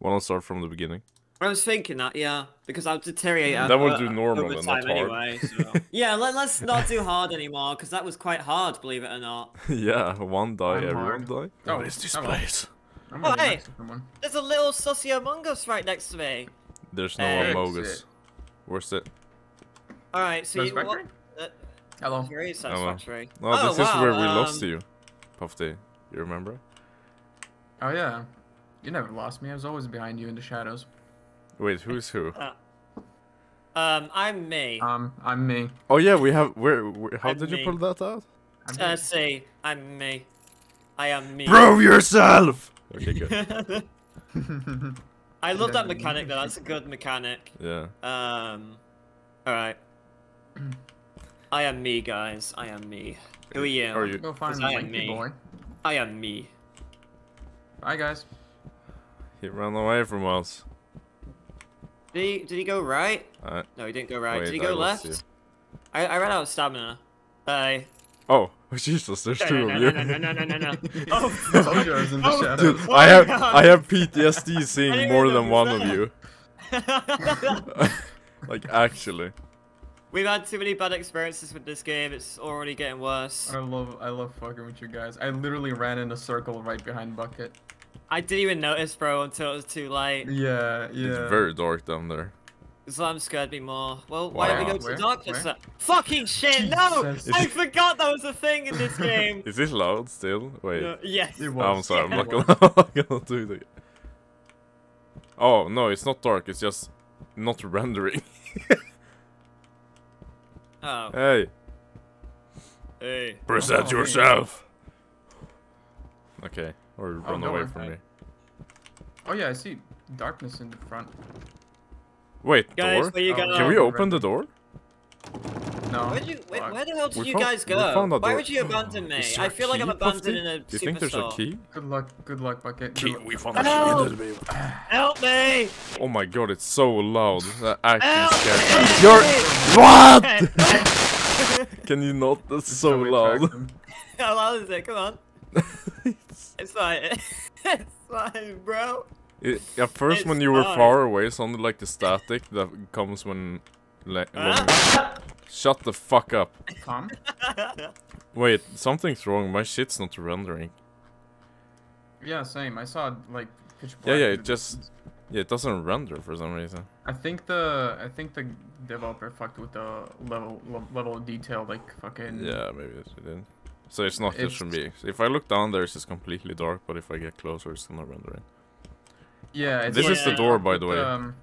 Wanna start from the beginning? I was thinking that, yeah, because I'll deteriorate. That over- would do normal over and time not hard. anyway. So. yeah, let, let's not do hard anymore because that was quite hard, believe it or not. yeah, one die, I'm everyone hard. die. Oh, it's this hello. place? I'm Oh, hey. next. There's a little sussy among us right next to me. There's no Hey. Amogus. Exit. Where's it? All right, so you, what? Uh, Hello. very satisfactory. No, oh, this is where we um, lost you. Puffy, you remember? Oh yeah. You never lost me. I was always behind you in the shadows. Wait, who's who? Um, I'm me. Um, I'm me. Oh yeah, we have. Where? where how I'm did you me. pull that out? I'm Uh, me. see, I'm me. I am me. Prove yourself. Okay, good. I love that mechanic though. That's a good mechanic. Yeah. Um, all right. I am me, guys. I am me. Who are you? Are you? Go find Cause the I am me. boy. I am me. Bye guys. He ran away from us. Did he? Did he go right? Uh, No, he didn't go right. Wait, did he go lost left? I I ran out of stamina. Bye. oh, Jesus! There's two no, of no, you. no, no, no, no, no, no. Oh, Told I in the oh, shadows. Dude, Oh I have I have PTSD seeing more than one of you. like actually. We've had too many bad experiences with this game. It's already getting worse. I love I love fucking with you guys. I literally ran in a circle right behind Bucket. I didn't even notice, bro, until it was too late. Yeah, yeah. It's very dark down there. Zlam scared me more. Well, why don't we go to Where? darkness? Where? then? Uh, fucking shit! No! Jesus. I forgot that was a thing in this game. Is this loud still? Wait. No, yes. It Oh, I'm was. sorry. I'm Yeah. not gonna, I'm not gonna do it. Oh no, it's not dark. It's just not rendering. Oh. hey, Hey. present Oh, yourself. Okay, or Oh, run no away from had- me. Oh yeah, I see darkness in the front. Wait, Guys, door? where you Oh, go? Can we open the door? No. Where, you, where, where the hell did We you found- guys go? found Why would you abandon me? I feel like I'm abandoned in a Do you think there's a key? Good luck, good luck, Bucket. Key, we found a a Help! key. Help me! Oh my god, it's so loud. That actually Help scares me! me. You're what? Can you not? That's so loud. tracked him. How loud is it? Come on. It's fine. it's fine, bro. It, at first, when It's you were far away, it sounded like the static that comes when. Le- ah. when Shut the fuck up. Tom? Wait, something's wrong. My shit's not rendering. Yeah, same. I saw like pitch Yeah, black. yeah, yeah. it just- Yeah, it doesn't render for some reason. I think the I think the developer fucked with the level level of detail like fucking. Yeah, maybe it did. So it's not just from It's- me. If I look down there, it's just completely dark. But if I get closer, it's still not rendering. Yeah. It's This is the door, by the way. Um,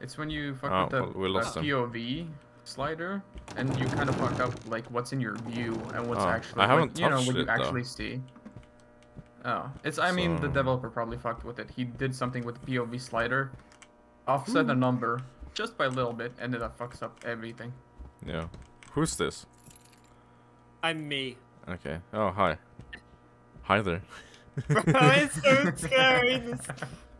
it's when you fuck Oh, with the well, we uh. POV slider, and you kind of fuck up like what's in your view and what's Oh, actually. I what- haven't you know what you it, though. actually see. Oh, it's. I mean, the developer probably fucked with it. He did something with the POV slider, offset a number just by a little bit, and then that fucks up everything. Yeah. Who's this? I'm me. Okay. Oh, hi. Hi there. Bro, it's so scary. This,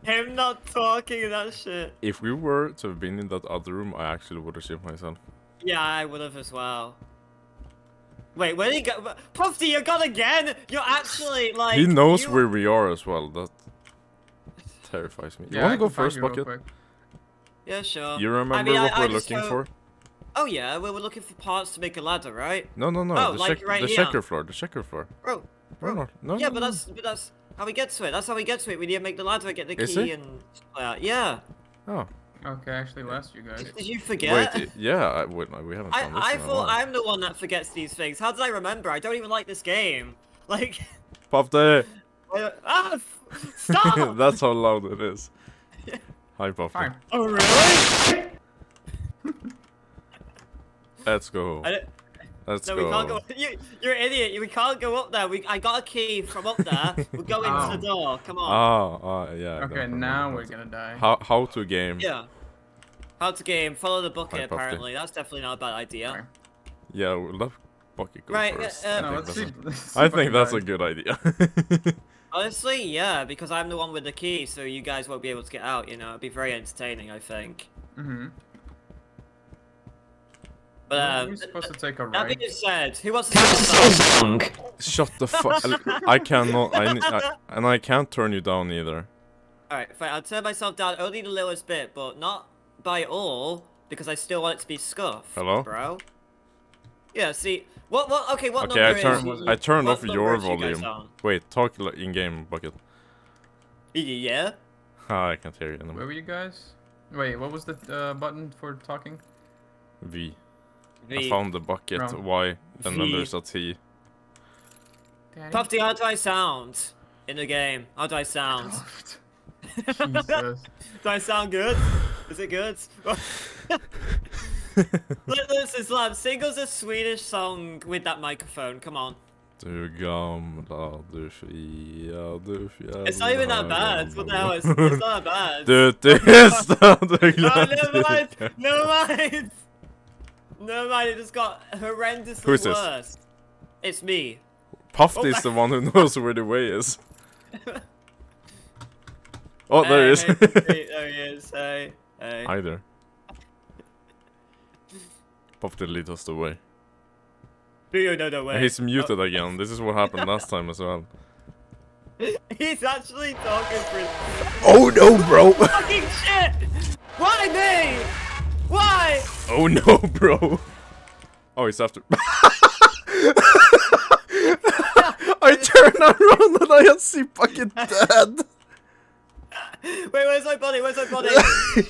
him not talking and that shit. If we were to have been in that other room, I actually would have shit myself. Yeah, I would have as well. Wait, where did he go? Puffy, you're gone again! You're actually, like... he knows you- where we are as well. That terrifies me. You want to go first, you Bucket? Yeah, sure. You remember I mean, what I, we're I just looking hope- for? Oh yeah, we were looking for parts to make a ladder, right? No, no, no. Oh, the like check, right the here. checker floor. The checker floor. Bro, bro. no, no. yeah, no, but no. that's but that's how we get to it. That's how we get to it. We need to make the ladder, get the Is key, it? and uh, yeah. Oh, Okay, I actually lost you guys. Did you forget? wait. Yeah, I, wait, we haven't I, this I in a thought while. I'm the one that forgets these things. How did I remember? I don't even like this game. Like, Pop there. I- ah, stop! That's how loud it is. Hi, Puffy. Oh really? Let's go. I Let's no, go. we can't go. You, you're an idiot. We can't go up there. We, I got a key from up there. We're going Oh. to the door. Come on. Ah, ah, yeah. Okay, don't now we're gonna die. How how to game? Yeah. How to game? Follow the bucket. Hi, apparently, that's definitely not a bad idea. Fine. Yeah, we'll let Bucket go Right, first. uh, I No, think let's that's see. a- let's see I think that's die. a good idea. Honestly, yeah, because I'm the one with the key, so you guys won't be able to get out. You know, it'd be very entertaining, I think. Mm-hmm. But Are um, we supposed to take a that right? being said, who wants to start? Shut the fuck. I cannot. I, I and I can't turn you down either. Alright, fine, I'll turn myself down only the littlest bit, but not by all, because I still want it to be scuffed. Hello? Bro? Yeah, see, what, what, okay, what Okay, I number turned is... I turned off your is you volume. Wait, talk in game bucket. Yeah? Ah, I can't hear you anymore. Where were you guys? Wait, what was the uh, button for talking? V. I found the bucket Wrong. Y, and then V. there's a T. Daddy? Puffy, how do I sound in the game? How do I sound? Jesus. Do I sound good? Is it good? Let- Listen, Slab, sing us a Swedish song with that microphone. Come on. Du gamla, du fria, du fjälla It's not even that bad. What the hell? It's, it's not that bad. Du tysta, du glömde never mind. vilka- Never mind. Never mind. It just got horrendously Who is this? worse. It's me. Puffed Oh is the one who knows where the way is. Oh, there he is. Hey, hey, there he is. Hey, hey. Hi there. Puff did lead us the way. Do you know the way? He's muted oh. again. This is what happened last time as well. He's actually talking for Oh no, bro! fucking shit. Why me? Why? Oh no, bro! Oh, he's after. I turn around and I see fucking dead. Wait, where's my body? Where's my body?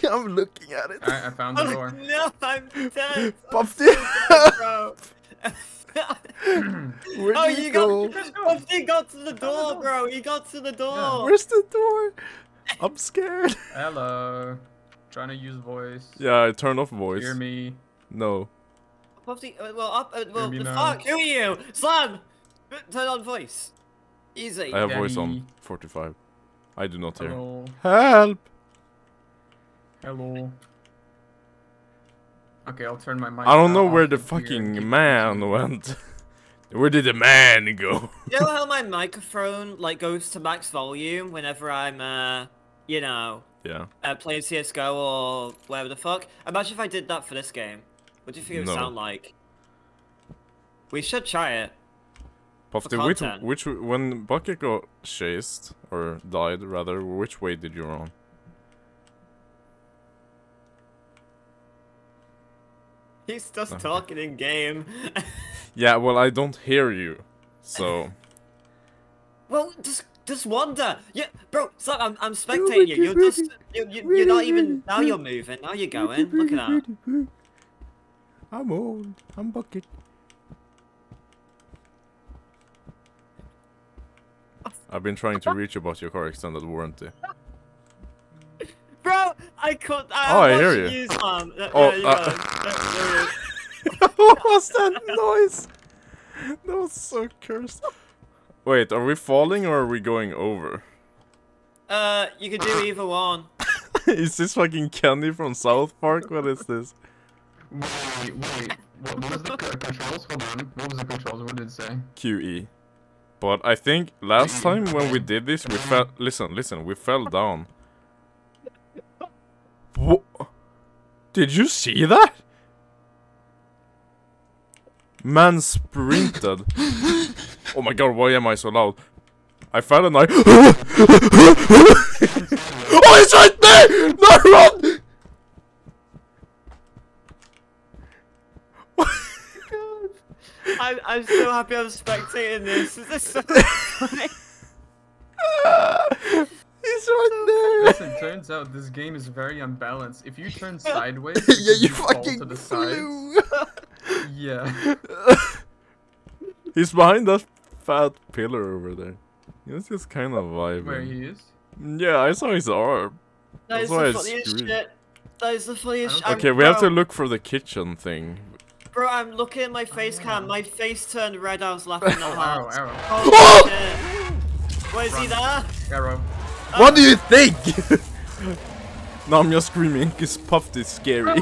I'm looking at it. Alright, I found the oh, door. no, I'm dead. Puffy, oh, bro. where oh, do you you go? got. Puffy got to the door, bro. He got to the door. Where's the door? I'm scared. Hello. Trying to use voice. Yeah, I turned off voice. Hear me. No. Puffy, uh, well, up, uh, well, the fuck, who are you? Zlam! Turn on voice. Easy. I have voice on 45. I do not hear. Hello. Help! Hello. Okay, I'll turn my mic. I don't know where the fucking keep man went. Where did the man go? You know how my microphone like goes to max volume whenever I'm, uh, you know, Yeah. uh, playing CS:GO or whatever the fuck? Imagine if I did that for this game. What do you think it would No. sound like? We should try it. Which, which, when Bucket got chased, or died rather, which way did you run? He's just Okay. talking in game. Yeah, well, I don't hear you. So, well, just just wander. Yeah, bro. So I'm I'm spectating you. You're just you, you, you're not even now. You're moving. Now you're going. Look at that. I'm old. I'm Bucket. I've been trying to reach about your car extended warranty. Bro, I could. I, Oh, I I'm hear you. you, Sam. Uh, Oh, yeah, you uh, got it. There it is. what was that noise? That was so cursed. Wait, are we falling or are we going over? Uh, you could do either one. is this fucking Kenny from South Park? What is this? Wait, wait. What, what was the c- controls? Hold on. What was the controls? What did it say? QE. But I think last time when we did this, we fell. Listen, listen, we fell down. What? Did you see that? Man sprinted. oh my god, why am I so loud? I fell and I. oh, it's right there! No, run! I'm I'm so happy I'm spectating this. This is so funny. He's right there! Listen, turns out this game is very unbalanced. If you turn sideways, yeah, you fall fucking to the sides. flew! Yeah. He's behind that fat pillar over there. He was just kind of vibing. Where he is? Yeah, I saw his arm. That is That's why I the funniest shit. That is the funniest. I I'm- Okay, we have to look for the kitchen thing. Bro, I'm looking at my face cam. My face turned red. I was laughing at Oh, heart. arrow, arrow. Holy Oh! shit. Where is he there? Arrow. What do you think? no, I'm just screaming because Puffed is scary.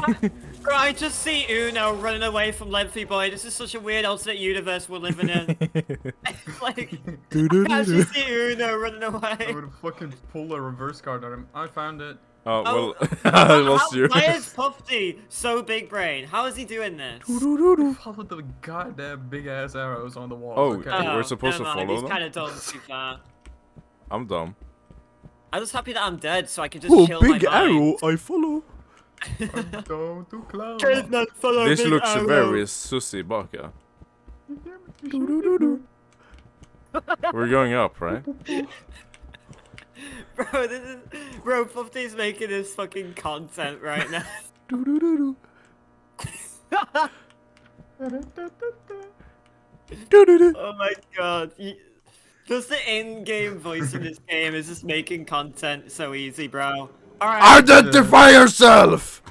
Bro, I just see Uno running away from Lengthy Boy. This is such a weird alternate universe we're living in. like, I actually see Uno running away. I away. would fucking pull a reverse card on him. I found it. oh, oh well, How- it was how- you. Why is Puffy so big brain? How is he doing this? Follow the goddamn big ass arrows on the wall. Oh, okay. Okay, we're oh, supposed to follow He's them? kind of dumb, to be fair. I'm dumb. I'm just happy that I'm dead, so I can just Oh, chill big my mind. arrow! I follow. Go to cloud. not follow This big looks arrow. very uh, sussy baka. We're going up, right? Bro, this is bro. Fluffy's making this fucking content right now. oh my god. You- Just the in-game voice in this game is just making content so easy, bro. Alright, Identify yourself!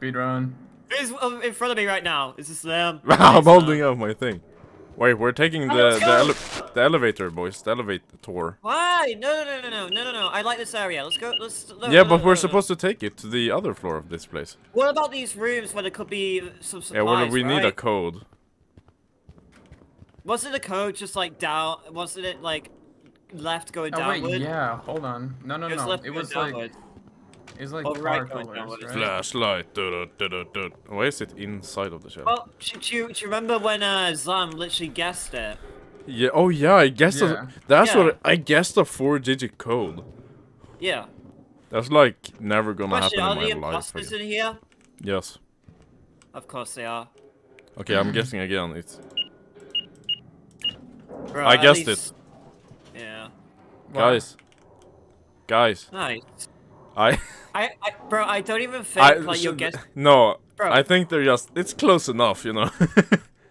Speedrun. who's um, in front of me right now? Is this them? I'm holding up my thing. Wait, we're taking the the, ele the elevator, boys. The elevator. tour. Why? No, no, no, no, no, no, no, no. I like this area. Let's go. Let's. No, Yeah, no, but no, we're no, no. supposed to take it to the other floor of this place. What about these rooms where there could be some supplies? Yeah, well, we need a code. Wasn't the code just like down? Wasn't it like left going Oh downward? wait, yeah. Hold on. No, no, It was no. left It going was like downward. it was like Oh, right, colors, downward, right? Flashlight. Du -du -du -du -du. Why is it inside of the shell? Well, do, do, you, do you remember when uh, Zam literally guessed it? yeah. Oh yeah. I guess Yeah. that's Yeah. what I guessed a four-digit code. Yeah. That's like never gonna Question: Are happen the in my life. Are the imposters in here? Yes. Of course they are. Okay, I'm guessing again. It's. Bro, I at guessed least- Yeah. What? Guys. Guys. Nice. I. I, I, bro, I don't even think I like you're should- guess. No. Bro. I think they're just. It's close enough, you know.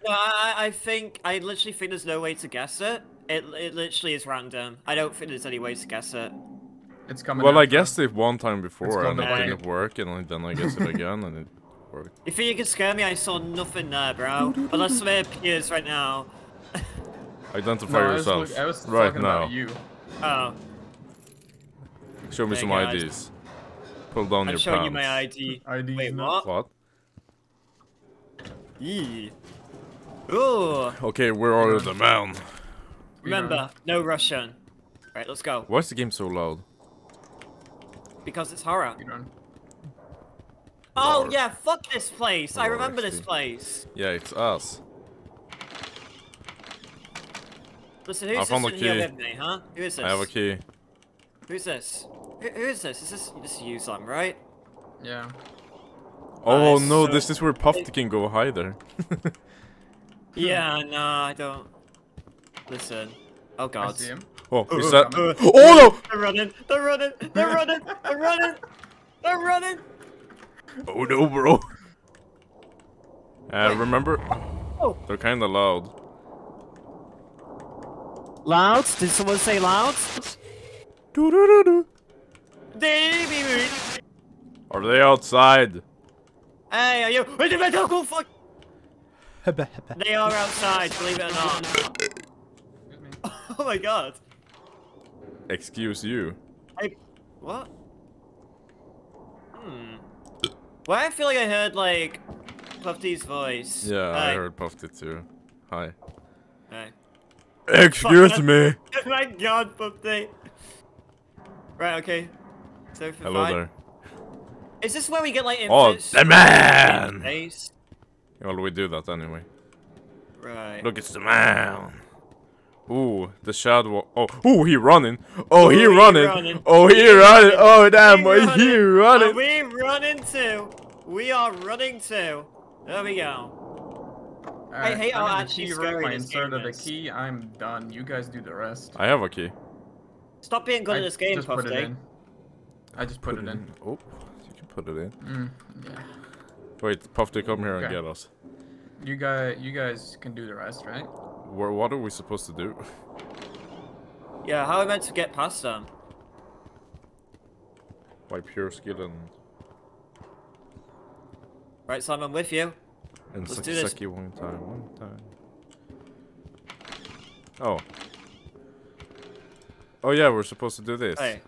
No, I, I I think I literally think there's no way to guess it. It, it literally is random. I don't think there's any way to guess it. It's coming. well, I after. guessed it one time before and it didn't work, and then I guessed it again and it worked. You think you can scare me? I saw nothing there, bro. Unless something appears right now. Identify No, I was, yourself I was right talking now. about you. Oh, Show me Hey, some guys. IDs. Pull down I'm your showing you my ID. IDs Wait, not- what? What? Yee. Ooh. Okay, where are the man? Remember, no Russian. Right, let's go. Why is the game so loud? Because it's horror. Oh yeah, fuck this place. I Lord, remember this place. Yeah, it's us. Listen, I who's found this the in here key. with me, huh? Who is this? I have a key. Who's this? Who, who is this? Is this this is you, Sam, right? Yeah. Oh Nice, no, so- this is where Puffy can go hide there. Yeah, no, I don't. Listen. Oh I god. see him. oh, Uh, is that? uh, Oh no! They're running! They're running! They're running! They're running! They're running! Oh no, bro. Uh, remember? Oh. They're kinda loud. Loud? Did someone say louds? Doo-doo-doo-doo. Baby! Are they outside? Hey, are you? Wait a minute! Don't go fuck! They are outside, believe it or not. Oh my god. Excuse you. I. What? Hmm. Why I feel like I heard, like, Puffy's voice. Yeah, I heard Puffy too. Hi. Hi. Excuse me. My god, Puffy! Right, okay. So for Hello fine. there. Is this where we get, like, Oh, the man! Face? Well, we do that anyway. Right. Look, it's the man. Ooh, the shadow. Oh, ooh, he running. Oh, he Ooh, he running. running. Oh, he He running. running. Oh, damn, boy, running. he Are running. we running too? We are running too. There we go. Alright, hate how I'm in the actually key scary. I inserted a key. I'm done. You guys do the rest. I have a key. Stop being good I at this game, just put it Puffy. in. I just put, it in. Oh, you can put it in. Mm, yeah. Wait, Puffy, come here and get us. You guys, you guys can do the rest, right? Where, what are we supposed to do? Yeah, how am I meant to get past them? By pure skill and Right, Sam, I'm with you. And Let's saki do this. saki one time, one time. Oh. Oh yeah, we're supposed to do this. Hey.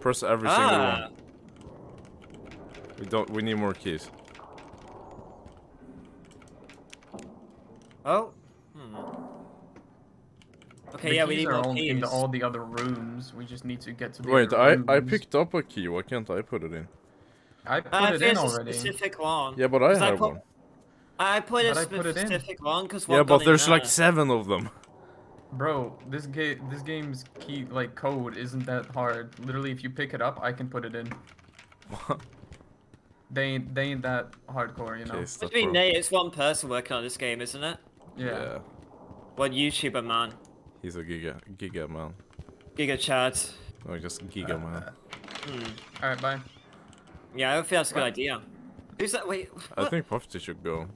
Press every single Ah. one. We don't. We need more keys. Oh. Hmm. Okay, the yeah, we keys need are more all keys. in the, all the other rooms. We just need to get to the Wait, other I I picked up a key. Why can't I put it in? I put I it in it's a already. specific one. Yeah, but I have put, one. I put a But I put it in. specific one because Yeah, but there's like seven of them. Bro, this game, this game's key like code isn't that hard. Literally, if you pick it up, I can put it in. What? They ain't, they ain't that hardcore, you know. Okay, What do you mean. Nate? It's one person working on this game, isn't it? Yeah. One YouTuber man. He's a giga, giga man. Giga chat. Or just giga man. Hmm. All right, bye. Yeah, I don't think that's a good What? idea. Who's that? Wait. I think Puffy should go.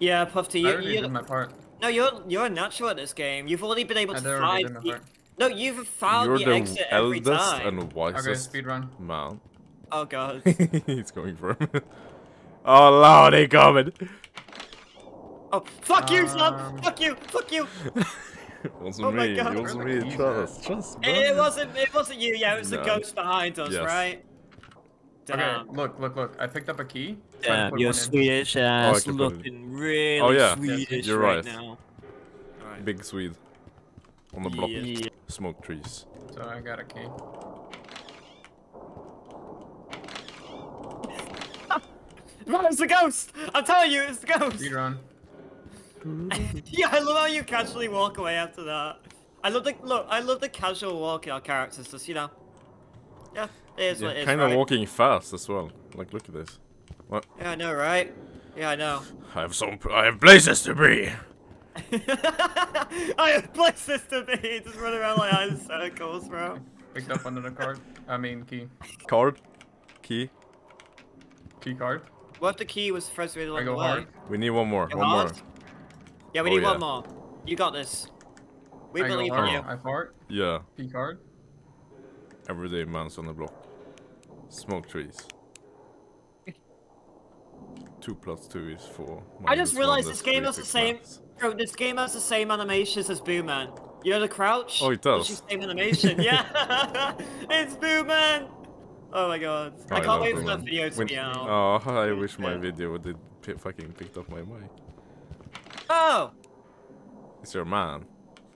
Yeah, Puffy, I you, already you, did my part. no, you're you're a natural at this game. You've already been able I to already did find. my The, part. no, you've found You're the, the exit every eldest time. and Okay, wisest speed run. man. Oh god. He's going for him. oh lord, they coming. Oh, fuck you, son! Um, Fuck you! Fuck you! it wasn't Oh my me. God. It wasn't Where are the me. Trust, trust, bro. It wasn't. It wasn't you. Yeah, it was the ghost behind us, Yes. right? Okay, Damn. look, look, look. I picked up a key. Trying to Damn, put your one in. Swedish uh, oh, ass can put it- looking really Oh, yeah. Swedish You're right, right. now. Alright. Big Swede. On the block. Yeah. Smoke trees. So I got a key. No, it's the ghost! I'm telling you, it's the ghost! Speed run. yeah, I love how you casually walk away after that. I love the look. I love the casual walk in our characters. Just you know. Yeah, it is what it Yeah, kind of right? walking fast as well. Like, look at this. What? Yeah, I know, right? Yeah, I know. I have some. I have places to be. I have places to be. Just run around like in circles, bro. Picked up another card. I mean key. Card. Key. Key card. What if the key was frustrated I along go the way? hard. We need one more. Go one hard? more. Yeah, we Oh, need yeah. one more. You got this. We I believe in you. I fart. Yeah. Key card. Everyday man's on the block. Smoke trees. Two plus two is four. I just minus realized this game has the same. Bro, this game has the same animations as Boo Man. You know the crouch? Oh, it does. It's the same animation. yeah, it's Boo Man. Oh my god, I I can't love wait for Boo that video to When- be out. Oh, I wish my Yeah. video did pi fucking picked up my mic. Oh, It's your man.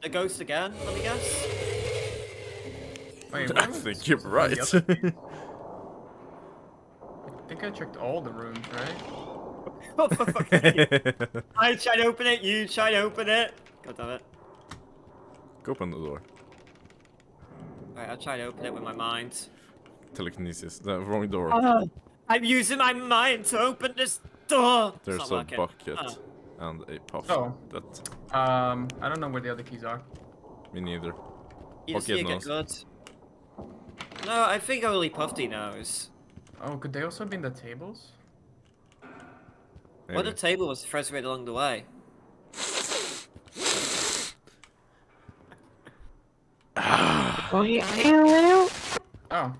a ghost again? Let me guess. Wait, I think you're right. to be the other- I think I checked all the rooms, right? Oh, for fuck's. I try to open it, you try to open it. God damn it. Go open the door. Alright, I'll try to open it with my mind. Telekinesis. The wrong door. I'm using my mind to open this door. There's a working. bucket Oh. and a puff. Oh. That Um, I don't know where the other keys are. me neither. You just Bucket need to get knows. good. No, I think only Puffy knows. Oh, could they also be in the tables? What Maybe. the table was frustrated along the way. Oh,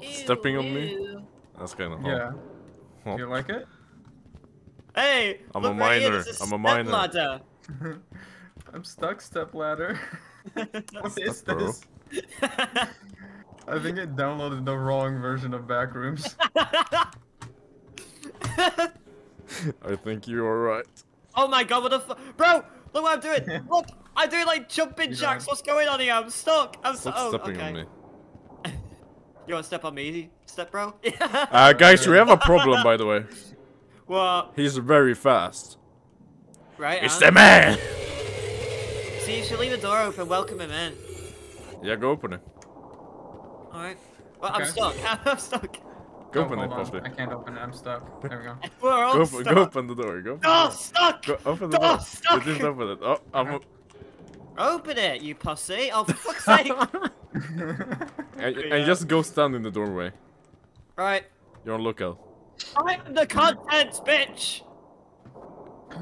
Stepping on me? Ew. That's kind of hot. yeah. Huh. You like it? Hey, I'm a look right miner, I'm a step miner. Ladder. I'm stuck, step ladder. what is Step, bro. this? I think I downloaded the wrong version of Backrooms. I think you are right. oh my god, what the fu- Bro, look what I'm doing. Look, I'm doing like jumping You jacks. don't- What's going on here? I'm stuck. I'm stuck. Oh, stepping okay. on me. You want to step on me, step bro? Uh, guys, we have a problem, by the way. what? He's very fast. Right? It's huh? the man! See, you should leave the door open. Welcome him in. Yeah, go open it. Alright. Well, I'm stuck. I'm stuck. Go Oh, open it, hold I can't open it. I'm stuck. There we go. We're all Go, stuck. open, go open the door. Go open the Oh, door. stuck! Go, open the Oh, door. stuck. You didn't open it. Oh, I'm. A, Open it, you pussy! Oh, for fuck's sake! and, and just go stand in the doorway. right. You're on lookout. I'm the contents, bitch!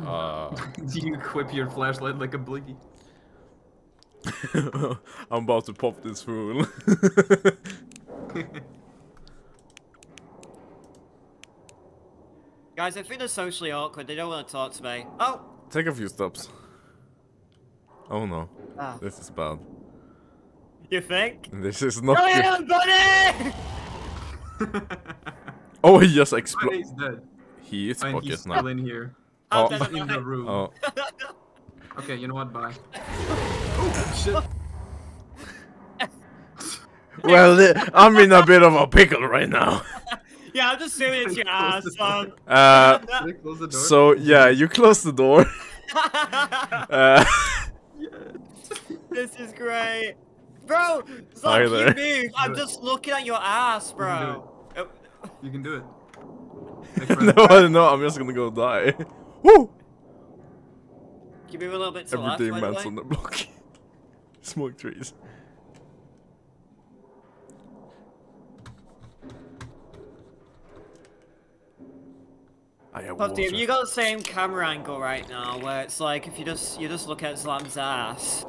Uh, Do you equip your flashlight like a blinky? I'm about to pop this fool. Guys, I think they're socially awkward. They don't want to talk to me. Oh! Take a few steps. Oh no, Ah. this is bad. You think? This is not Go good. ahead, buddy! Oh, he just exploded. he's dead. He is And pocket he's now. still in here. Oh. I'm dead, in the room. Oh, Okay, you know what? Bye. Oh, shit. well, I'm in a bit of a pickle right now. Yeah, I'm just assuming it's your ass, Close the son. Uh, Did I close the door? so yeah, you close the door. Uh, This is great. Bro, Hi Zach, you there. move. I'm just looking at your ass, bro. Uh, You can do it. no, no, I'm just gonna go die. Woo! Can you move a little bit to the left, Everyday man's on the block. Smoke trees. I have Puffy, have you got the same camera angle right now, where it's like if you just you just look at Zlam's ass?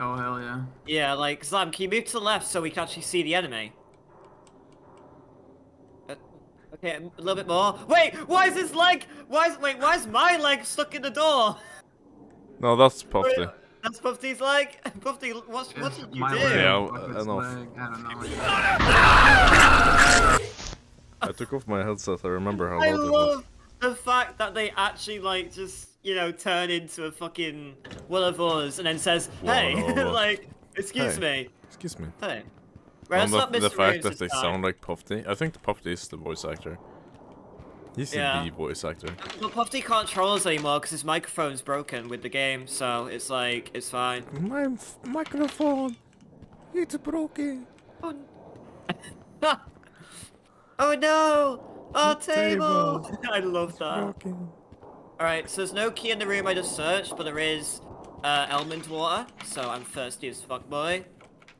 Oh hell yeah. Yeah, like Zlam, can you move to the left so we can actually see the enemy? Uh, Okay, a little bit more. Wait, why is his leg? Why is wait? Why is my leg stuck in the door? No, that's Puffy. That's Puffy's leg. Puffy, what's what did you do? leg, Yeah, Bucket's I know. I don't know. I took off my headset. I remember how I loud it was. love the fact that they actually like just you know turn into a fucking one of us and then says, "Hey, One of us. like, excuse Hey. me, Excuse me. hey." Right, And the, the fact that they time. sound like Puffy. I think the Puffy is the voice actor. He's Yeah. the voice actor. Well, Puffy can't troll us anymore because his microphone's broken with the game, so it's like it's fine. My f- microphone. It's broken. Oh, n- oh no! Our The table! table. I love that. Broken. Alright, so there's no key in the room I just searched, but there is uh, almond water, so I'm thirsty as fuck, boy.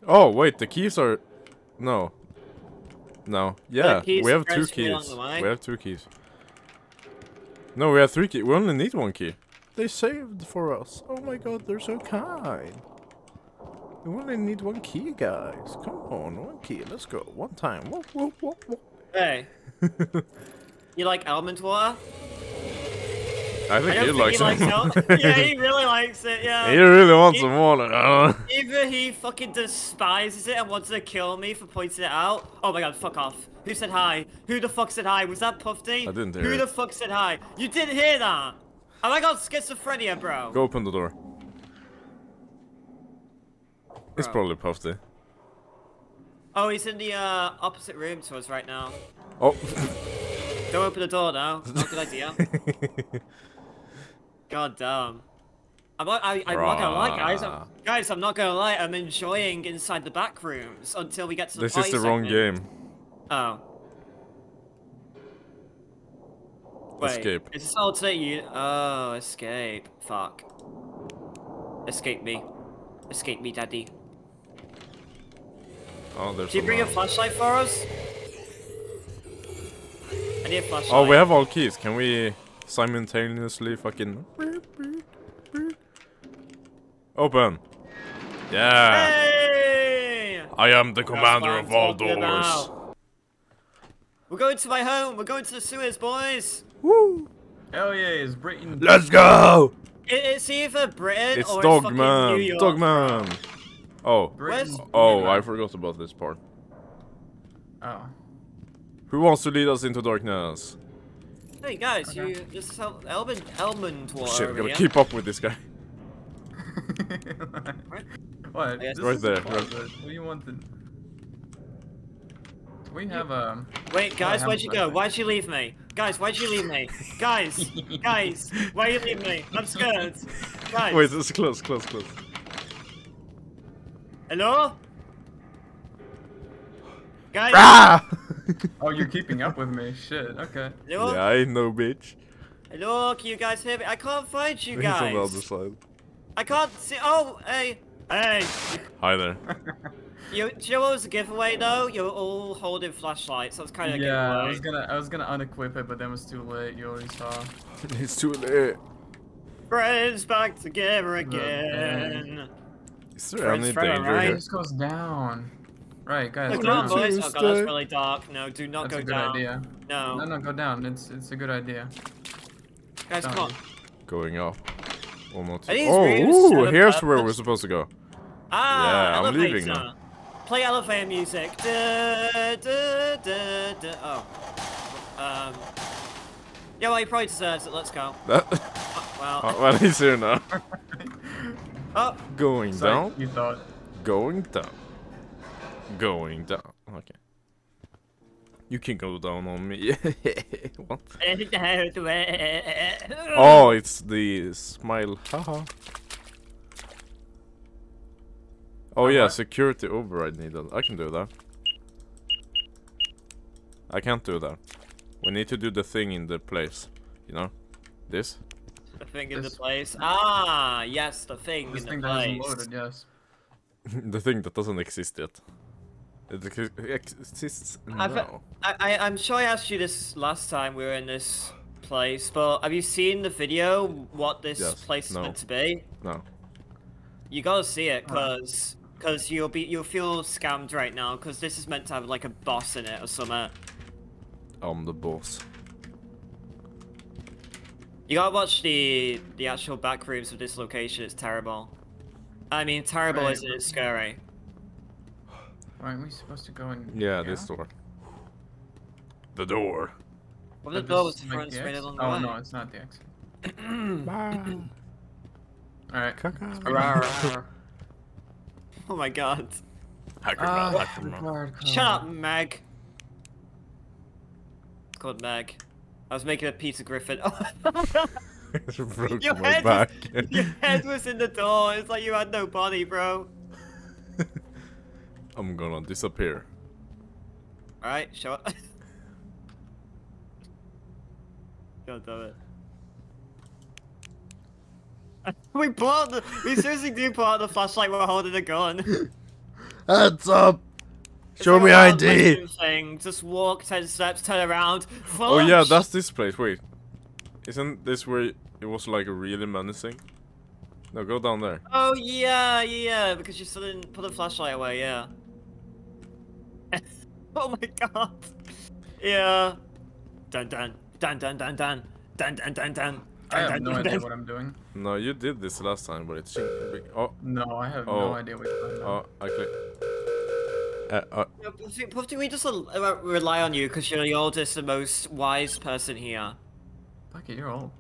Oh wait, the keys are. No. No. Yeah, we have two spreads me along keys. We have two keys. No, we have three key. We only need one key. They saved for us. Oh my god, they're so kind. We only need one key, guys. Come on, one key. Let's go. One time. Whoop, whoop, whoop, whoop. Hey, you like almond water? I think I he likes think he likes it. yeah, he really likes it, yeah. He really wants He- some water. Either he fucking despises it and wants to kill me for pointing it out. Oh my god, fuck off. Who said hi? Who the fuck said hi? Was that Puffy? I didn't hear Who it. the fuck said hi? You didn't hear that? Have I got schizophrenia, bro? Go open the door. It's Bro. probably Puffy. Oh, he's in the uh, opposite room to us right now. Oh. Don't open the door now. Not a good idea. God damn. I'm not, I, I'm not gonna lie, guys. I'm, guys, I'm not gonna lie. I'm enjoying inside the back rooms until we get to the this is the wrong segment. game. Oh. Wait, Escape. Is this alternate you? Oh, escape. Fuck. Escape me. Escape me, daddy. Oh, there's Did you bring a flashlight for us? I need a flashlight. Oh, we have all keys. Can we simultaneously fucking open? Yeah. Hey! I am the commander of all doors. about. We're going to my home. We're going to the sewers, boys. Woo! Hell yeah, it's Britain. Let's go! It, it's either Britain It's or it's fucking New Dogman. York. Dogman. Oh. Where's- Oh, I forgot about this part. Oh. Who wants to lead us into darkness? Hey guys, Okay. you just help Elmond Elmond water Shit, we over gotta here. keep up with this guy. what? Yes. Right there, right closet. What do you want to... We have um. Wait, guys, have where'd you go? Why'd you leave me? Guys, why'd you leave me? guys, guys, why you leave me? I'm scared. Guys, Wait, it's close, close, close. hello? Guys, Ah! Oh, you're keeping up with me. Shit. Okay. hello? yeah, I know, bitch. Hello, can you guys hear me? I can't find you He's on the other guys. side. I can't see. Oh, hey, hey. Hi there. You, do you know what was a giveaway though? You're all holding flashlights. That's kind of a Yeah, I was gonna, I was gonna unequip it, but then it was too late. You already saw. it's too late. Friends back together oh, again. again. Is there Friends any forever, danger right? It here? just goes down. Right, guys. Look go down, down. boys. Oh god, that's really dark. No, do not That's go a good down. idea. No. No, no, go down. It's, it's a good idea. Guys, come on. Going up. One more time. Oh, ooh, here's purpose? where we're supposed to go. Ah, Yeah, I'm leaving now. Play elevator music. Da, da, da, da. Oh. Um. Yeah, well, he probably deserves it. Let's go. That, Oh, well. oh, well, he's here now. Oh, Going Sorry, down. You thought. Going down. Going down. Okay. You can go down on me. what? Oh, it's the smile. Haha. Oh Uh, yeah, security override needed. I can do that. I can't do that. We need to do the thing in the place. You know? This? The thing in the place. Ah, yes, the thing This in thing the that hasn't place. loaded, yes. the thing that doesn't exist yet. It ex- uh, exists I've- now. I, I, I'm sure I asked you this last time we were in this place, but have you seen the video? What this Yes, place is meant to be? No. You gotta see it, Huh. cause, cause you'll be, you'll feel scammed right now, cause this is meant to have like a boss in it or something. I'm the boss. You gotta watch the, the actual back rooms of this location. It's terrible. I mean, terrible Right, isn't but- it scary? Aren't we supposed to go in? Yeah, this door. The door. Well, the door was is, like, front the straight along the Oh way. no, it's not the exit. Alright. Oh my god. Hacker ah, man, hacker man. regard Shut up, code. Meg. It's called Meg. I was making a Peter Griffin. broke Your my head back. Was, your head was in the door. It's like you had no body, bro. I'm gonna disappear. Alright, show up. God damn it. we pull out the. We seriously do pull out the flashlight while holding a gun. Hands up! It's Show me ID! Thing. Just walk ten steps, turn around. Oh yeah, that's this place. Wait, isn't this where it was like a really menacing? No, go down there. Oh yeah, yeah, because you still didn't put the flashlight away, yeah. oh my god. Yeah. Dun dun dun dun dun dun dun dun dun dun. I have no idea what I'm doing. No, you did this last time, but it's oh No, I have Oh. no idea what you're doing. oh I click. Uh, uh, Yeah, Puffy, Puffy, we just uh, rely on you because you're the oldest and most wise person here. Fuck it, you're old.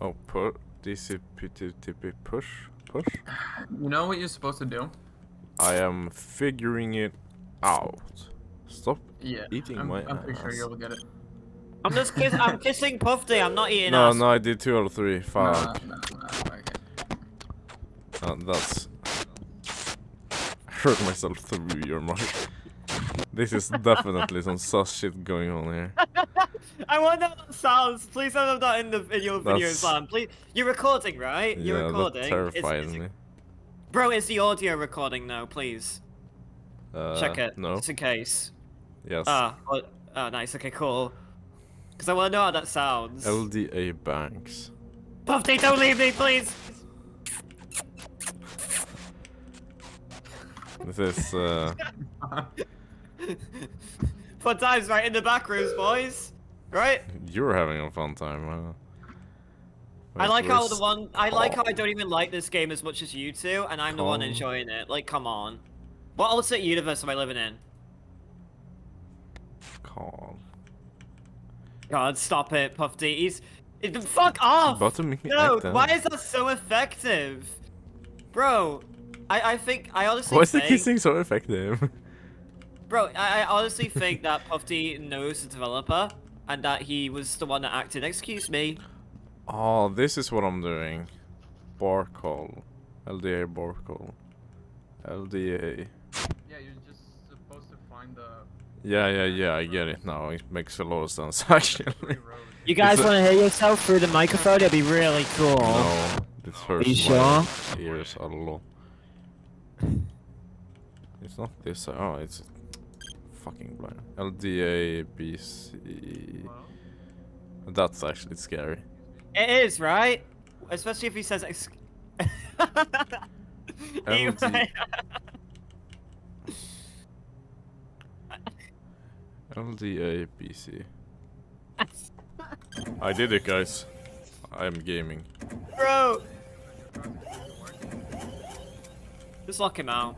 oh put DCPTP push push. You know what you're supposed to do? I am figuring it out. Stop. Yeah. Eating I'm, my I'm pretty sure you'll get it. I'm just kiss I'm kissing Puffy. I'm not eating No, ass. no, I did two out of three. Fuck. Nah, nah, nah, okay. Uh, that's hurt myself through your mic. This is definitely some sus shit going on here. I want that sounds. Please tell them that in the in your video, That's- Sam. Please, you're recording, right? You're yeah, recording. that It's- terrifies it's- me. Bro, is the audio recording now? Please Uh, check it. No. Just in case. Yes. Ah, oh, oh, nice. Okay, cool. Because I want to know how that sounds. LDA banks. Puffy, don't leave me, please. This is uh Fun times right in the back rooms, boys. Right? you're having a fun time. Huh? I like how the one. I like how I don't even like this game as much as you two, and I'm the one enjoying it. Like, come on. What alternate universe am I living in? Carl. God, stop it, Puff D. He's. it- Fuck off! About to No, why is that so effective? Bro, I, I think. I honestly Why is the think. kissing so effective? Bro, I, I honestly think that Puff D knows the developer, and that he was the one that acted. Excuse me. oh, this is what I'm doing. Bar call. LDA bar call. LDA. Yeah, you're just supposed to find the Yeah, yeah, yeah, I get it now. It makes a lot of sense actually. You guys guys It's a- want to hear yourself through the microphone? It'd be really cool. No, it hurts you my sure? ears a lot. It's not this. Oh, it's fucking blind. LDA BC. That's actually scary. It is, right? Especially if he says ex- LD. LDA BC. I did it, guys. I am gaming. Bro! Just lock him out.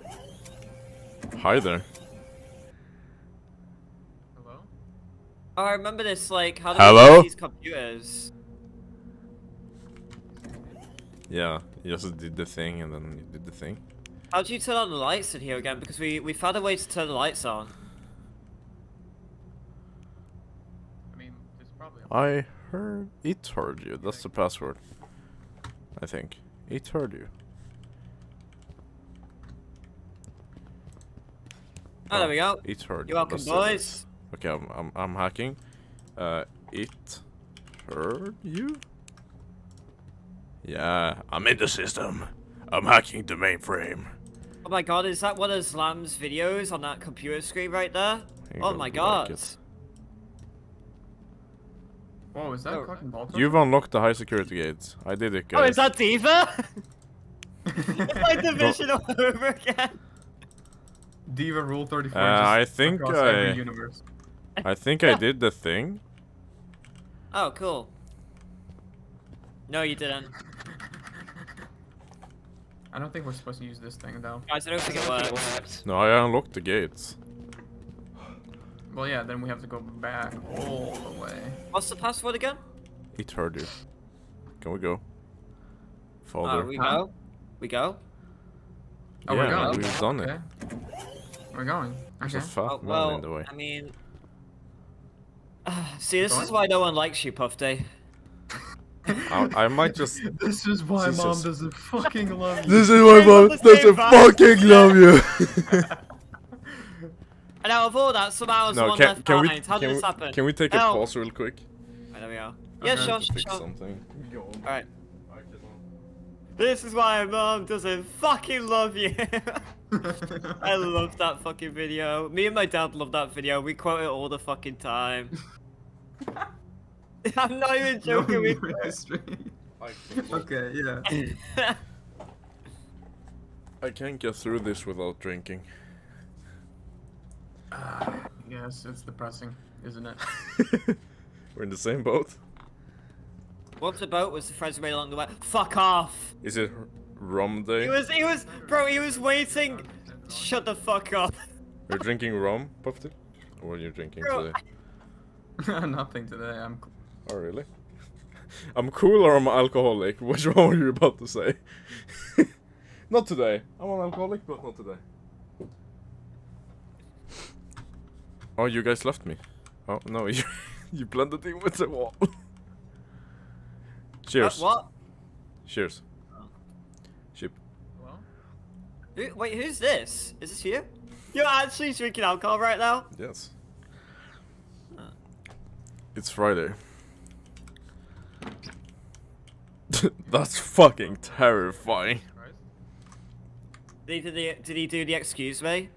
Hi there. hello? Oh, I remember this, like, how do Hello? these computers? Yeah, you just did the thing and then you did the thing. How do you turn on the lights in here again? Because we, we found a way to turn the lights on. I mean, there's probably a I heard it heard you. That's the password. I think. It heard you. Oh, there we go. It heard. You're welcome, boys. Okay, I'm, I'm, I'm hacking. Uh, it heard you? Yeah, I'm in the system. I'm hacking the mainframe. Oh my god, is that one of Zlam's videos on that computer screen right there? Oh my god. it. Whoa, is that Oh. fucking Balto? You've unlocked the high security gates. I did it, guys. Oh, is that Diva? it's like Division all over again. Diva Rule 34. Uh, I think I- every universe. I think I did the thing. Oh, cool. No, you didn't. I don't think we're supposed to use this thing though. Guys, I don't think it works. No, I unlocked the gates. Well, yeah, then we have to go back all the way. What's the password again? It heard you. Can we go? Oh, Father. Uh, we Huh? go. We go. Oh, Yeah, we're going. we've done it. okay. We're going. Okay. a fat Oh, man well, in the way. I mean... See, this Go is why no one likes you, Puff Day. I, I might just. This is why Jesus. mom doesn't fucking love you. This is why mom doesn't fucking love you. And out of all that, somehow I was no, one can, left can we behind. How can did we, this happen? can we take a pause real quick? Right, there we are. Yeah, Okay. sure, sure, sure. something. Alright. This is why mom doesn't fucking love you. I love that fucking video. Me and my dad love that video. We quote it all the fucking time. I'm not even joking. We No history. okay, yeah. I can't get through this without drinking. Ah, yes, it's depressing, isn't it? We're in the same boat. What's the boat was the friends we made along the way. Fuck off. Is it rum day? He was, he was, bro. He was waiting. Shut the fuck up. You're drinking rum, Puffy? What are you drinking Bro, today? Nothing today. I'm. Cool. Oh, really? I'm cool or I'm alcoholic? Which one were you about to say? not today. I'm an alcoholic, but not today. Oh, you guys left me. Oh, no, you, you blended in with the wall. Cheers. Uh, what? Cheers. Ship. Well, Who, wait, who's this? Is this you? You're actually drinking alcohol right now? Yes. It's Friday. That's fucking terrifying. Did he, the, did he do the excuse me?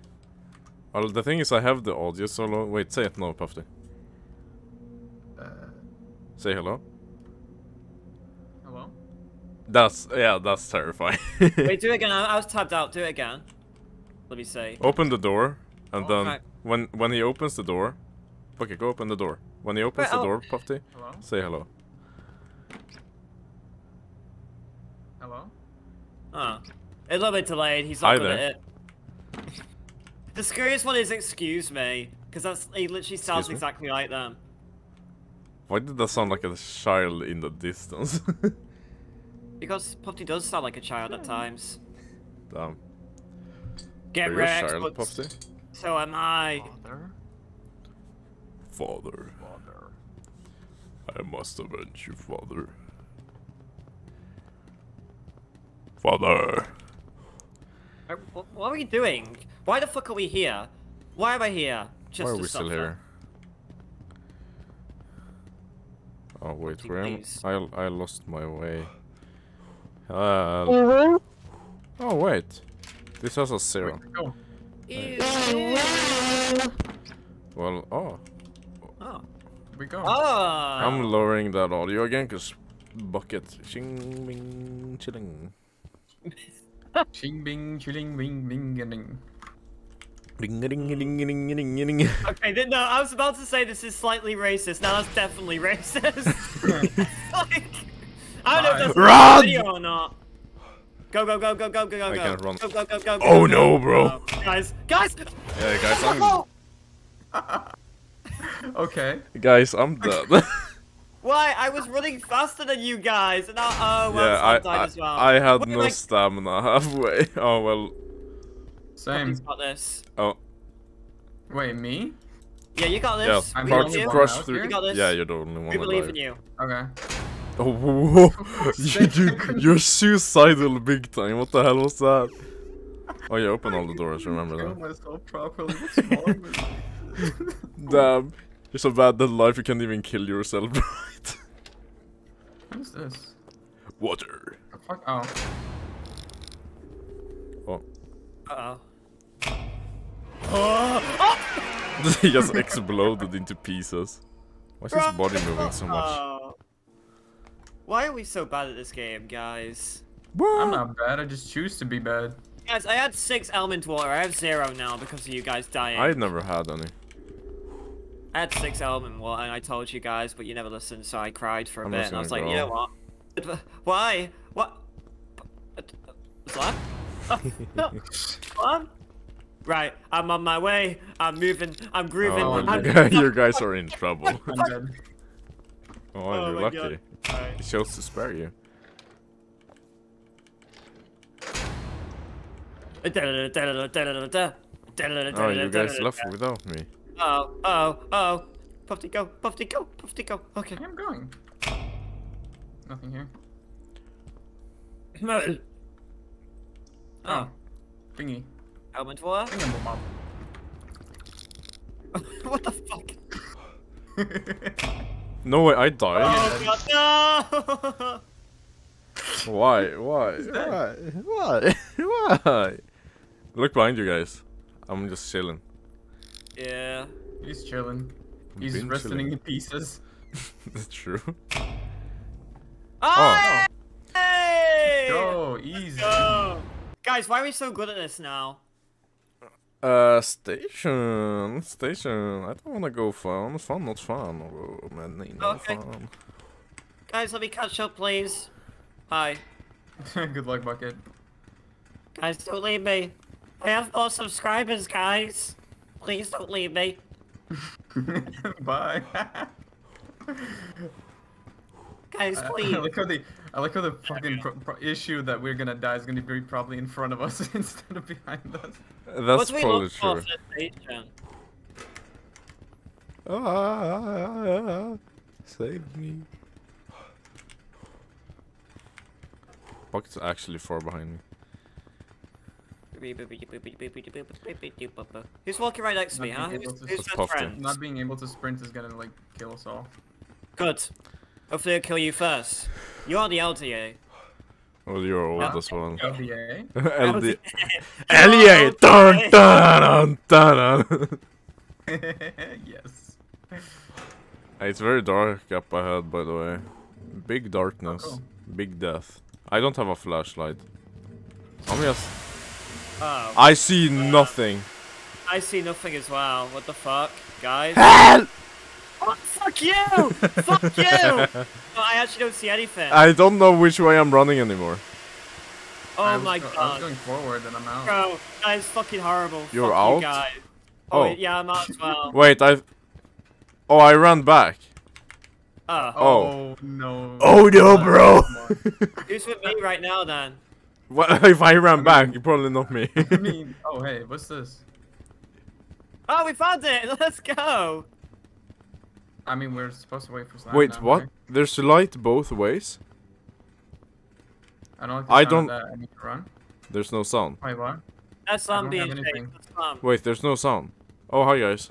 Well, the thing is, I have the audio solo. Wait, say it now, Puffy. uh, Say hello. hello. That's yeah, that's terrifying. Wait, do it again. I, I was tabbed out. Do it again. Let me see. Open the door, and then Alright. when when he opens the door, okay, go open the door. When he opens Wait, the oh. door, Puffy, Hello. say hello. Hello. Oh. A little bit delayed. He's not Hi good there. at it. The scariest one is excuse me. Because that's he literally sounds me? exactly like them. Why did that sound like a child in the distance? Because Puffy does sound like a child at times. Damn. Get Are you a wrecked, child, but Puffy? so am I. Father. Father, Father. I must avenge you, father. Father. Uh, wh- What are we doing? Why the fuck are we here? Why am I here? Just Why are to we still here? Oh wait, Puffy, where am. I? I lost my way. Uh, oh wait, this has a zero. Go. Well, oh, Oh. We go. Ah. I'm lowering that audio again, cause bucket, ching, bing, chilling, Ching bing chilling bing bing ding. ding, ding, ding, ding. Okay, th- no, I was about to say this is slightly racist. Now that's definitely racist. like, I don't know if that's Run! a video or not. Go, go, go, go, go, go, go, I go. can't run. Go, go, go, go, go. Oh, go. no, bro. Oh, guys, guys! Yeah, guys, I'm! Okay. guys, I'm dead. Why? I was running faster than you guys, and now, oh, well, yeah, I, Sam died I, as well. I had Wait, no like, stamina halfway. Oh well. Same. Puppy's got this. Oh Wait, me? Yeah, you got this. yes, I'm we the crush, only believe you. one crush through. You got this. Yeah, you're the only one We believe alive. in you. Okay. Oh, whoa, whoa. you, you, you're suicidal big time. What the hell was that? Oh, you open all the doors, remember that. myself properly. What's wrong with me? Damn. You're so bad that life you can't even kill yourself, right? What is this? Water. The fuck? Oh. Oh. Uh oh. he just exploded into pieces. Why is his body moving so much? Oh. Why are we so bad at this game, guys? I'm not bad. I just choose to be bad. Guys, I had six almond water. I have zero now because of you guys dying. I never had any. I had six almond water and I told you guys, but you never listened, so I cried for a I'm bit. And I was gonna like, you know what? Why? What? What's that? what? Right, I'm on my way. I'm moving. I'm grooving. Oh, I'm you guys, you guys are in trouble. Oh, Oh you're lucky. God. Alright. He chose to spare you. Oh, Oh, you guys left without me. Oh, oh, oh. Puffy go, Puffy go, Puffy go. Okay. I am going. Nothing here. Oh. Oh. Thingy. Almond water? Thingamabob. what the fuck? No way, I died. Oh god, no! Why? Why? Why? Why? Why? Look behind you guys. I'm just chilling. yeah. He's chilling. I'm He's been resting chilling. in pieces. That's true. Oh! oh. Hey! Go, easy. Go! Guys, why are we so good at this now? Uh, station, station. I don't wanna go fun, fun, not fun. Oh, man, no Okay. fun. Guys, let me catch up, please. Hi. Good luck, Bucket. Guys, don't leave me. I have more subscribers, guys. Please don't leave me. Bye. Guys, please. I like how the I like how the fucking pro- pro- issue that we're gonna die is gonna be probably in front of us instead of behind us. That's what do we probably true. for station? Ah, save me. Bucket's actually far behind me. Who's walking right next to me, huh? being Who's, able who's That's my Puffy. friend? Not being able to sprint is gonna like kill us all. Good. Hopefully I'll kill you first. You are the LTA. Well, you're old Yeah. as well. LDA. LD. LEA! Dun dun dun dun! yes. It's very dark up ahead, by the way. Big darkness. Oh, cool. Big death. I don't have a flashlight. I'm just. Oh, I see nothing. I see nothing as well. What the fuck, guys? Help! Oh, fuck you! fuck you! No, I actually don't see anything. I don't know which way I'm running anymore. oh I was my go- I was going forward and I'm out. Bro, that is fucking horrible. You're Fuck out? You guys. Oh, Oh. yeah, I'm out as well. Wait, I. Oh, I ran back. Ah. Oh, Oh. no. Oh no, bro! who's with me right now then? what if I ran back? You probably not me. I mean, oh hey, what's this? Oh, we found it! Let's go! I mean, we're supposed to wait for Slime Wait, now, what? right? There's light both ways. I don't like the I sound don't- that. I need to run. There's no sound. Wait, what? That's I Zlam don't being have chased. anything. That's Wait, there's no sound. Oh, hi guys.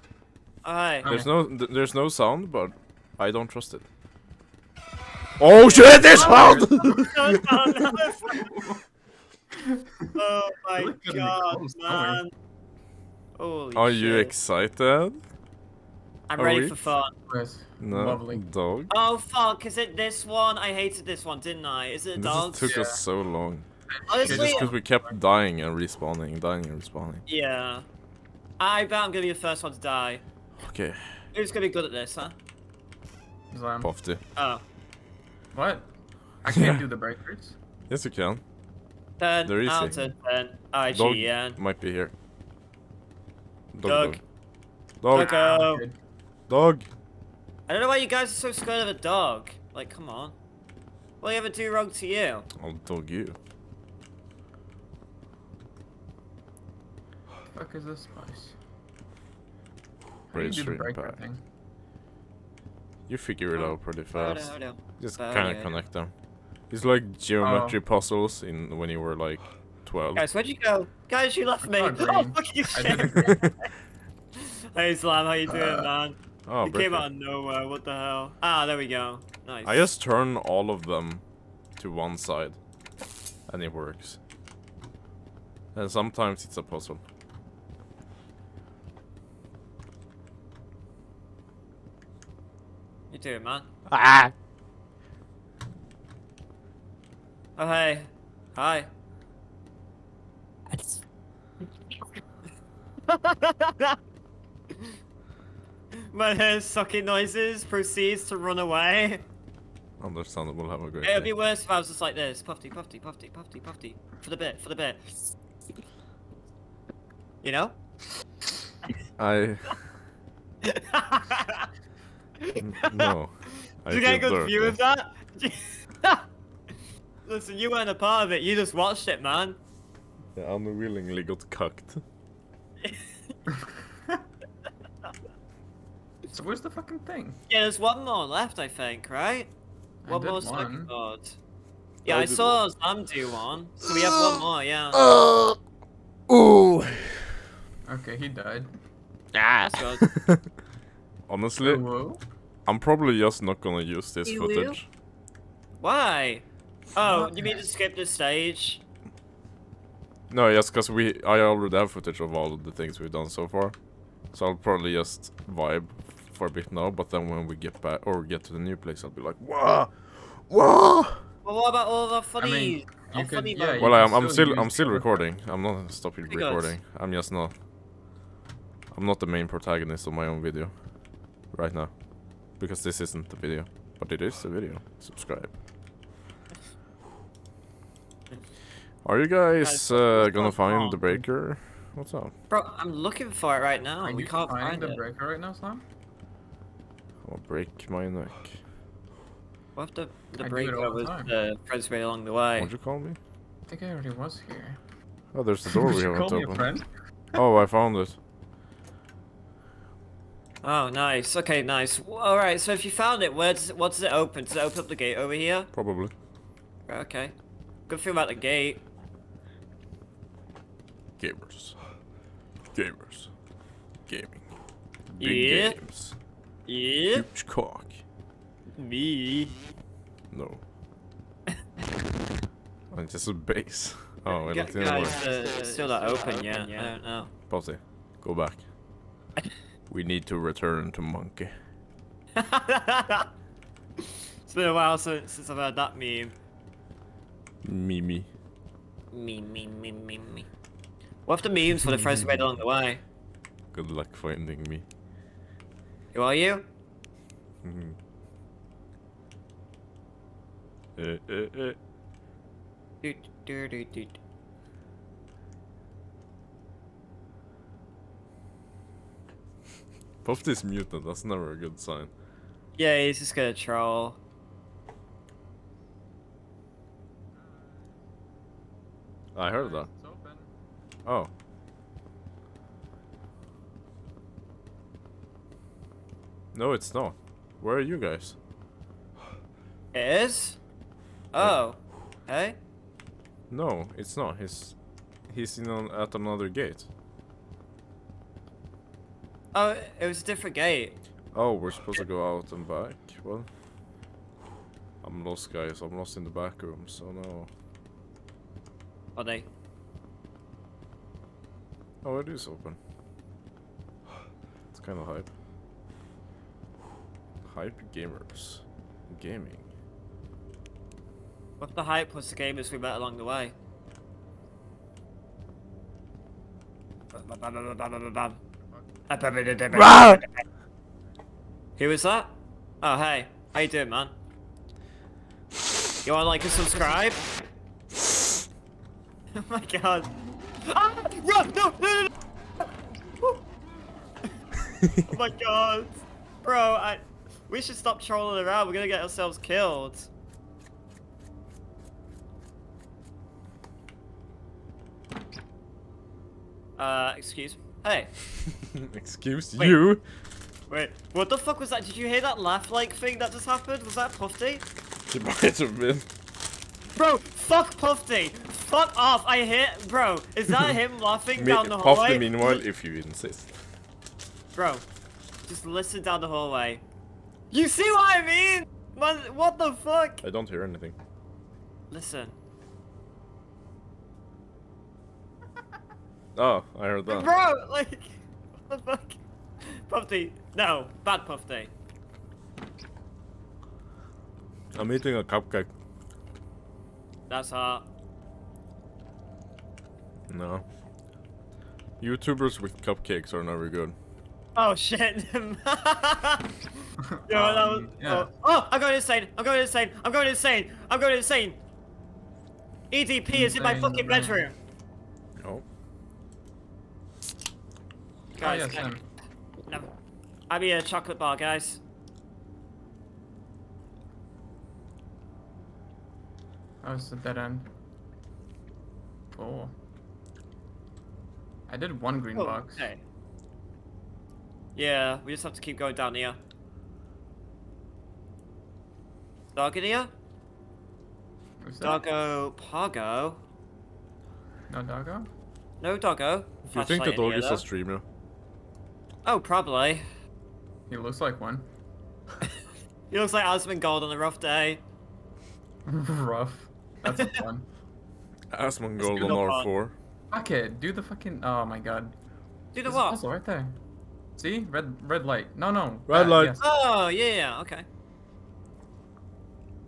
Alright. Oh. There's no, th there's no sound, but I don't trust it. Oh shit! There's oh, sound. oh my Really couldn't be god, man. Holy Are you excited? I'm are ready we? for fun. Yes. No, Lovely. dog. Oh fuck, is it this one? I hated this one, didn't I? Is it a This dog? just took Yeah. us so long. Honestly, Just because we kept dying and respawning, dying and respawning. yeah. I bet I'm gonna be the first one to die. Okay, Who's gonna be good at this, huh? Slime. Pofty. Oh. What? I can't do the breakers. Yes, you can. Ten They're easy. out of ten. Dog IGN. might be here. Doug. Dog. Dog. Dog. Go. Good. Dog. I don't know why you guys are so scared of a dog. Like, come on. What do you ever do wrong to you? I'll dog you. fuck is this place? How do you do the breaker thing? You figure it Oh. out pretty Oh, fast. no, no. Just Oh, kind yeah. of connect them. It's like geometry oh. puzzles in when you were like 12. Guys, where'd you go? Guys, you left me. Oh, Oh, green. fuck you, I shit. Hey, Zlam, how you uh. doing, man? Oh, you came out of nowhere. What the hell? Ah, there we go. Nice. I just turn all of them to one side, and it works. And sometimes it's a puzzle. You doing, man? Ah! Oh, hey. Hi. My hair sucking noises proceeds to run away. Oh, Understandable. Have a great It'd be worse if I was just like this. Puffy, puffy, puffy, puffy, puffy. For the bit, for the bit. You know? I... no. I Did you get a good view of that? Listen, you weren't a part of it. You just watched it, man. Yeah, I unwillingly got cucked. so where's the fucking thing? Yeah, there's one more left, I think, right? I One did more one. second board. Yeah, I I did saw Sam do one. So we have one more, yeah. Uh, ooh. Okay, he died. Ah. Honestly, Whoa. I'm probably just not gonna use this You will? footage. Why? Oh, you mean to skip this stage? No, just because we I already have footage of all of the things we've done so far. So I'll probably just vibe for a bit now, but then when we get back or get to the new place, I'll be like, whoa, whoa. Well, what about all the funny, mean, you could- funny yeah, moments? Well, I'm I'm still still I'm still recording. I'm not stopping Pretty recording. I'm just not. I'm not the main protagonist of my own video right now, because this isn't the video, but it is the video. Subscribe. Are you guys Guys, uh, gonna find the breaker? What's up? Bro, I'm looking for it right now. Are we you can't finding find the it. breaker right now, Zlam? I'll break my neck. What if the, the I do it the was time. Uh, the friends way along the way? What'd you call me? I think I already was here. Oh, there's the door we haven't call opened. Oh, I found it. Oh, nice. Okay, nice. All right. So if you found it, where does it, what does it open? Does it open up the gate over here? Probably. Okay. Good thing about the gate. Gamers. Gamers. Gaming. Big Yeah. games. Yeah. Huge cock. Me. No. it's just a base. Oh, it in Guys, uh, it's still not open yet. I don't know. Pause it. Go back. We need to return to monkey. it's been a while since, since I've heard that meme. Mimi. Me, me, me, me, me. What if the memes for the friends we made along the way? Good luck finding me. Who are you? Mhm. Eh, eh, eh. Doot, doot, doot, doot. Puff this mutant, that's never a good sign. Yeah, he's just gonna troll. I heard that. Oh. No, it's not. Where are you guys? It is? Oh. Hey? No, it's not. He's he's in on, at another gate. Oh, it was a different gate. Oh, we're supposed to go out and back. Well, I'm lost, guys. I'm lost in the back room. So no. Are they? Oh, it is open. It's kind of hype. Hype gamers, gaming. What the hype was the gamers we met along the way? Who was that? Oh, hey. How you doing, man? You want to like and subscribe? oh my god. Ah! Run! No! No! No! no! Oh my god. Bro, I... We should stop trolling around. We're gonna get ourselves killed. Uh, excuse me. Hey. Excuse Wait. you. Wait, what the fuck was that? Did you hear that laugh-like thing that just happened? Was that Puffy? It might have been. Bro, fuck Puffy. Fuck off. I hear- Bro, is that him laughing down the hallway? the meanwhile, if you insist. Bro, just listen down the hallway. You see what I mean? What, what the fuck? I don't hear anything. Listen. Oh, I heard that. Bro, like, what the fuck? Puffy. No, bad Puffy. I'm eating a cupcake. That's hot. No. YouTubers with cupcakes are never good. Oh shit. Yo, that was. Um, yeah. Oh, oh, I'm going insane. I'm going insane. I'm going insane. I'm going insane. EDP is in my fucking bro. bedroom. Oh. Oh, Guys, yes, can- him. no. I mean a chocolate bar, guys. Oh, it's a dead end. Cool. I did one green Oh, box. Okay. Yeah, we just have to keep going down here. Dog in here? Doggo Pogo? No doggo? No doggo. Do you think the dog here, is though. a streamer? Oh, probably. He looks like one. He looks like Asmongold Gold on a rough day. Rough. That's a fun. Asmongold good. on R4. Fuck it. Do the fucking. Oh my god. Do the There's a what? puzzle right there. See? Red red light. No, no. Red that, light. yes. Oh, yeah, yeah, okay.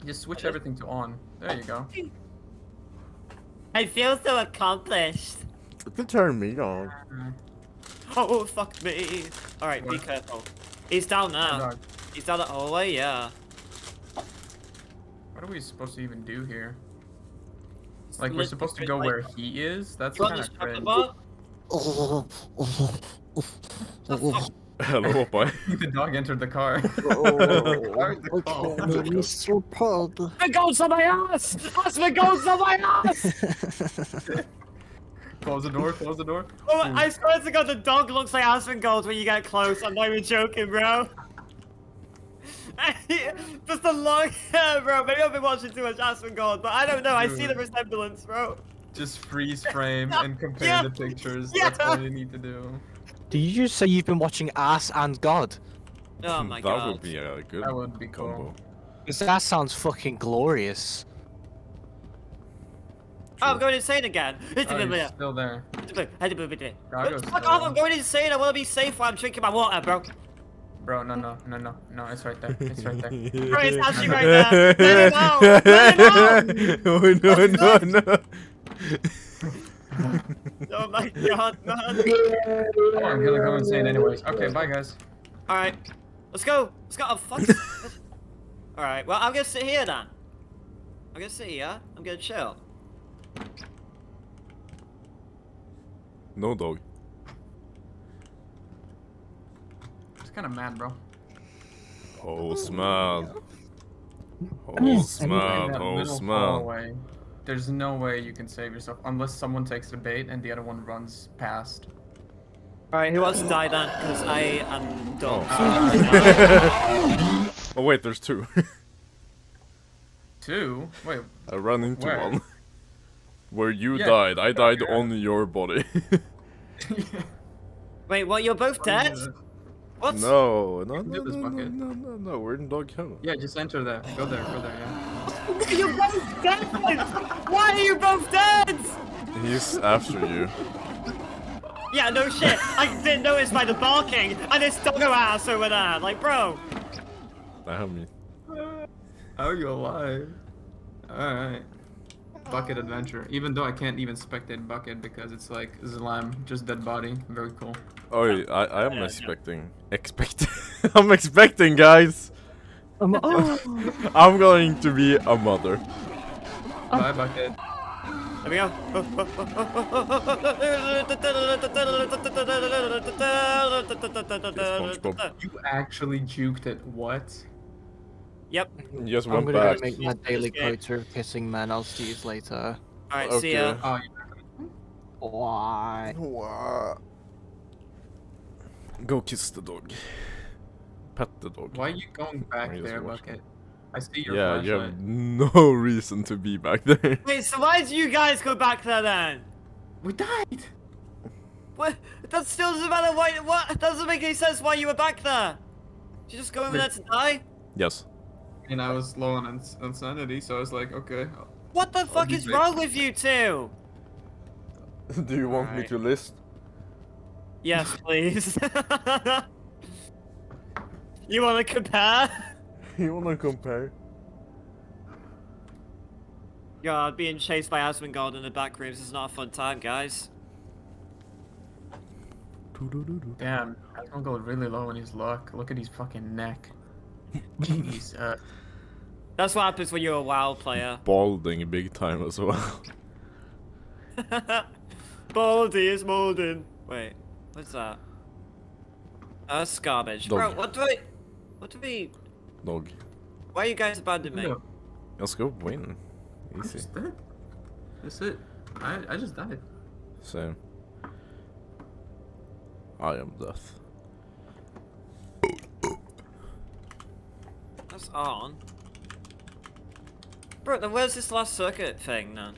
Just switch everything to on. There you go. I feel so accomplished. You turn me on. Mm. Oh, fuck me. Alright, be careful. He's down there. He's down the hallway, yeah. What are we supposed to even do here? Like we're supposed to go where he is? That's You want kind of chocolate cringe. bar? Hello, Popeye. the dog entered the car. Oh, okay, Mr. Pug. It goes on my ass! Aspen goes on my ass! close the door. Close the door. Oh, I swear to god, the dog looks like Asmongold when you get close. I'm not even joking, bro. Just the long hair, bro. Maybe I've been watching too much Asmongold, but I don't know. I see the resemblance, bro. Just freeze frame and compare Yeah. the pictures. Yeah. That's all you need to do. Did you just say you've been watching Ass and God? Oh hmm, my that god. would be a good That would be cool. combo. Because that sounds fucking glorious. Oh, I'm going insane again. It's Oh, you're still there. Drago's Fuck off. I'm going insane. I want to be safe while I'm drinking my water, bro. Bro, no, no, no, no, no. It's right there. It's right there. Bro, it's actually right there. Let it out. Let it oh, no, no, no. Oh my god, man. Oh, I'm gonna go insane anyways. Okay, bye guys. Alright, let's go. Let's go. Oh, fuck. Alright, well, I'm gonna sit here then. I'm gonna sit here. I'm gonna chill. No dog. It's kind of mad, bro. Oh, smell. Oh, In smell. that Oh, little smell. hallway, There's no way you can save yourself unless someone takes the bait and the other one runs past. Alright, who wants to die then? Because I am done. Oh. oh, wait, there's two. Two? Wait, I ran into Where? one. Where you Yeah, died. I died yeah. on your body. Wait, what? You're both dead? What? no, no, no, no, no, no, no, no, we're in dog heaven. yeah, just enter there. Go there, go there, yeah. You're both dead! Why are you both dead? He's after you. Yeah, no shit. I didn't notice by the barking and this doggo ass over there. Like, bro. Damn me. How are you alive? Alright. Bucket adventure. Even though I can't even spectate bucket because it's like Zlam, just dead body. Very cool. Oh, I, I am yeah. expecting. Expect. I'm expecting, guys. Um, oh, I'm going to be a mother. Bye bucket. There we go. SpongeBob. You actually juked it. What? Yep. You just I'm gonna back. go make my daily quota of kissing men. I'll see you later. Alright, see ya. Okay. Oh, you Why? Go kiss the dog. Pet the dog. why are you going back Are you just there, watching? bucket? I see your yeah, you flashlight. have no reason to be back there. Wait, so why did you guys go back there then? We died. What? That still doesn't matter why. What? That doesn't make any sense why you were back there. Did you just go over there to die? yes. And I was low on ins- insanity, so I was like, okay. What the fuck is wrong with you two? Do you want me to list? Yes, please. You want to compare? you wanna compare? God, being chased by Asmongold in the back rooms is not a fun time, guys. Damn, I don't really low on his luck. Look at his fucking neck. Jeez. Uh, That's what happens when you're a WoW player. Balding big time as well. Baldy is molding. Wait, what's that? That's garbage. Bro, what do I... What do we... Dog. Why you guys abandoned me? no, Let's go win. I'm Easy. just dead. That's it. I I just died. Same. I am death. That's on. Bro, then where's this last circuit thing then?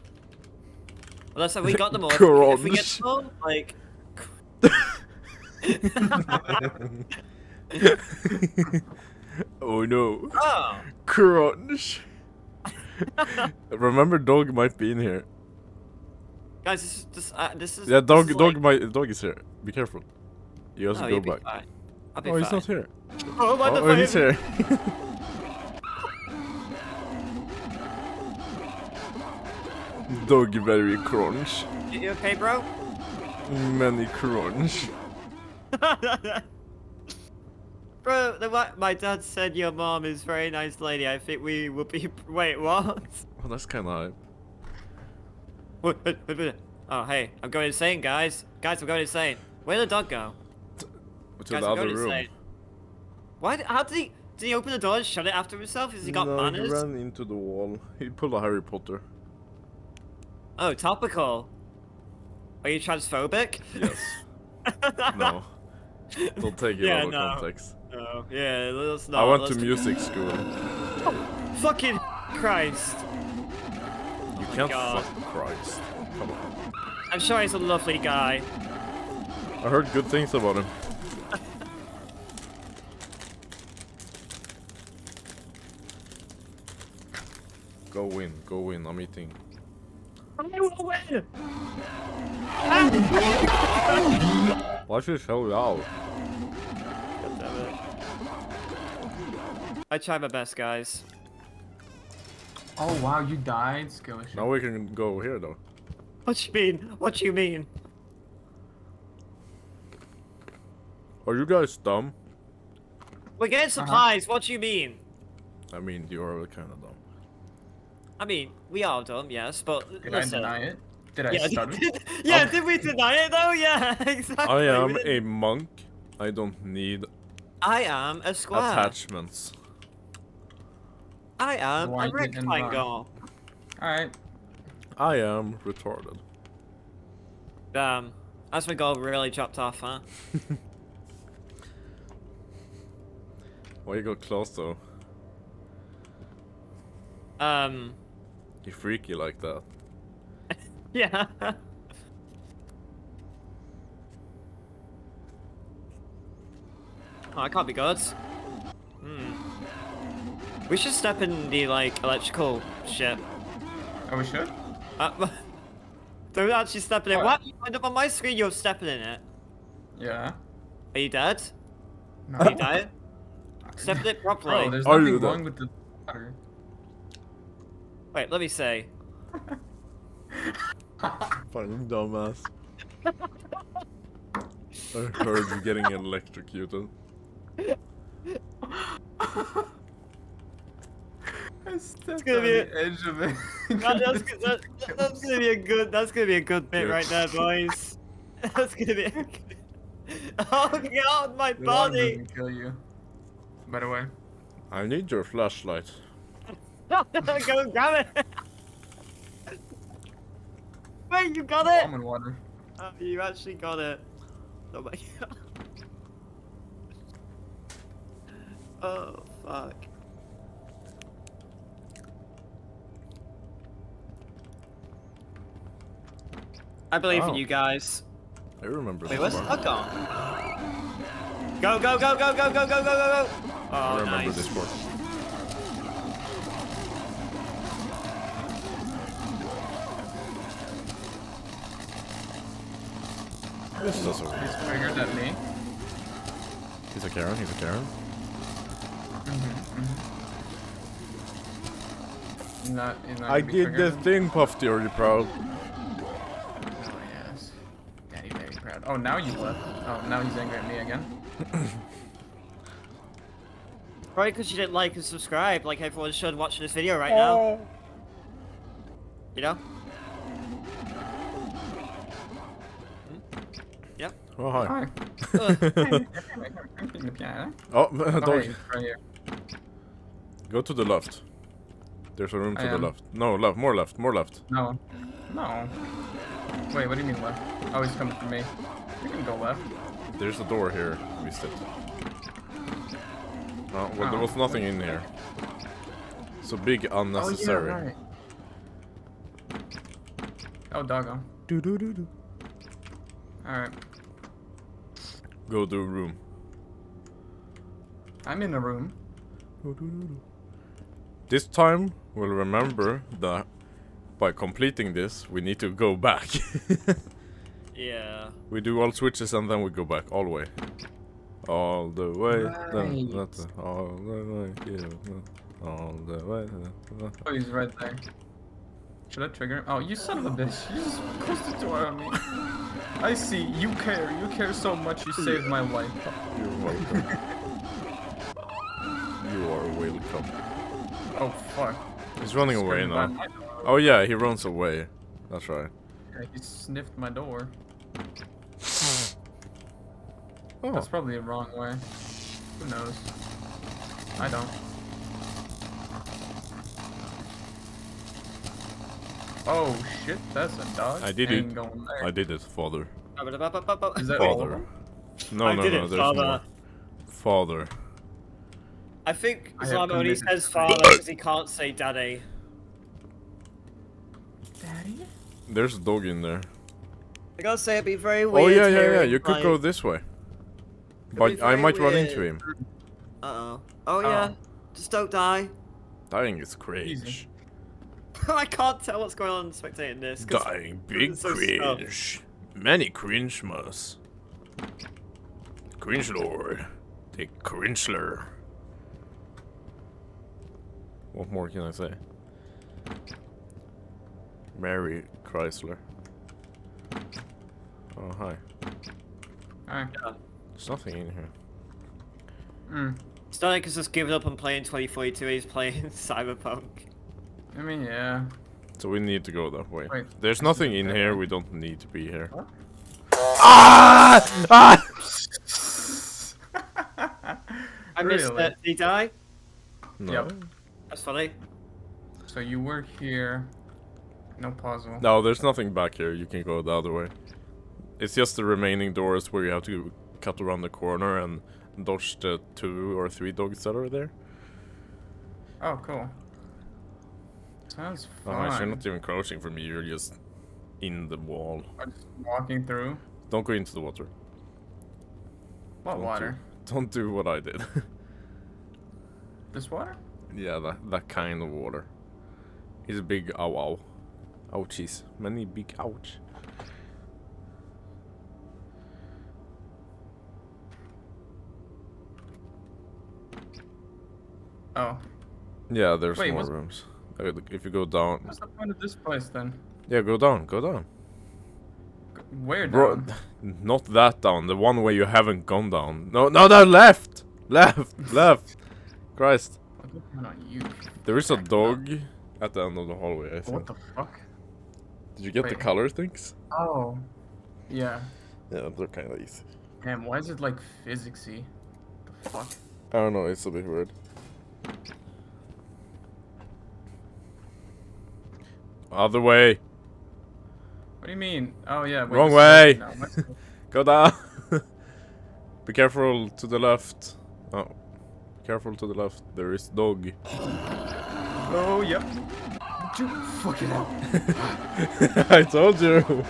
Well, that's like we got them all. If we- If we get them all, like... oh no. Oh! Crunch. Remember dog might be in here. Guys, this is... This, uh, this is Yeah, dog is dog like- might dog is here. Be careful. You have to Oh, go back. fine. I'll be Oh, fine. he's not here. Oh, what the Oh, oh, he's here. dog very crunch. You okay, bro? Many crunch. Bro, the, my dad said your mom is a very nice lady. I think we will be. Wait, what? Well, that's kind of hype. Oh, hey, I'm going insane, guys. Guys, I'm going insane. Where did the dog go? To guys, the I'm other going room. insane. Why? How did he? Did he open the door and shut it after himself? Has he got no, manners? he ran into the wall. He pulled a Harry Potter. Oh, topical. Are you transphobic? Yes. no. Don't take it Yeah, out of no. context. No. Yeah, let's not. I went let's to music school. Fucking Christ. You oh can't God. fuck Christ. Come on. I'm sure he's a lovely guy. I heard good things about him. Go win, go win, I'm eating. I will win. Why should you show out? God damn it. I tried my best, guys. Oh wow, you died, Skillish. Now we can go here though. What you mean? What you mean? Are you guys dumb? We're getting supplies. What you mean? I mean, you are kind of dumb. I mean, we are dumb, yes, but Did listen. I deny it? Did I Yeah, stutter? did, yeah, Um, did we deny it though? Yeah, exactly. I am a monk. I don't need I am a square. attachments. I am Why a didn't rectangle. Alright. I am retarded. Damn. That's my goal really dropped off, huh? Why you got close though? Um, You freaky like that. yeah. Oh, I can't be good. Hmm. We should step in the, like, electrical ship. Oh, we should? Uh, don't actually step in it. What? What? You end up on my screen, you're stepping in it. Yeah. Are you dead? No. Are you dead? Step in it properly. Bro, there's Are nothing you wrong dead? with the water. Wait, let me say. Fucking dumbass. I heard you getting electrocuted. I stepped gonna on be the edge of it. That- that's, that, that's gonna be a good. That's gonna be a good bit right there, boys. That's gonna be. A good... Oh god, my The water body! doesn't kill you. By the way. I need your flashlight. Go grab it! Wait, you got it! Almond water. Oh, you actually got it. Oh my god. Oh fuck. I believe Oh. in you guys. I remember Wait, this where's part. Hug gone? Go, go, go, go, go, go, go, go, go, go! I Oh, remember nice. this part. This is also He's triggered at me. He's a Karen, he's a Karen. Mm-hmm, mm-hmm. He's not, he's not I did the thing, Puffy, are you proud? Oh, yes. Daddy very. Oh, now you left. Oh, now he's angry at me again. Probably because you didn't like and subscribe like everyone should watching this video right now. Oh. You know? Yep. Oh, hi. Hi. Ugh. Oh, Oh, dog. hey, right here. Go to the left. There's a room to I the am. left. No, left, more left, more left. No. No. Wait, what do you mean left? Oh, he's coming for me. We can go left. There's a door here. Missed it. Oh, well, there Oh. was nothing in here. So big unnecessary. Oh, yeah, right. Oh, doggo. Do do do do. Alright. Go to a room. I'm in a room. Do, do, do, do. This time, we'll remember that by completing this, we need to go back. Yeah. we do all switches and then we go back all the way. All the way. Then, Right. not the, all the way. Yeah, no, all the way. Oh, he's right there. Should I trigger him? Oh, you son of a bitch. You just closed the door on me. I see. You care. You care so much. You saved my life. You're welcome. you are welcome. Oh, fuck. He's running away Screaming by now. My door. Oh yeah, he runs away. That's right. Yeah, he sniffed my door. Oh, That's probably the wrong way. Who knows? I don't. Oh shit, that's a dog. I did Ain't it. Going there. I did it, father. Is that Father. No, I no, no, it, there's father. more. Father. I think I only says father because he can't say daddy. Daddy? There's a dog in there. I gotta say, it'd be very weird. Oh yeah, yeah, yeah. You could like, go this way. be But I very might run into him. Uh-oh. Oh, yeah. Oh. Just don't die. Dying is cringe. I can't tell what's going on spectating this. 'cause Dying, big it's so cringe. Many cringe must. Cringe lord. The cringeler. What more can I say? Mary Chrysler. Oh, hi. Alright. There's nothing in here. Mm. Static has just given up on playing 2042. He's playing Cyberpunk. I mean, yeah. So we need to go that way. Wait. There's nothing in here. We don't need to be here. What? Ah! Ah! I missed Really? it. Did he die? No. Yep. That's funny. So you were here. No puzzle. No, there's nothing back here. You can go the other way. It's just the remaining doors where you have to cut around the corner and dodge the two or three dogs that are there. Oh, cool. Sounds Oh, fun. nice. You're not even crouching for me. You're just in the wall. I'm just walking through. Don't go into the water. What Don't water? Do, don't do what I did. This water? yeah, that that kind of water. It's a big ow ow. Ouchies. Many big ouch. Oh. Yeah, there's Wait, more rooms. If you go down, What's the point of this place then? yeah, go down, go down. Where Bro, down? not that down. The one where you haven't gone down. No, no, no, left, left, left. Christ, What the on you? there is a dog at the end of the hallway. I think. What the fuck? Did you get the color things? Oh. Yeah. Yeah, they're kind of easy. Damn, why is it like physicsy? The fuck? I don't know. It's a bit weird. Other way. What do you mean? Oh yeah. wait, Wrong way. Go down. Be careful to the left. Oh, careful to the left. There is dog. Oh yep. You fucking hell. I told you.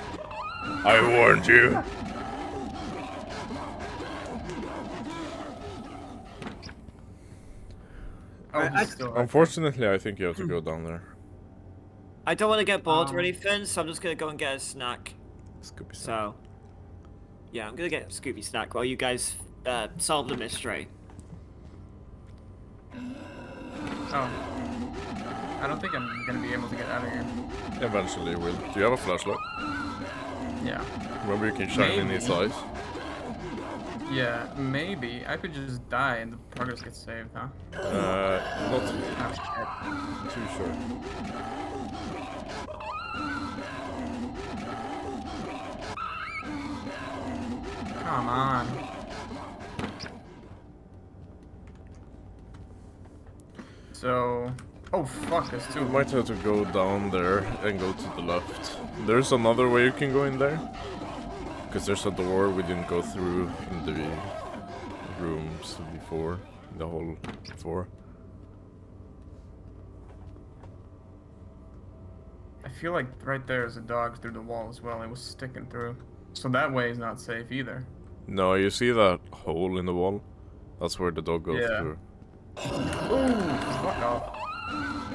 I warned you. Oh, I- he's still right there. Unfortunately, I think you have to go down there. I don't want to get bored or Um, anything, so I'm just gonna go and get a snack. Scooby Snack. So, yeah, I'm gonna get a Scooby snack while you guys uh, solve the mystery. Oh. I don't think I'm gonna be able to get out of here. Eventually, will. Do you have a flashlight? Yeah. Remember, you can shine in his Maybe. eyes. Yeah, maybe. I could just die and the progress gets saved, huh? Uh, not Oh, too sure. Come on. So... Oh, fuck, two. You might have to go down there and go to the left. There's another way you can go in there. Because there's a door we didn't go through in the rooms before. The whole floor. I feel like right there is a dog through the wall as well. It was sticking through. So that way is not safe either. No, you see that hole in the wall? That's where the dog goes Yeah. through. Ooh, fuck off. Mm-hmm.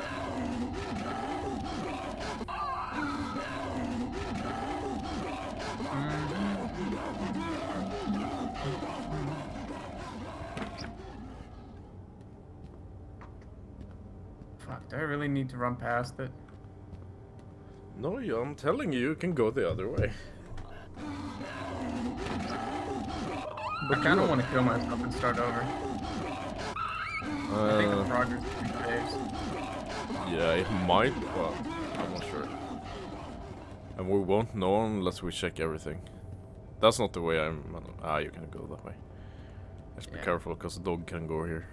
Fuck, do I really need to run past it? No, I'm telling you, you can go the other way. I kind of want to kill myself and start over. I think the Uh, progress saved. yeah, it might, but I'm not sure. And we won't know unless we check everything. That's not the way I'm. Ah, you can go that way. Just be careful, because the dog can go here.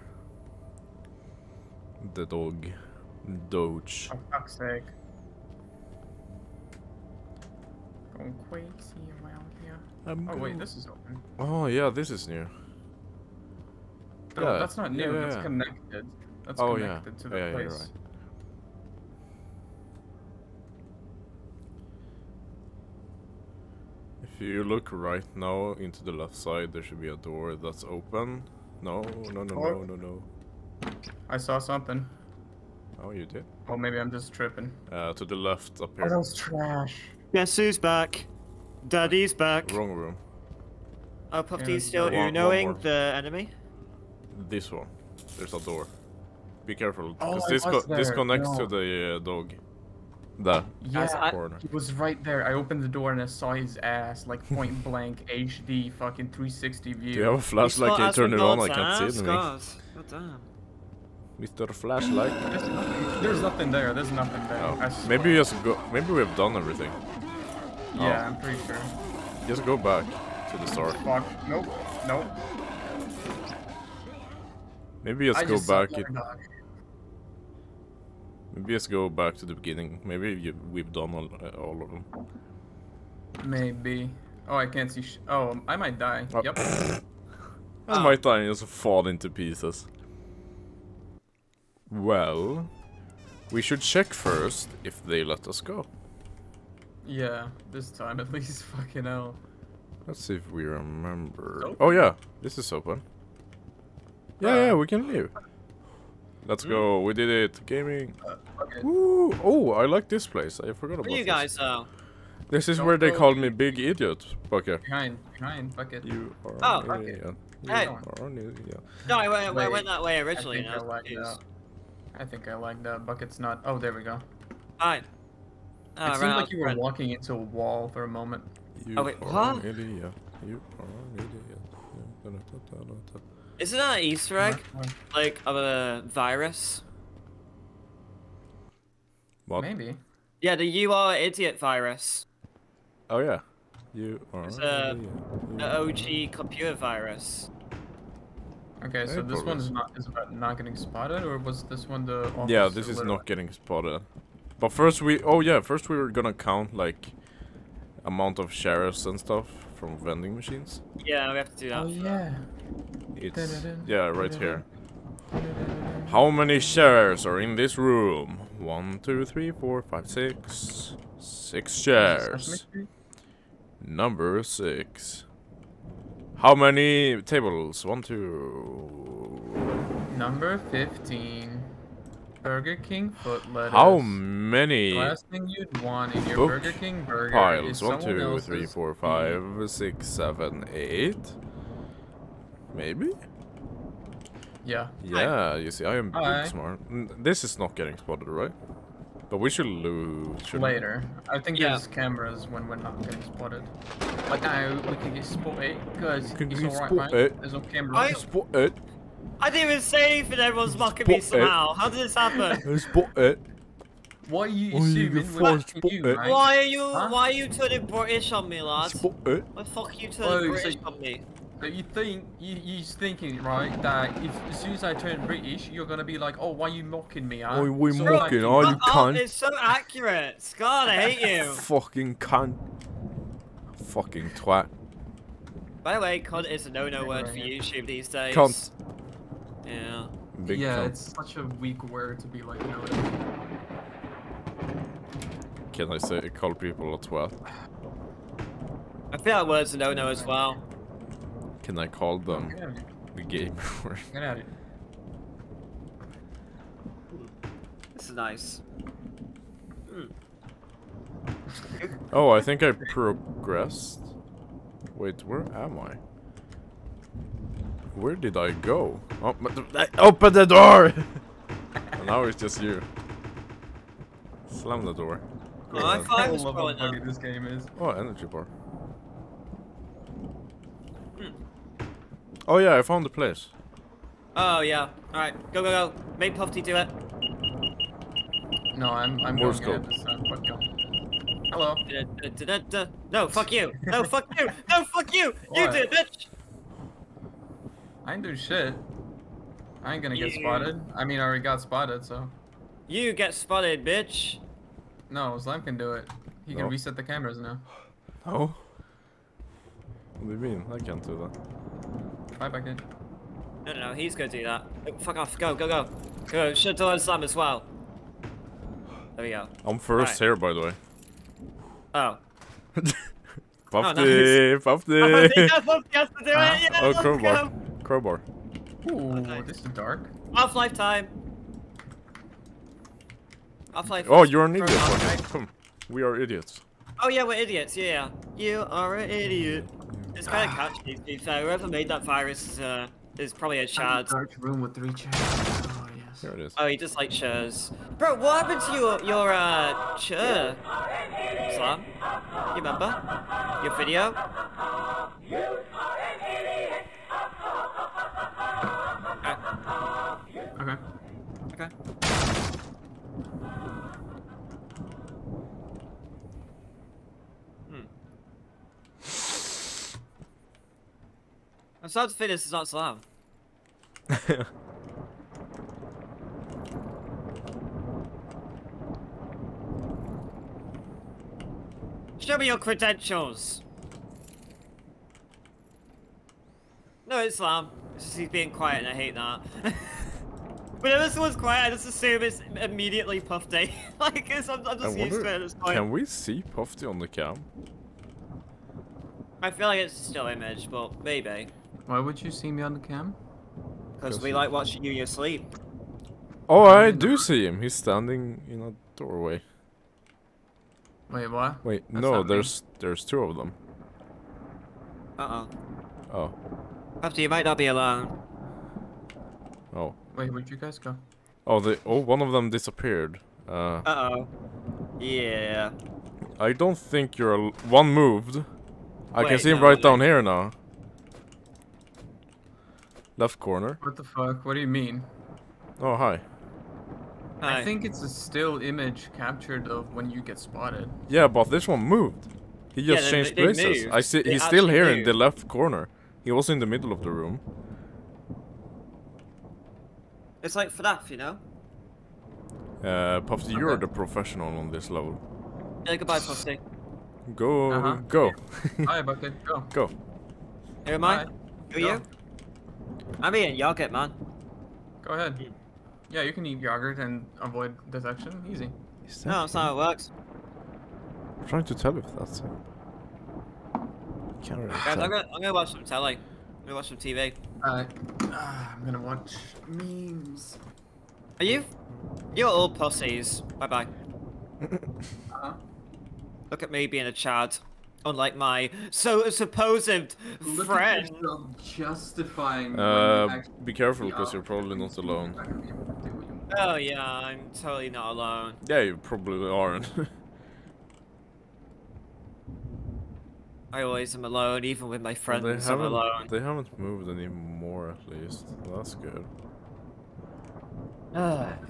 The dog. Doge. For fuck's sake. Going crazy around here. I'm Oh wait, this is open. Oh, yeah, this is new. No, Yeah, that's not new. yeah, that's yeah. connected. That's Oh, yeah. connected to the Yeah, yeah, you're place. right. If you look right now into the left side, there should be a door that's open. No, no, no, no, Oh. no, no. I saw something. Oh, you did? Oh, maybe I'm just tripping. Uh, to the left up Oh, here. that was trash. Guess who's back? Daddy's back. Wrong room. Oh, Puffy's Yeah, still one- one Unoing more. the enemy. This one. There's a door. Be careful, Oh, because I this, was co- this there, connects to the uh, dog. That Yeah, I- corner. he was right there. I opened the door and I saw his ass, like point blank, HD, fucking 360 view. Do you have a flashlight? Can you turn it on? I can't see anything. Scars. God damn. Mr. Flashlight. There's nothing, there. There's nothing there. Oh, maybe you just go. Maybe we've done everything. Yeah, oh. I'm pretty sure. Just go back to the start. Fuck. Nope. Nope. Maybe just I go back. It, maybe just go back to the beginning. Maybe you, we've done all, uh, all of them. Maybe. Oh, I can't see. Sh oh, I might die. Oh. Yep. I might die and just fall into pieces. Well, we should check first if they let us go. Yeah, this time at least. Fucking hell. Let's see if we remember. Oh yeah, this is open. Yeah, Uh, yeah, we can leave. Let's go. Hmm. We did it. Gaming. Uh, okay. Woo! Oh, I like this place. I forgot about What are you this. guys though? This is Don't where they go- called me big idiot, Bucket. Behind. Behind. Bucket. You are Oh, an okay. idiot. You Hey. are an idiot. No, I went, I Wait, went that way originally. I originally. think and I I was like that. I think I like that. Bucket's not. Oh, there we go. Fine. Oh, it right, seemed like you were right. walking into a wall for a moment. You Oh, wait, are what? an idiot. You are an idiot. Isn't that an Easter egg? Like of a virus? What? Maybe. Yeah, the "You Are Idiot" virus. Oh yeah. You are It's an a- idiot. The OG computer virus. Okay, so this progress. one's not is about not getting spotted, or was this one the? Yeah, this is not getting spotted. But first we oh yeah, first we were gonna count like amount of shares and stuff from vending machines. Yeah, we have to do that. Oh yeah. It's yeah, right here. How many shares are in this room? One, two, three, four, five, six. Six shares. Number six. How many tables? One, two. Number 15. Burger King foot lettuce. How The many last thing you'd want in your Burger King burger piles? is One, two, three, four, five, six, seven, eight. Maybe? Yeah. Yeah, you see, I am big smart. This is not getting spotted, right? But we should lose. Later. I think Yeah. there's cameras when we're not getting spotted. But now we can get spotted because it's get alright, spotted. right? There's no cameras. I- Spotted. I didn't even say anything. Everyone's mocking me Spot it. somehow. How did this happen? Spotted. Why are you Oh, you assuming we're force asking you, it. right? Why are you? Huh? Why are you turning British on me, lad? Spotted. Why the fuck are you Oh, turning so British you- on me? So you think you you thinking right that if as soon as I turn British, you're gonna be like, oh, why are you mocking me? Huh? Oh, we So mocking, like, oh, you Shut up, cunt. It's so accurate. Scott, I hate you. Fucking cunt. Fucking twat. By the way, cunt is a no-no word for YouTube these days. Cunt. Yeah. Big yeah, cunt. it's such a weak word to be like, no. Can I say call people a twat? I feel like words are no-no as well. Can I call them Get out of here. the game word? Get out of here. This is nice. Hmm. Oh, I think I progressed. Wait, where am I? Where did I go? Oh, but open the door! and now it's just you. Slam the door. Oh, I ahead. thought I I love how buggy this game is. Oh, energy bar. Oh yeah, I found the place. Oh yeah. All right, go go go. Make Puffy do it. No, I'm I'm Morse going code. at this time. Fuck you. Hello. No, fuck you. No, fuck you. No, fuck you. You did, bitch. I ain't do shit. I ain't gonna get spotted. I mean, I already got spotted, so. You get spotted, bitch. No, Slime can do it. He can reset the cameras now. Oh. What do you mean? I can't do that. Try back in. No, no, no. He's gonna do that. Oh, fuck off. Go, go, go. Go. Should do Zlam as well. There we go. I'm first Right. here, by the way. Oh. oh Puffy, Puffy. Oh, he Puffy has to do it. Ah. Yeah, Oh, crowbar. go. Crowbar. Ooh, oh, nice. this is dark. Half-Life time. Half-Life. Oh, you're an idiot. very Puffy. hard. Come. We are idiots. Oh yeah, we're idiots. Yeah, you are an idiot. It's kind of catchy. To be fair, whoever made that virus is, uh, is probably a Chad. Dark room with three chairs. Oh yes. Here it is. Oh, he just like chairs. Bro, what happened to your your uh chair? Zlam? You remember? Your video? Okay. Okay. I'm starting to this is not Zlam. Show me your credentials. No, it's Zlam. It's just he's being quiet and I hate that. Whenever someone's quiet, I just assume it's immediately Puff Day. like, it's, I'm, I'm I just used to it at this point. can we see Puffy on the cam? I feel like it's still image, but maybe. Why would you see me on the cam? Because Because we like watching you in your sleep. Oh, I do see him. He's standing in a doorway. Wait, what? Wait, That's no, not me. there's there's two of them. Uh-oh. Oh, Puffy, you might not be alone. oh, Wait, where'd you guys go? oh! They oh, one of them disappeared. Uh, Uh-oh. Yeah. I don't think you're al- one moved. I can Wait, see him no, right down here now. Left corner. What the fuck? What do you mean? Oh, hi. Hi. I think it's a still image captured of when you get spotted. Yeah, but this one moved. He just they- changed they places. moved. I see. They He's still actually here in the left corner. He was in the middle of the room. It's like FNAF, you know? Uh, Puffy, you're the professional on this level. Yeah, goodbye, Puffy. Go, Uh-huh. go, Hi, Bucket. Go. go. Who am I? Hi. Who are Go. you? I'm eating yogurt, man. Go ahead. Yeah, you can eat yogurt and avoid detection. Easy. Is No, that's not how it works. I'm trying to tell if that's him. Can't really Guys, I'm gonna, I'm gonna watch some telly. I'm gonna watch some TV. Alright. Ah, I'm gonna watch memes. Are you? You're all pussies. Bye bye. Uh-huh. Look at me being a Chad. Unlike my so supposed Look friend. at justifying. Uh, be careful because you're probably not alone. You're not gonna be able to do what you want. Oh yeah, I'm totally not alone. Yeah, you probably aren't. I always am alone, even with my they friends. I'm alone. They haven't moved anymore, at least. That's good.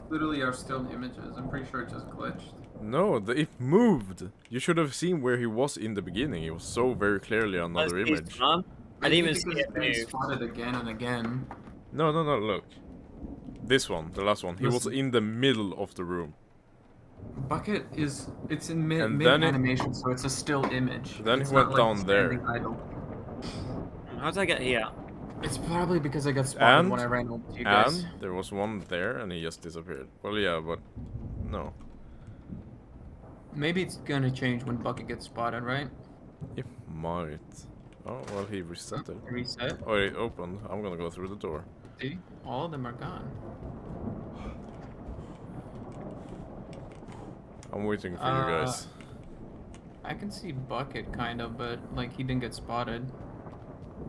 Literally are still images. I'm pretty sure it just glitched. No, the, it moved. You should have seen where he was in the beginning. It was so very clearly another Let's see, image. Mom. I didn't even Maybe see it move. spotted again and again. No, no, no. Look, this one, the last one. He was in the middle of the room. Bucket is it's in mid, And mid then it- animation, so it's a still image. Then he went like, down there. idle. How did I get here? It's probably because I got spotted And- when I ran over to you guys. And there was one there, and he just disappeared. Well, yeah, but no. Maybe it's gonna change when Bucket gets spotted, right? It might. Oh, well, he reset it. Reset. Oh, it opened. I'm gonna go through the door. See, all of them are gone. I'm waiting for Uh, you guys. I can see Bucket kind of, but like he didn't get spotted.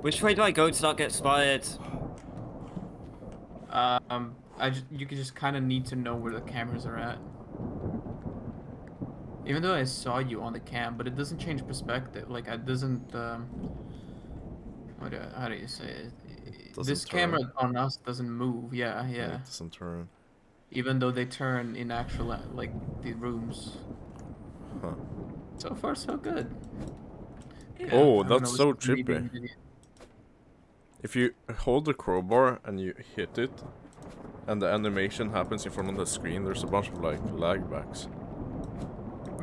Which way do I go to not get spotted? Um, I just you could just kind of need to know where the cameras are at. Even though I saw you on the cam, but it doesn't change perspective. Like it doesn't. Um, what do, how do you say it? Doesn't this camera on us doesn't move. Yeah, And yeah. It doesn't turn. Even though they turn in actual like the rooms. Huh. So far, so good. Yeah, Oh, I that's so it's trippy. If you hold the crowbar and you hit it, and the animation happens in front of the screen, there's a bunch of like lag backs.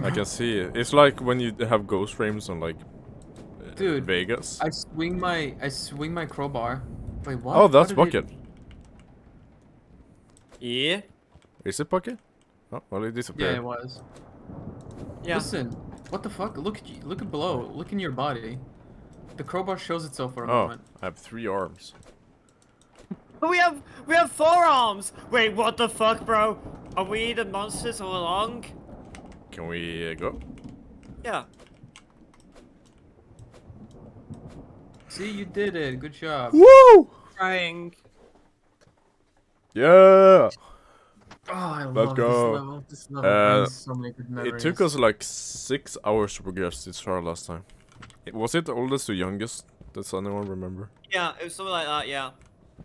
I can see it. It's like when you have ghost frames on like uh, Dude, Vegas. I swing my I swing my crowbar. Wait, what? oh, that's What did bucket. Yeah. Is it bucket? Oh, well, it it- disappeared. Yeah, it was. Yeah. Listen, what the fuck? Look at you. Look at below. Look in your body. The crowbar shows itself for a oh, moment. I have three arms. We have we have four arms. Wait, what the fuck, bro? Are we the monsters all along? Can we uh, go? Yeah. See, you did it. Good job. Woo! Trying. Yeah! Oh, I Let's love go. this level. This level Uh, brings so many good It took us like six hours to progress this far last time. It- Was it the oldest or youngest? Does anyone remember? Yeah, it was something like that. Yeah.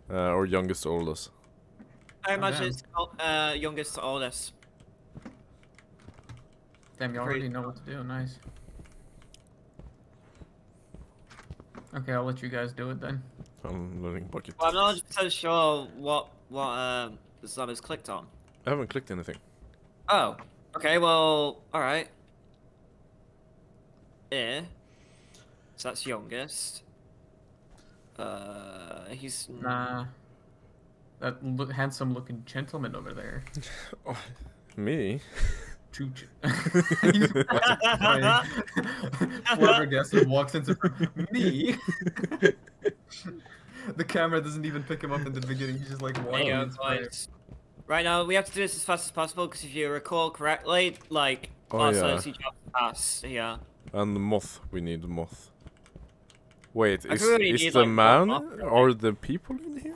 Uh, or youngest to oldest? I Oh, imagine damn. it's uh, youngest to oldest. Damn, you already know what to do. Nice. Okay, I'll let you guys do it then. I'm letting bucket. Well, I'm not 100 sure what what um the sun has clicked on. I haven't clicked anything. Oh. Okay. Well. All right. Yeah. So that's youngest. Uh, he's Nah. That look, handsome-looking gentleman over there. oh, Me? Chooch. Whoever guessed it walks into me. the camera doesn't even pick him up in the beginning. He's just like There walking you go, in frame. guys. Right now, we have to do this as fast as possible because if you recall correctly, like Oh, last yeah. time he jumped past, yeah. And the moth. We need the moth. Wait, I is, really is need, the like, man moth, or the people in here?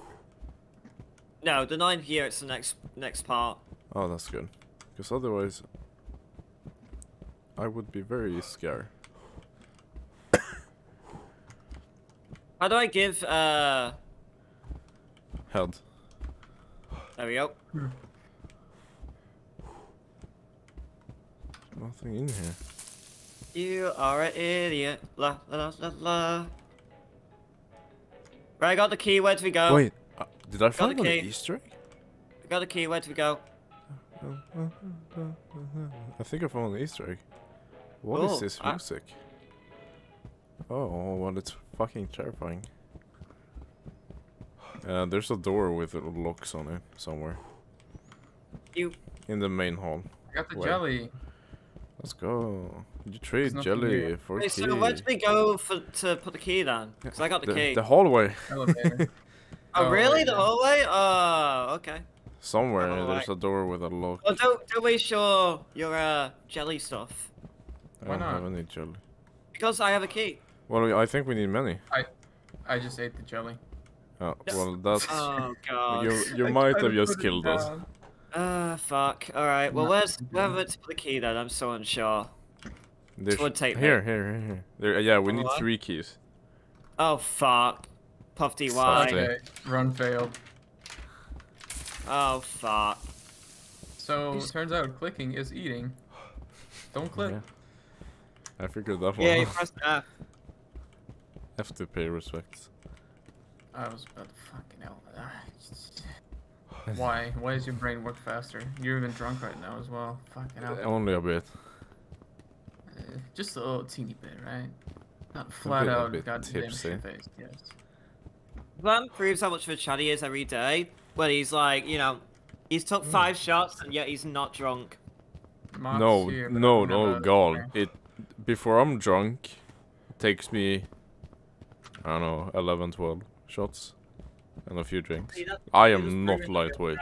No, the nine here. It's the next next part. Oh, that's good. Because otherwise, I would be very scared. How do I give? Uh, Head. there we go. Nothing in here. You are an idiot. La la la la la. Right, I got the key. Where do we go? Wait, uh, did I find an. Easter egg? I got the key. Where do we go? I think I found an Easter egg. What is Oh, this I- music? Oh, well, it's fucking terrifying. Uh, there's a door with little locks on it somewhere. You. In the main hall. I got the Where? jelly. Let's go. You trade jelly here. for Wait, key. so where did we go for to put the key then? Because I got the, the, key. the hallway. Elevator. oh, Oh, really? The hallway? Oh, okay. Somewhere Oh, there's a door with a lock. Well, don't don't waste your your uh, jelly stuff I Why don't have not? any jelly. because I have a key. Well, I think we need many. I I just ate the jelly. Oh, well, that's. Oh god. you you I might have to just put it killed us. down. Ah, fuck. All right. Well, No, where's you where didn't. am I to put the key then? I'm so unsure. There's- would take here, me. here, here, here. There, yeah, we need Alright. three keys. Oh fuck. Puff DY. Okay, run failed. Oh fuck. So He's- turns out clicking is eating. Don't click. Yeah. I figured that one. Yeah, you pressed F. have to pay respect. I was about to fucking hell. Why? Why does your brain work faster? You're even drunk right now as well. Fucking hell. Only a bit. Uh, just a little teeny bit, right? Not flat bit- a out bit goddamn tipsy. shit-faced, Yes. That proves how much of a chad he is every day. When he's like, you know, he's took five shots and yet he's not drunk. Mops no, here, no, no, have God. okay. It before I'm drunk, it takes me. I don't know, 11, 12 shots, and a few drinks. See, I am not proving that you're a lightweight.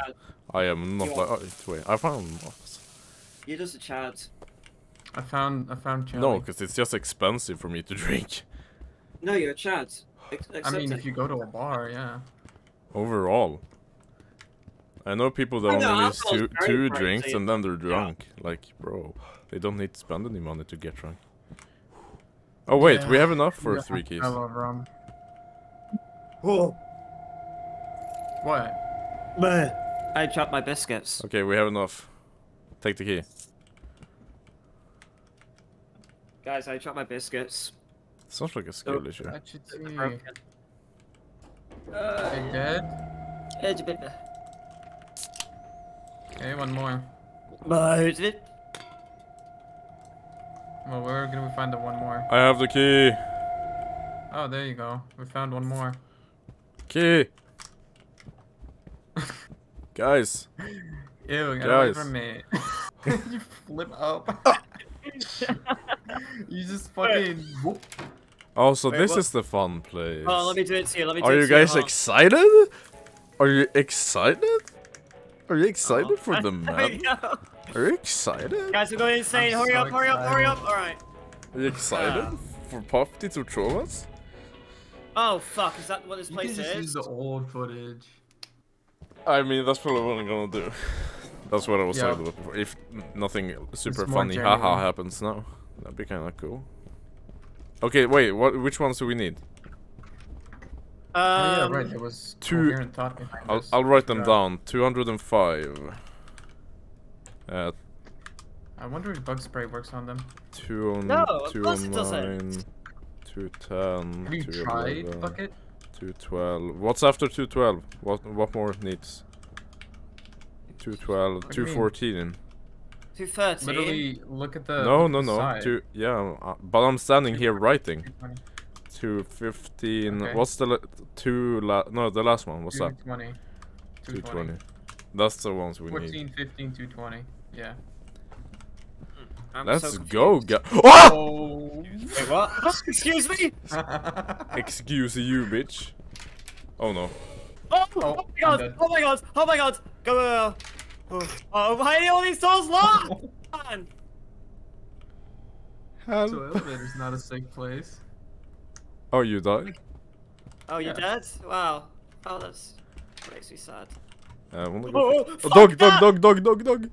I am not You li- oh, are. lightweight. I found not. You're just a Chad. I found I found jelly. No, because it's just expensive for me to drink. No, you're a Chad. Ex- I mean, it. if you go to a bar, yeah. Overall. I know people that know, only needs alcohol's two, two drinks and then they're drunk. Like, bro, they don't need to spend any money to get drunk. Oh wait, we have enough for Yeah, three keys. I love rum. Oh. What? I dropped my biscuits. Okay, we have enough. Take the key. Guys, I dropped my biscuits. Sounds like a skill issue. Touch it, They're see. broken. Uh, They dead? it's a bit- Okay, one more. But it- Well, where can we find the one more? I have the key. Oh, there you go. We found one more. Key. Guys, Ew, get away from me. you flip up. you just fucking. whoop. oh, so Wait, this what? is the fun place. Oh, let me do it to you. Let me do Are it you to guys Hold excited? Are you excited? Are you excited Oh. for the There we map? Are you excited? Guys, we're going insane. I'm hurry so up, hurry up, hurry up. Alright. Are you excited Ah. for Puffy to troll us? Oh, fuck. Is that what this You place can just use is? the old footage. I mean, that's probably what I'm gonna do. That's what I was Yeah. talking about before. If nothing super more funny haha genuine. happens now, that'd be kind of cool. Okay, wait. What? Which ones do we need? Oh yeah, Um, right. There was two- thought I'll this. I'll write them Yeah. down. 205. Uh, I wonder if bug spray works on them. 209, No, of course it doesn't. 210, Have you tried 211, bucket? 212. What's after 212? What what more needs? 212, What do you mean? 214. 230. Literally, look at the. No, no, no. side. Two, yeah, uh, but I'm standing here writing. 220. 215. Okay. What's the la- two la- No, the last one. What's that? 220. 220. That's the ones we 14, need. 15, 220. Yeah. I'm Let's so go, confused. Ah! Oh. Wait, what? Excuse me? Excuse you, bitch. Oh no. Oh, Oh, oh my god! Oh my god! Oh my god! Go, go, go. Oh, oh, why are all these doors locked? Man. so elevator's not a safe place. Oh, you died? Oh, you're Yeah. dead? Wow. Oh, that's makes me sad. Uh, I wanna Oh, oh, oh, fuck dog, dog, dog, dog, dog, dog.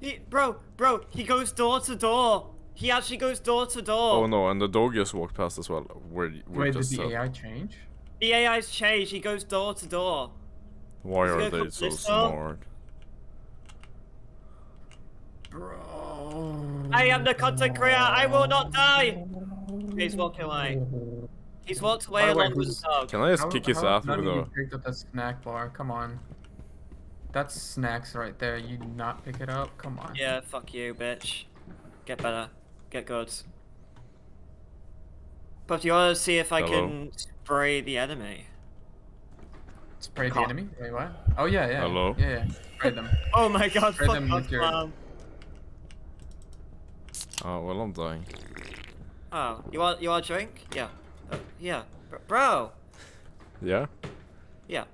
He, bro, bro, he goes door to door. He actually goes door to door. Oh no, and the dog just walked past as well. Where we Wait, did just the said. AI change? The AI's changed. He goes door to door. Why He's are they so smart? Bro. I am the content creator. I will not die. He's mm-hmm. walking away. Mm-hmm. He's walked away By way, along with the dog. Can I just How- kick his how ass none with you a? picked up that snack bar? Come on. That's snacks right there. You not pick it up? Come on. Yeah, fuck you, bitch. Get better. Get good. But you want to see if I Hello? can spray the enemy? Spray the enemy? Wait, what? Oh, yeah, yeah. Hello? Yeah, yeah. Spray them. Oh my god, Spray fuck them off, with your- Oh, well, I'm dying. Oh, you want you want a drink? Yeah. Uh, yeah. Br- bro. Yeah? Yeah.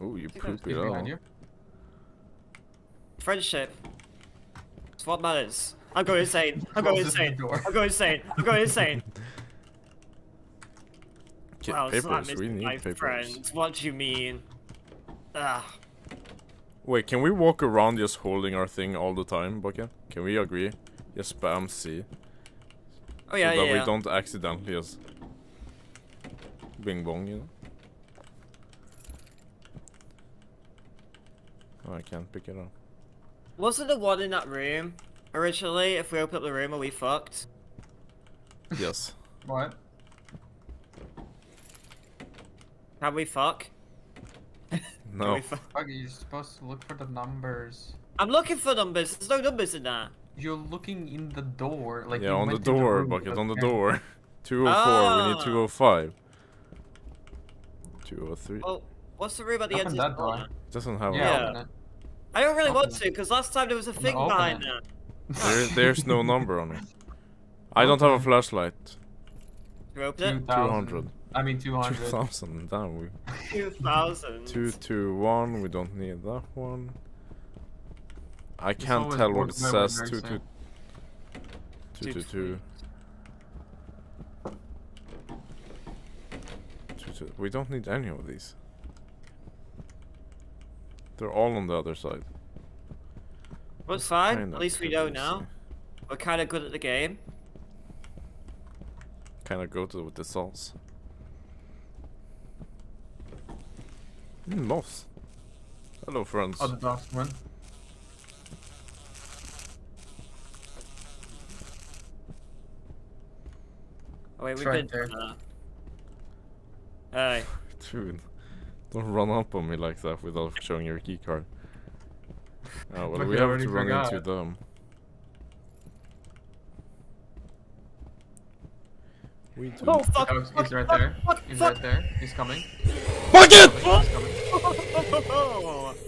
Oh, you Think poop He's it behind all. you. Friendship. It's what matters. I'm going insane. I'm going insane. I'm going insane. I'm going insane. Okay, wow, Slime papers, is we need my papers. friend. What do you mean? Ah. Wait, can we walk around just holding our thing all the time, Bucket? Can we agree? Just spam C. Oh yeah, so that yeah. we don't accidentally just bing bong, you know? Oh, I can't pick it up. Wasn't the one in that room originally? If we open up the room, are we fucked? Yes. What? Can we fuck? No. fuck? Fuck, you're supposed to look for the numbers. I'm looking for numbers. There's no numbers in there. You're looking in the door, like yeah, you on the door, room Bucket, without on the door. 204, we need Ah. 205. 203. Well, what's the room at the Open end of that the door. corner? Doesn't have Yeah, Yeah. I don't really want Open to, because last time there was a thing open behind it. there. There, there's no number on it. I don't have a flashlight. You open it? 200. I mean 200. 2000, damn. We, 2000. 221, we don't need that one. I can't tell what it works my way says. very 2 soon. 222. Two, two. We don't need any of these. They're all on the other side. Well, it's fine. Kinda At least we know confusing. now. We're kind of good at the game. Kind of go to with the sauce. Mm, moss. Hello, friends. Oh, the dog's one. Oh wait, we've right been. Uh... Hey. Dude, don't run up on me like that without showing your key card. Oh, well, we have to run into them. We do. Oh fuck! Oh, he's right there. Fuck! He's fuck. right there. He's coming. Bucket! He's coming. oh,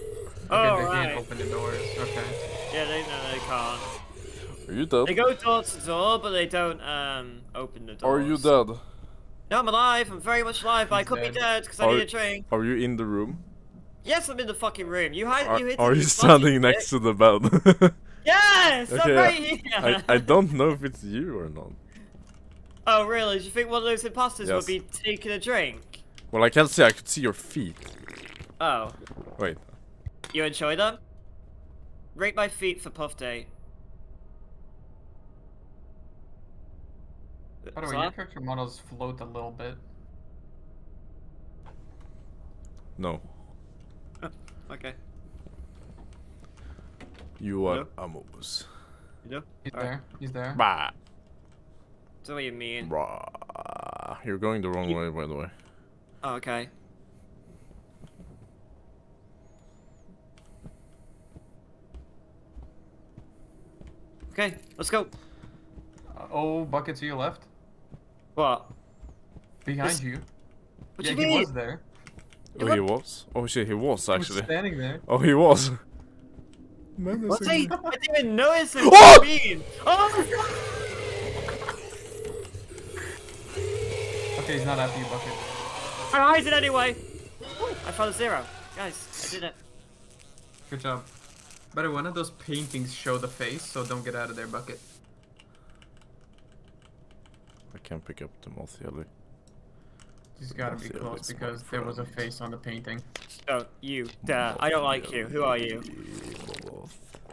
Okay, they right. can't open the doors. Okay. Yeah, they no, they can't. Are you dead? They go door to door, but they don't um open the doors. Are you dead? No, I'm alive. I'm very much alive, but I He's could be dead. dead because I need a drink. Are you in the room? Yes, I'm in the fucking room. You hide. Are, you hit are you fucking standing dick. next to the bed? Yes, I'm Okay, right here. I, I don't know if it's you or not. Oh really? Do you think one of those imposters Yes. would be taking a drink? Well, I can't see. I could see your feet. Oh, Wait. you enjoy them? Rate my feet for Puff Day. By the way, Saw? your character models float a little bit. No. Okay. You are No. Amos. You know? He's Alright. there. He's there. Bah. So what you mean? Bah. You're going the wrong way, by the way. Oh, okay. Okay, let's go. Uh, oh, bucket to your left. What? Behind This- you. What yeah, you he mean? was there. Oh, he was? Oh shit, he was He was actually. standing there. Oh, he was. What's he? I didn't even notice him. Oh! What do you mean? Oh! Okay, he's not after you, bucket. I hide it anyway. I found a zero. Guys, I did it. Good job. By the way, one of those paintings show the face, so don't get out of there, bucket. I can't pick up the moth yellow. He's gotta be close because there was a face on the painting. Oh, you. Duh. I don't like you. Who are you?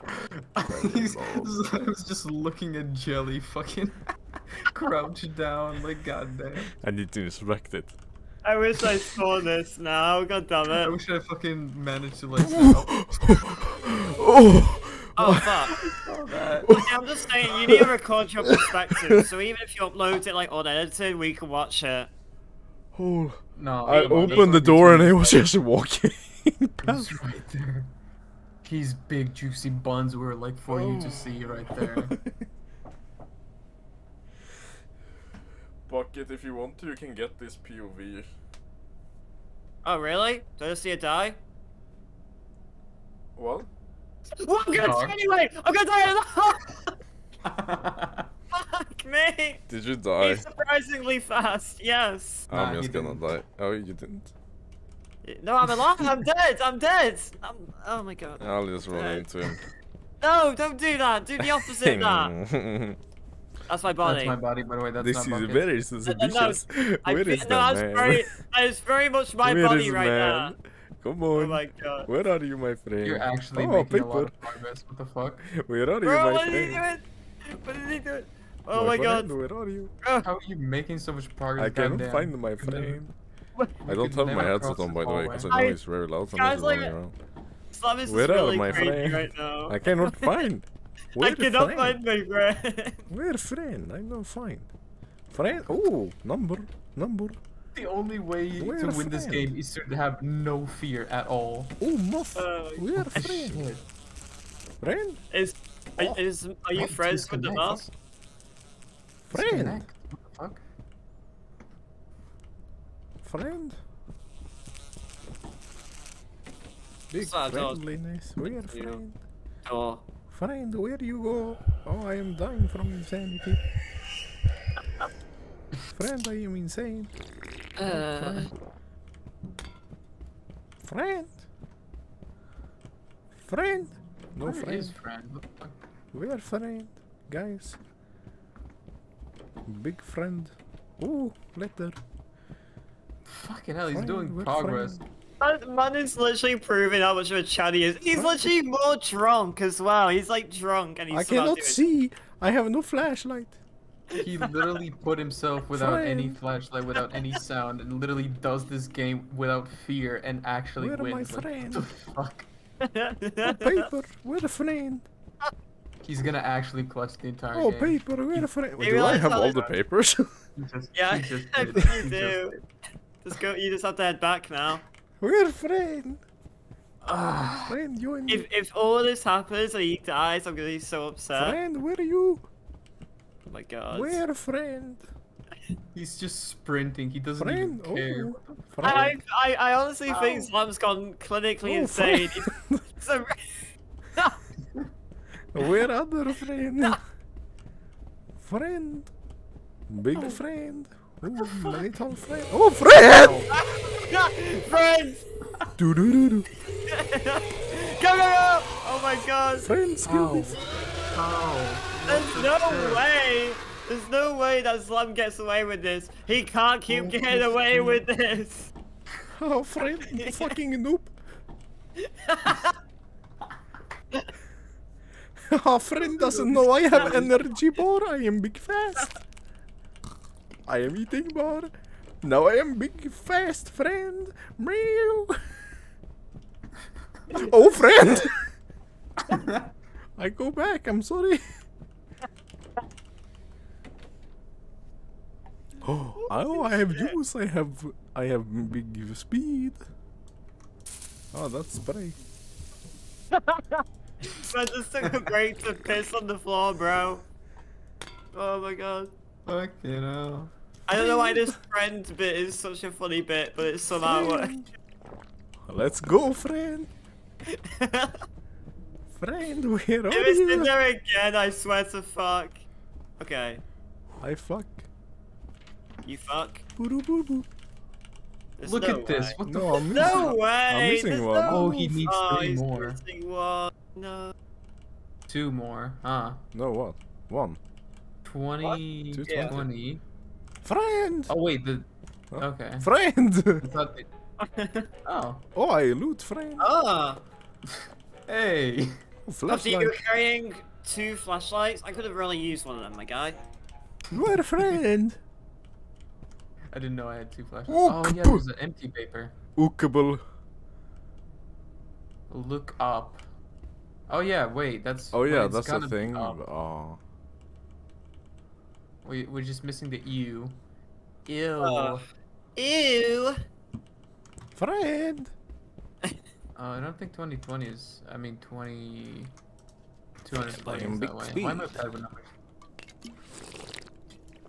He's, I was just looking at Jelly fucking crouched down, like goddamn. I need to inspect it. I wish I saw this now. God damn it. I wish I fucking managed to like. oh, oh! Oh fuck. Saw that. Okay, I'm just saying, you need to record your perspective, so even if you upload it like unedited, we can watch it. oh. No, I opened the door and fucking he was just walking past. He's right there. His big juicy buns were like for you to Oh. see right there. Bucket, if you want to, you can get this POV. Oh really? Do I see it die? What? Well, I'm gonna die anyway! I'm gonna die! Fuck me! Did you die? He's surprisingly fast, yes. Nah, I'm just gonna didn't. die. Oh, you didn't? No, I'm alive. I'm dead. I'm dead. I'm, oh my god. I'll just run Uh, into him. No, don't do that. Do the opposite of that. That's my body. That's my body, by the way. That's this not is bucket. very no, suspicious. I Where feel- is no, that that's man? very, that is very much my Where body is right now. Man? Come Oh my god. Where are you, my friend? You're actually oh, making a lot of progress. What the fuck? Where are you, Bro, my what is he friend? doing? What is he doing? Oh my god. friend, Where are you? How are you making so much progress? I cannot goddamn? find my You could never- friend. what- I don't could have my headset on, by the way, because I know I- it's very loud and guys, it's like- running around. Zlam is Where just are really my friend? right now. I cannot find. Where I cannot friend? find my friend. Where friend? I don't find. Friend? Oh, number, number. The only way Where to win this game is to have no fear at all. Oh, muff. Oh, uh, Where Holy friend? shit. Friend? Is, are, Oh, is, are you friends with the Disconnect. boss? Friend? What the fuck? Friend? Big Sad dog. friendliness. Where friend? Oh. Friend, where you go? Oh, I am dying from insanity. Friend, I am insane. Uh, Friend. Friend. Friend. No Where friend. is friend? What the fuck? Where friend? Guys. Big friend. Ooh, letter. Fucking hell, he's Friend, doing progress. friend? man, man is literally proving how much of a Chad he is. He's literally more drunk as well. He's like drunk and he's I cannot doing- see. I have no flashlight. He literally put himself without any flashlight, without any sound, and literally does this game without fear and actually Where my wins. Like, friend? what the fuck? Oh, paper. Where the friend? He's gonna actually clutch the entire Oh, game. paper. Where the friend? You Do I have all this- the papers? Just, Yeah, he just I think you just do. Just go. You just have to head back now. Where friend? Ah, Friend, you and If if all this happens and he dies, I'm gonna be so upset. Friend, where are you? Oh my god. Where friend? he's just sprinting. He doesn't Friend? even care. Oh, I. I I honestly think Ow. Zlam's gone clinically Oh, insane. friend. so, Where other friend? friend. Big oh. friend. Oh, little friend. Oh, friend! friends, Do do do do. go go go! Oh my god! Friend, skill Ow. this. How? There's no way. There's no way that Zlam gets away with this. He can't keep Oh, getting away with this. Oh, friend, fucking noob. Oh, friend doesn't know I have energy bar. I am big fast. I am eating bar. Now I am big fast, friend. Meow. Oh, friend. I go back. I'm sorry. Oh, oh, I have juice. I have, I have big speed. Oh, that's spray. Man just took a break to piss on the floor, bro. Oh my god. Fucking hell. I don't know why this friend bit is such a funny bit, but it's somehow worked. Let's go, friend. Friend, where are If it's in there again, I swear to fuck. Okay, I fuck. You fuck. Boo boo boo. There's Look no at this. way. What the No, fuck? I'm missing. No way! missing there's one. No... Oh, he needs oh, three more. missing one. No. Two more. Huh. No, what? One. 20. Two Yeah. 20. Friend. Oh, wait. The... Huh? Okay. Friend. They... Oh. oh, I loot friend. ah. Hey. After Flashlight. you were carrying two flashlights, I could have really used one of them, my guy. We're a friend? I didn't know I had two flashlights. Oh, Oh, yeah, kaput. there's an empty paper. Ookable. Look up. Oh, yeah, wait. That's. Oh yeah, that's the thing. Oh. We, we're just missing the U. Ew. Oh. Ew. Friend. Uh, I don't think 2020 is. I mean, 20. 220 am is that way. Why am I bad with numbers?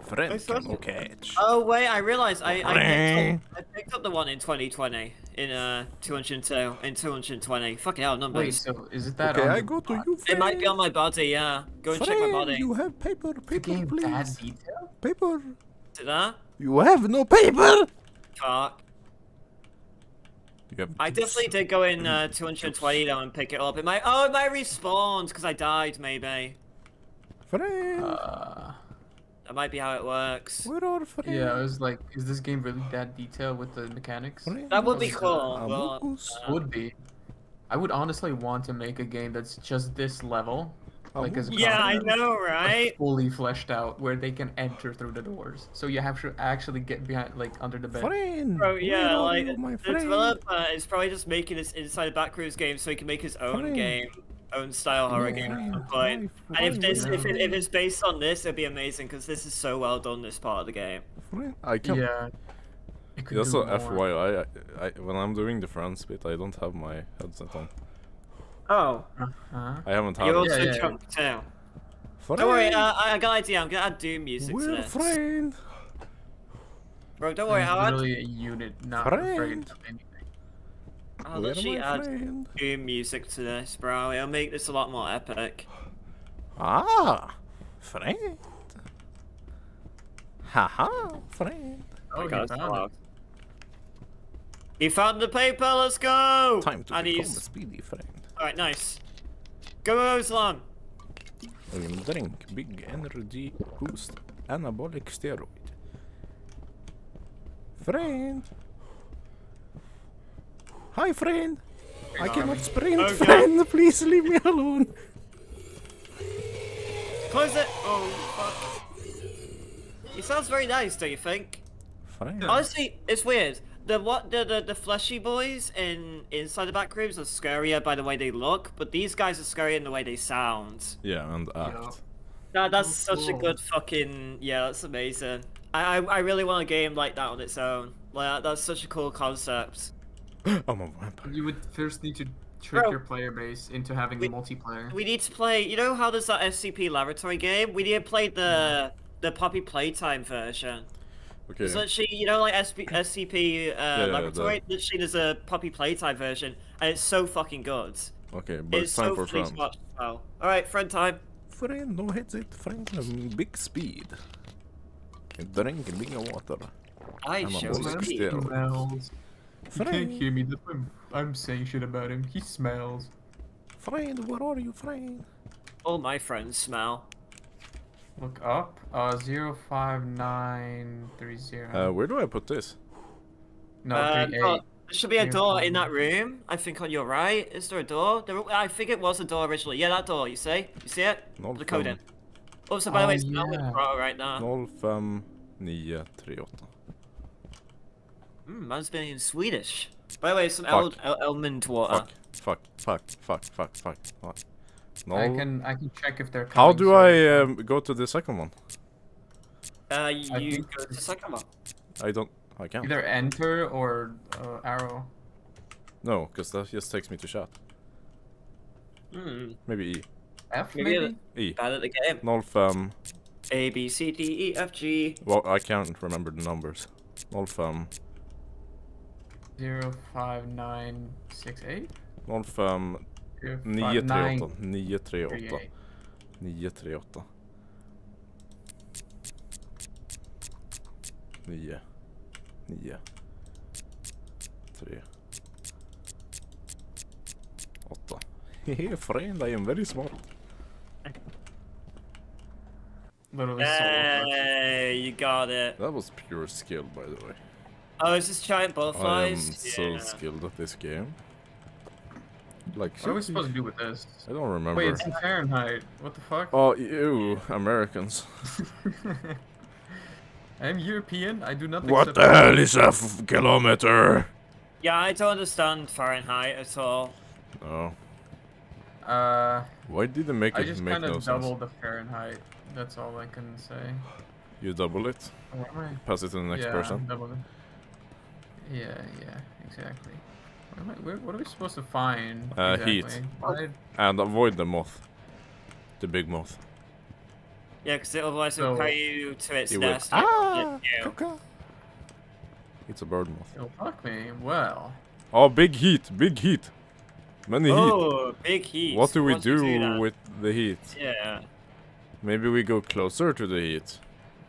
Friend can no catch. Oh wait, I realized I I picked, up, I picked up the one in 2020. in uh 202 in 220. Fucking hell, numbers. Wait, so is it that Okay, on I the go to bot- you, it might be on my body, yeah. Go and check my body. You have paper, paper, game that please. detail? Paper. Is it that? You have no paper. Fuck. I definitely did go in uh, 220 though and pick it up. It might. Oh, it might respawn because I died. Maybe Friend, Uh, that might be how it works. where are friend? yeah, I was like, is this game really that detailed with the mechanics? That would be Uh, cool. But, uh, Would be. I would honestly want to make a game that's just this level, like as a yeah, I know, but right? fully fleshed out, where they can enter through the doors. So you have to actually get behind, like under the bed. Friend, Bro, yeah, are like you, my the friend? developer is probably just making this inside of Backrooms game so he can make his own Friend. game, own style horror game at some point. And if this, if, it, if it's based on this, it'd be amazing because this is so well done. This part of the game. I can. Yeah. It could Just do so more. FYI, I, I, when I'm doing the friends bit, I don't have my headset on. Oh, Uh-huh. I haven't had you it. also yeah, yeah. drunk too. Friend, Don't worry, uh, I got an idea. I'm gonna add Doom music to we're this. friend. Bro, don't worry, It's I'll add, literally a unit, not Friend. afraid of anything. I'll Where literally add friend? Doom music to this, bro. It'll make this a lot more epic. Ah, friend. Haha, friend. Oh, my he God, it's found loud. He found the paper. Let's go. Time to and become a he's speedy friend. all right. Nice. Go, Zlam. I drink big energy boost anabolic steroid. Friend. Hi, friend. I on. cannot um, sprint, Okay. friend. Please leave me alone. Close it. Oh fuck. He sounds very nice, don't you think? Friend. Honestly, it's weird. The what the, the the fleshy boys in inside the back rooms are scarier by the way they look, but these guys are scary in the way they sound. Yeah, and act. That that's Oh, such a good fucking yeah. That's amazing. I I, I really want a game like that on its own. Like that's such a cool concept. I'm a vampire. You would first need to trick Bro. your player base into having We- the multiplayer. We need to play. You know how there's that SCP laboratory game? We need to play the the Poppy Playtime version. Okay. It's literally, you know, like SP, SCP uh, yeah, laboratory. Literally, there's a Poppy Playtime version, and it's so fucking good. Okay, but it's it's time so for funny to friends. watch. well. All right, friend time. Friend, no headset, friend. um, Big speed. Drink big water. I I'm a Friend. Can't hear me. I'm, I'm saying shit about him. He smells. Friend, where are you, friend? All my friends smell. Look up. Uh, 05930. Uh, where do I put this? No, uh, no There should be a door five. in that room. I think on your right. Is there a door? There, I think it was a door originally. Yeah, that door. You see? You see it? Not the code in. Also, by the way, ah, it's yeah. not right now. 059838. Mm, man's been in Swedish. By the way, some Fuck. El- El- Almond water. Fuck, fuck, fuck, fuck, fuck, fuck, fuck. I can I can check if they're. How do soon. I um, go to the second one? Uh, I you go to the second one. I don't. I can't. Either enter or uh, arrow. No, because that just takes me to chat. Hmm. Maybe E. F Maybe maybe. E. Bad at the game. Noll fem. A B C D E F G. Well, I can't remember the numbers. Noll fem. Zero five nine six eight. Noll fem. Zero, five, Nio tre nine, åtta. Tre three, åtta. eight. Nio tre åtta. Nio. Nio. Tre. Åtta. Hehe, friend, I am very smart. Literally solo. Hey, you got it. That was pure skill, by the way. Oh, is this giant butterflies? I am so Yeah. skilled at this game. Like, What are we shit, supposed to do with this? I don't remember. Wait, it's in Fahrenheit. What the fuck? Oh, ew, Americans. I'm European. I do not. What the hell is a f- kilometer? Yeah, I don't understand Fahrenheit at all. Oh, Uh, why did they make I it just make kind of doubled the Fahrenheit. That's all I can say. You double it, Oh, pass it to the next yeah, person. doubled it. Yeah, yeah, exactly. What, am I, where, what are we supposed to find? Uh, heat. exactly? Why- And avoid the moth. The big moth. Yeah, because otherwise it'll So- carry you to its It nest. and Ah! hit you. It's a bird moth. Oh, fuck me. Well, Oh, big heat, big heat. Many heat. Oh, big heat. What do we Once you do with the heat? Yeah. Maybe we go closer to the heat.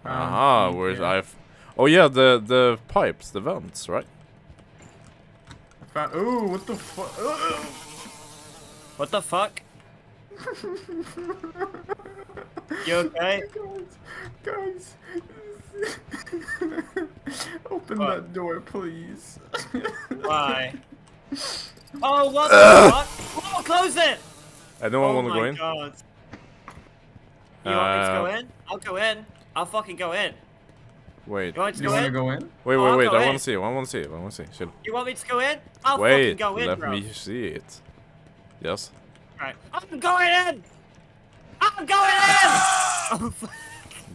Um, Aha, where's yeah. I've... Oh yeah, the the pipes, the vents, right? Oh, what the fuck? What the fuck? You okay? Guys, guys. Open What? that door, please. Why? Oh, what the fuck? Oh, close it! Anyone oh want to go in? God. You want me to go Uh, in? I'll go in. I'll fucking go in. Wait, You want to you go wanna in? go in? wait, Oh, wait, I'll wait. I want to see. it, I want to see. it, I want to see. Chill. You want me to go in? I'll Wait, fucking go in, let bro. me see it. Yes. Right. I'm going in! I'm going in! oh, fuck.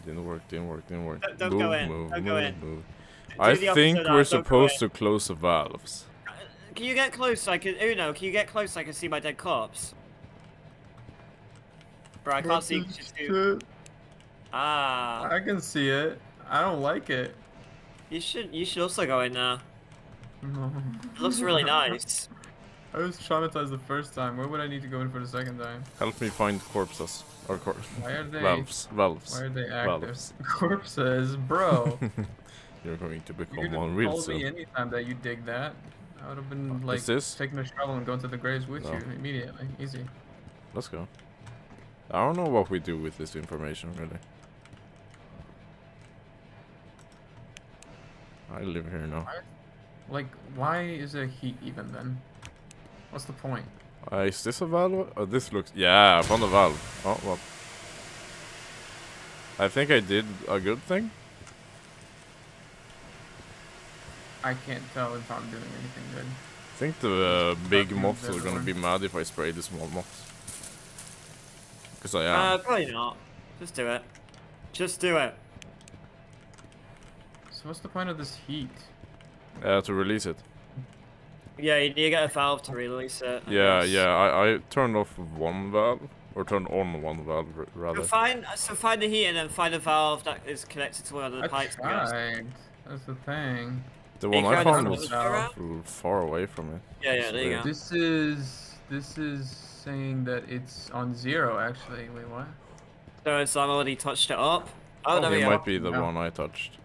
Didn't work. Didn't work. Didn't work. Don't- don't move, go in, move, don't move, go in. move. Do I think we're that, supposed to close the valves. Can you get close so I can... Uno, can you get close so I can see my dead corpse? Bro, I can't see... What the just do- shit? Ah. I can see it. I don't like it. You should you should also go in there. No. It looks really nice. I was traumatized the first time. Why would I need to go in for the second time? Help me find corpses or cor Why are they? valves. Valves. Why are they active? Valves. Corpses, bro. You're going to you become could one have real told me soon. anytime that you dig that. I would have been like this? taking a shovel and going to the graves with No. you immediately. Easy. Let's go. I don't know what we do with this information really. I live here now. Like, why is there heat even then? What's the point? Uh, is this a valve? Oh, this looks. Yeah, I found a valve. Oh, well. I think I did a good thing. I can't tell if I'm doing anything good. I think the uh, big moths are gonna be mad if I spray the small moths. Because I am. Uh, probably not. Just do it. Just do it. So what's the point of this heat? Uh, to release it. Yeah, you need to get a valve to release it. I Yeah, guess. yeah. I, I turned off one valve. Or turned on one valve, r- So rather. find so find the heat and then find a valve that is connected to one of the I pipes. I tried. That's the thing. The one I found was go around? f- far away from it. Yeah, yeah, there you go. This is this is saying that it's on zero actually. Wait, what? So it's already touched it up. Oh, there we it might be the No. one I touched.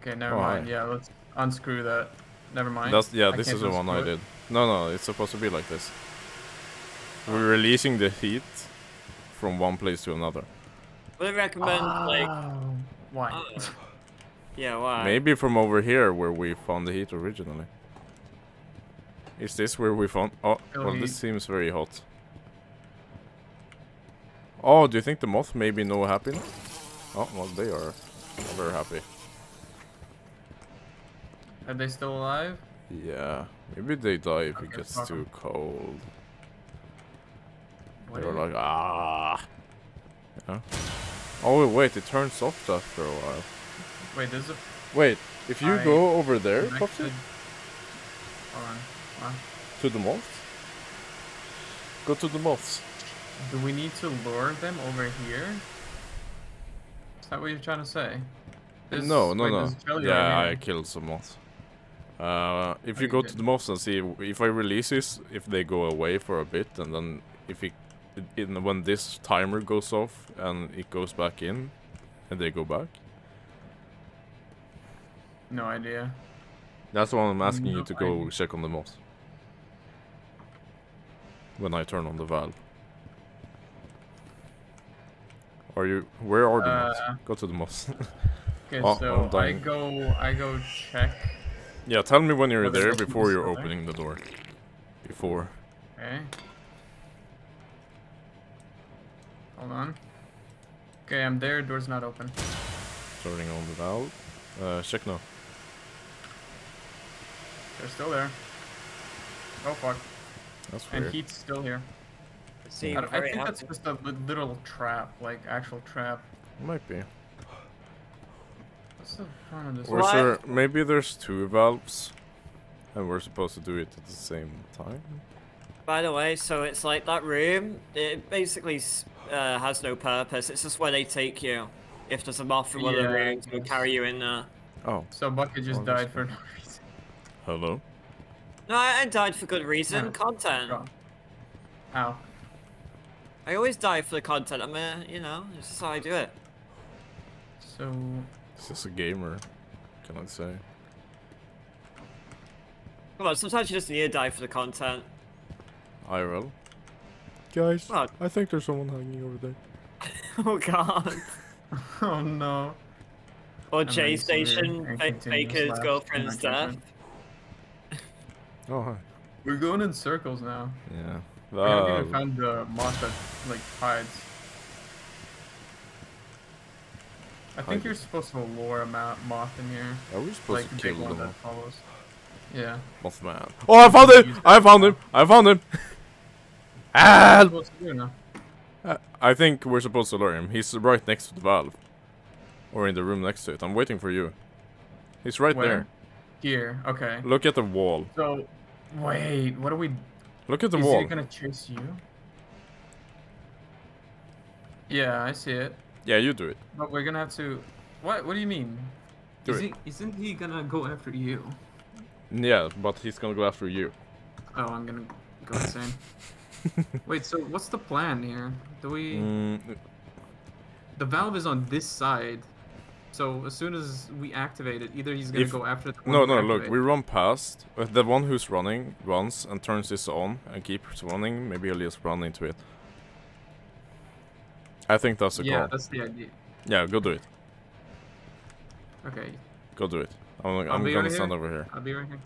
Okay, never Oh, mind. Yeah, let's unscrew that. Never mind. That's yeah. I This is the one I unscrew it. did. No, no. It's supposed to be like this. We're releasing the heat from one place to another. We recommend like Oh, why? Oh. yeah, why? Maybe from over here where we found the heat originally. Is this where we found? Oh, Feel well, this seems very hot. Oh, do you think the moth maybe know happy now? Oh, well, they are very happy. Are they still alive? Yeah, maybe they die if it gets too cold. What They're like, ah. Yeah. Oh, wait, it turns off after a while. Wait, there's a. Wait, if you I go over there, Popsy, Hold on. To the moths, go to the moths. Do we need to lure them over here? Is that what you're trying to say? There's- no, no, wait, no. Yeah, I killed some moths. Uh, if you go to the moths and see if, if I release this, if they go away for a bit, and then if it, in, when this timer goes off and it goes back in, and they go back. No idea. That's why I'm asking you to go idea. check on the moths. When I turn on the valve. Are you? Where are the moths? Uh, Go to the moths. Okay, Oh, so I go, I go check. Yeah, tell me when you're Whether there before you're there. opening the door. Before. Okay. Hold on. Okay, I'm there. Door's not open. Turning on the valve. Uh, check now. They're still there. Oh fuck. That's weird. And weird. heat's still here. Seem I, I think that's just a li- little trap, like actual trap. Might be. What's the point of this? We're Why- sure. Maybe there's two valves, and we're supposed to do it at the same time. By the way, so it's like that room. It basically uh, has no purpose. It's just where they take you. If there's a moth in one of the Yeah, rooms, it'll carry you in there. Oh, So Bucket just Oh, died for no reason. hello. No, I, I died for good reason. Yeah. Content. Go. Ow. I always die for the content. I'm a, you know, this is how I do it. So It's just a gamer. Can I say? Come on, sometimes you just need to die for the content. I will. Guys, Well- I think there's someone hanging over there. oh god. Oh no. Or I'm J Station, and Fa- continue Baker's girlfriend's death. Oh hi. We're going in circles now. Yeah. I haven't even uh, found the moth that like hides. I think you're supposed to lure a mo- moth in here. are we supposed Like to kill them? follows. Yeah. Mothman. Oh, I found him! I found him! I found him! Ah! you supposed to do now? Uh, I think we're supposed to lure him. He's right next to the valve. Or in the room next to it. I'm waiting for you. He's right Where? there. Here. Okay. Look at the wall. So, wait. What are we? Look at the is wall. Is he gonna chase you? Yeah, I see it. Yeah, you do it. But we're gonna have to. What? What do you mean? Do Is it. he? Isn't he gonna go after you? Yeah, but he's gonna go after you. Oh, I'm gonna go insane. Wait. So what's the plan here? Do we? Mm, The valve is on this side. So as soon as we activate it, either he's gonna If- go after the no, no, look, we run past. uh, The one who's running runs and turns this on and keeps running. Maybe he'll just run into it. I think that's the Yeah, call. that's the idea. Yeah, go do it. Okay, Go do it. I'm, I'll I'm gonna right stand here. over here. I'll be right here.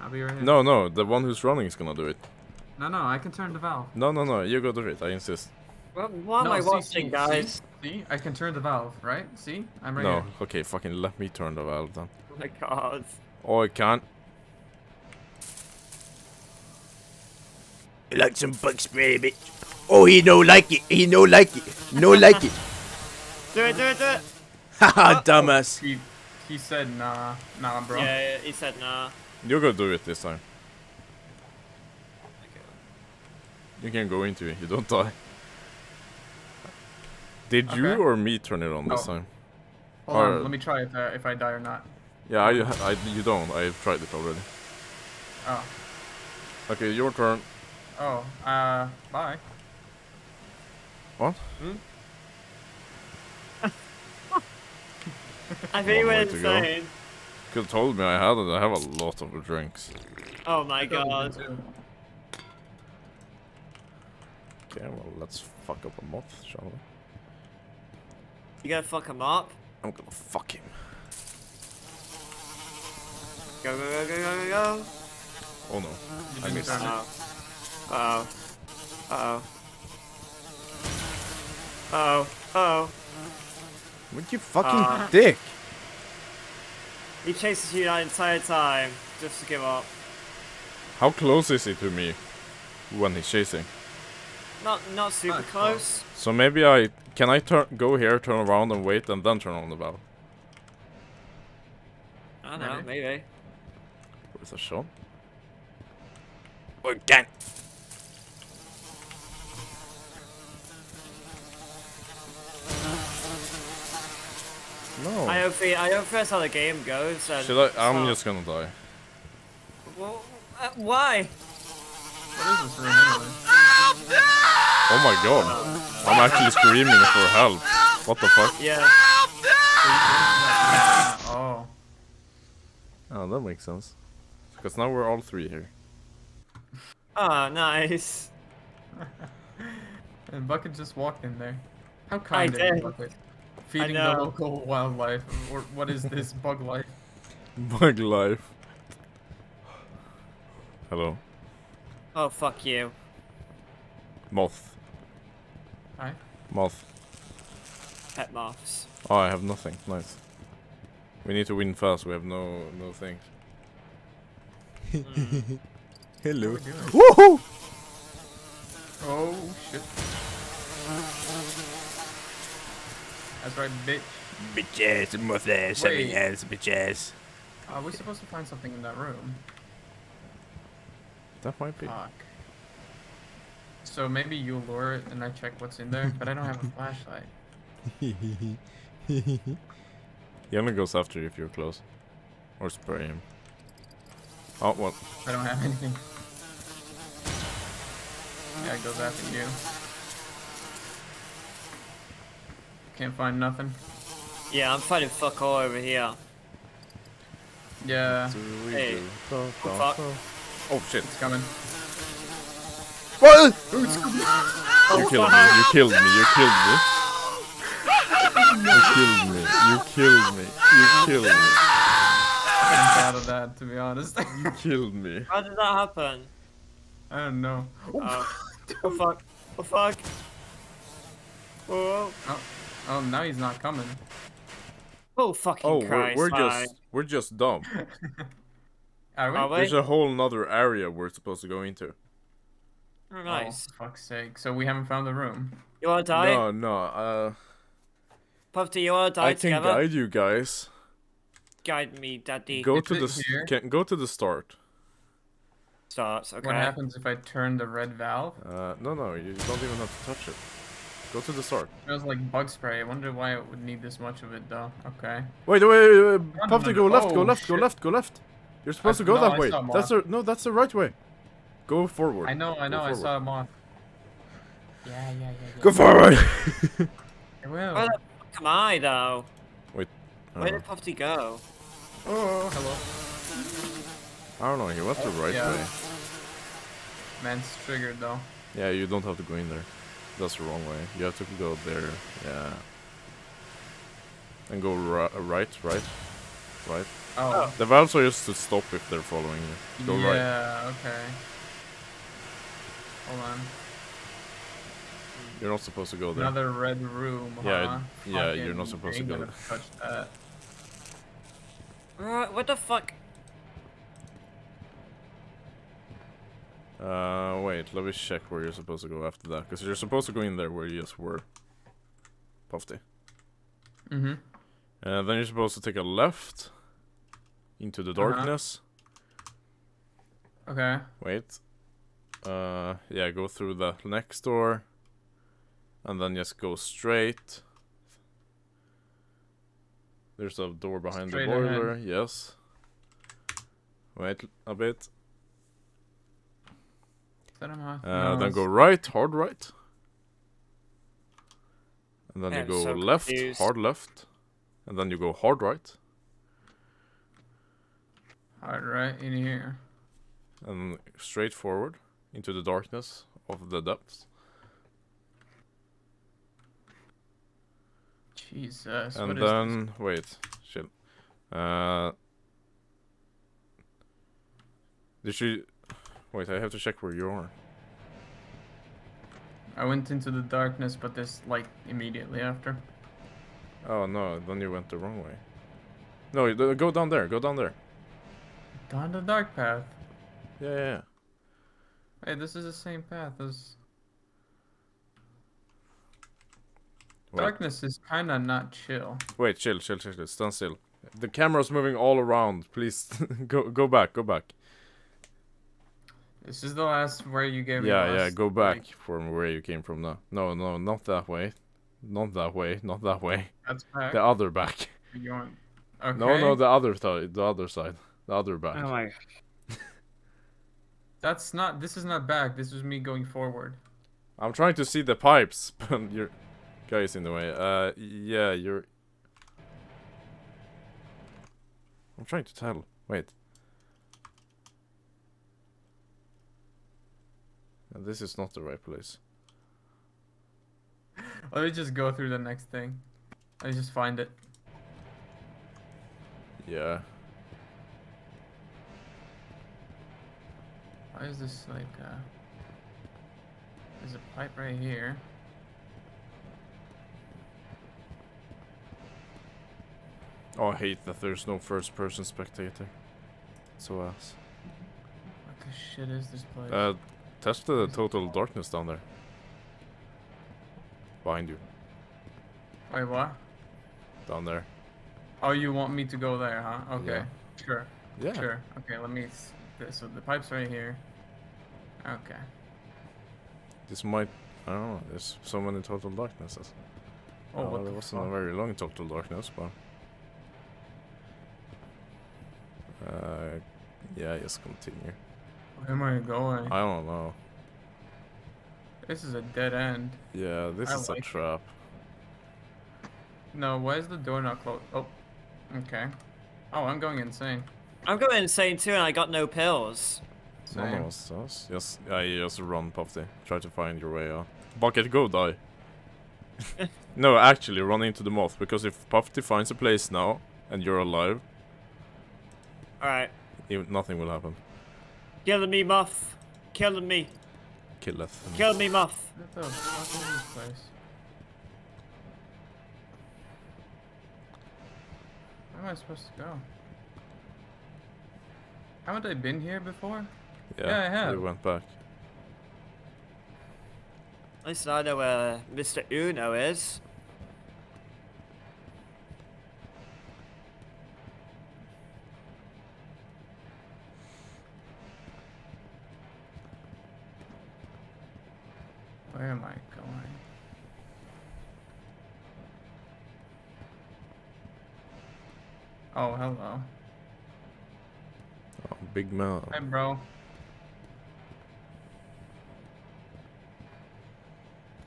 I'll be right here. No, no, the one who's running is gonna do it. no, no, I can turn the valve. No, no, no, you go do it. I insist. What, what am no, I see, watching, see, guys? See? see, I can turn the valve, right? See, I'm right no, here. okay, fucking let me turn the valve then. Oh my god. Oh, I can't. You like some bug spray, bitch? Oh, he no like it. He no like it. No like it. Do it, do it, do it! Haha, dumbass. He, he said nah, nah, bro. Yeah, yeah, he said nah. You're gonna do it this time. You can go into it. You don't die. Did you or me turn it on this Oh. time? Hold Or- on, let me try if I, if I die or not. Yeah, I, I, you don't. I've tried it already. Oh, Okay, your turn. Oh, uh, bye. What? I think One we're way to go. insane. Could have told me I had it. I have a lot of drinks. Oh my I thought we god. Okay, well, let's fuck up a moth, shall we? You gonna fuck him up? I'm gonna fuck him. Go, go, go, go, go, go, go. Oh no. I didn't missed. turn it. Uh-oh. Uh-oh. Uh-oh. Uh-oh. Uh-oh. You fucking Uh. dick? He chases you that entire time, just to give up. How close is he to me when he's chasing? Not not super Not close. So maybe I can I turn go here, turn around and wait, and then turn on the bell. I don't know, Maybe. maybe. Where's the shot? Or No. I hope I hope that's how the game goes. And Should I? I'm so- just gonna die. Well, uh, why? What is this room anyway? Oh my god. I'm actually screaming for help. What the fuck? Yeah. Oh, Oh, that makes sense. Because now we're all three here. Oh, nice. and Bucket just walked in there. How kind of did. you, Bucket. Feeding the local wildlife, or what is this bug life? Bug life. Hello. Oh, fuck you. Moth. Hi. Moth. Pet moths. Oh, I have nothing. Nice. We need to win fast. We have no no things. Hello. What are we doing? Woohoo! Oh shit. That's right, bitch. Bitch ass, muff ass, having Wait. ass, bitch ass. Uh, we're supposed to find something in that room. That might be. Fuck. So maybe you lure it and I check what's in there, but I don't have a flashlight. He only goes after you if you're close. Or spray him. Oh, well. I don't have anything. Yeah, it goes after you. Can't find nothing. Yeah, I'm finding fuck all over here. Yeah, Hey, Dun, dun, fuck. dun. Oh shit. it's coming. What? Oh, You killed me. You killed me. You killed me. You killed me. You killed me. You killed me. I'm proud of that, to be honest. You killed me. How did that happen? I don't know. Oh, oh fuck. Oh fuck. Oh, Oh, oh, now he's not coming. oh fucking Oh, we're, we're just we're just dumb. Are we? Are we? There's a whole nother area we're supposed to go into. Oh, nice. Oh, fuck's sake. So we haven't found the room. You wanna die? No, no. Uh, Puffy, you wanna die I can together? guide you guys. Guide me, daddy. Go Is to the s- here? can, go to the start. Starts, okay. What happens if I turn the red valve? Uh, no, no, you don't even have to touch it. Go to the start. smells like bug spray. I wonder why it would need this much of it, though. Okay. Wait, wait, wait, wait. no, Puffy, go left, go Oh, left, go left, go left. You're supposed I- to go no, that I way. saw That's moth. the no, that's the right way. Go forward. I know, I know. I saw a moth. Yeah, yeah, yeah. yeah. Go forward. I will. Where the fuck am I, though? Wait. Where did Puffy go? Oh, hello. I don't know. He went the Oh, right yeah. way. Man's triggered, though. Yeah, you don't have to go in there. That's the wrong way. You have to go there. Yeah. And go ri- uh, right, right, right. Oh. The valves are just to stop if they're following you. Go right. yeah, okay. Hold on. You're not supposed to go there. Another red room, Yeah, huh? yeah, you're not supposed to go gonna touch that. Right, what the fuck? Uh, wait, let me check where you're supposed to go after that. Because you're supposed to go in there where you just were. Puffy. Mm-hmm. And then you're supposed to take a left into the Uh-huh. darkness. Okay. Wait. Uh, yeah, go through the next door. And then just go straight. There's a door behind Straight the ahead. boiler, yes. Wait a bit. A moth? Uh, then go right, hard right. And then you I'm go so left, confused. hard left. And then you go hard right. Hard right in here. And straight forward into the darkness of the depths. Jesus. and what is this? then, wait, chill. Uh, did you, wait, I have to check where you are. I went into the darkness, but there's light immediately after. Oh no, then you went the wrong way. No, uh, go down there, go down there. Down the dark path. Yeah, yeah, yeah. Hey, this is the same path as. Wait. Darkness is kinda not chill. Wait, chill, chill, chill, chill. Stand still. The camera's moving all around. Please go go back, go back. This is the last where you gave me. Yeah, yeah, go back like, from where you came from now. No, no, not that way. Not that way, not that way. that's back. The other back. You. Okay. No, no, the other side, the other side. The other back. Oh my. That's not. This is not back. This is me going forward. I'm trying to see the pipes, but your guy's in the way. Uh, yeah, you're. I'm trying to tell. Wait. This is not the right place. Let me just go through the next thing. Let me just find it. Yeah. Why is this like? uh... There's a pipe right here. Oh, I hate that there's no first-person spectator. So ass. What the shit is this place? Uh, test the total darkness down there. Behind you, Wait, what? down there. Oh, you want me to go there, huh? Okay. Yeah. Sure. Yeah. Sure. Okay, let me. So the pipe's right here. Okay. This might. I don't know. There's so many total darknesses. Oh, Oh, what there the wasn't fuck? a very long total darkness, but. Uh, Yeah, just continue. Where am I going? I don't know. This is a dead end. Yeah, this I is a like it. trap. No, why is the door not closed? Oh, okay. Oh, I'm going insane. I'm going insane too, and I got no pills. No Same. one else does. Just, yeah, just run, Puffy. Try to find your way out. Bucket, go die. no, actually, run into the moth, because if Puffy finds a place now, and you're alive, Alright. even, nothing will happen. Killing me, muff. Killing me. Killeth. him. Kill me, muff. What the fuck is this place? Where am I supposed to go? Haven't I been here before? Yeah, Yeah, I have. We went back. At least I know where Mr. Uno is. Where am I going? Oh, hello. Oh, big man. Hey, bro.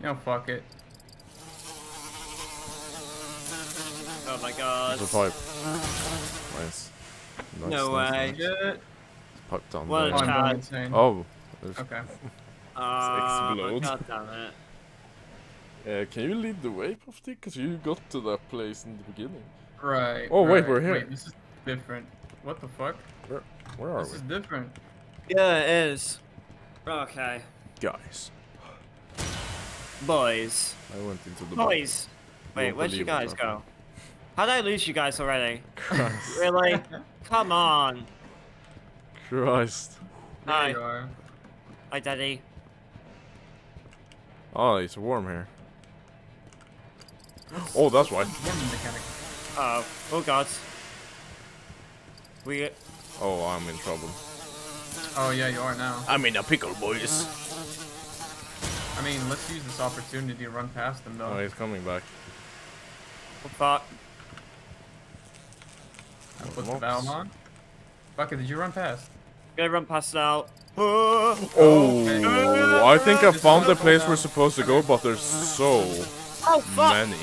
Yo, fuck it. Oh my god. There's a pipe. Nice. Nice, No nice, way. nice. Shit. Pipe down What a there. Oh, I'm Chad. going insane. Oh. there's- Okay. Ah, explode. God damn it. Uh, can you lead the way, Puffy? Because you got to that place in the beginning. Right. Oh, wait, we're here. Wait, this is different. What the fuck? Where are This we? This is different. Yeah, it is. Okay. Guys. Boys. I went into the Boys. Wait, where'd you believe what's guys go? How'd I lose you guys already? Christ. Really? Come on. Christ. There Hi. you are. Hi, Daddy. Oh, it's warm here. Oh, that's why. Uh oh. Oh god. We. get. Oh, I'm in trouble. Oh yeah, you are now. I'm in a pickle, boys. I mean, let's use this opportunity to run past them though. Oh, he's coming back. Oh, fuck. I put the valve on. Bucket, did you run past? Gonna run past now. Oh, Oh, I think I found the place we're supposed to go, but there's so oh many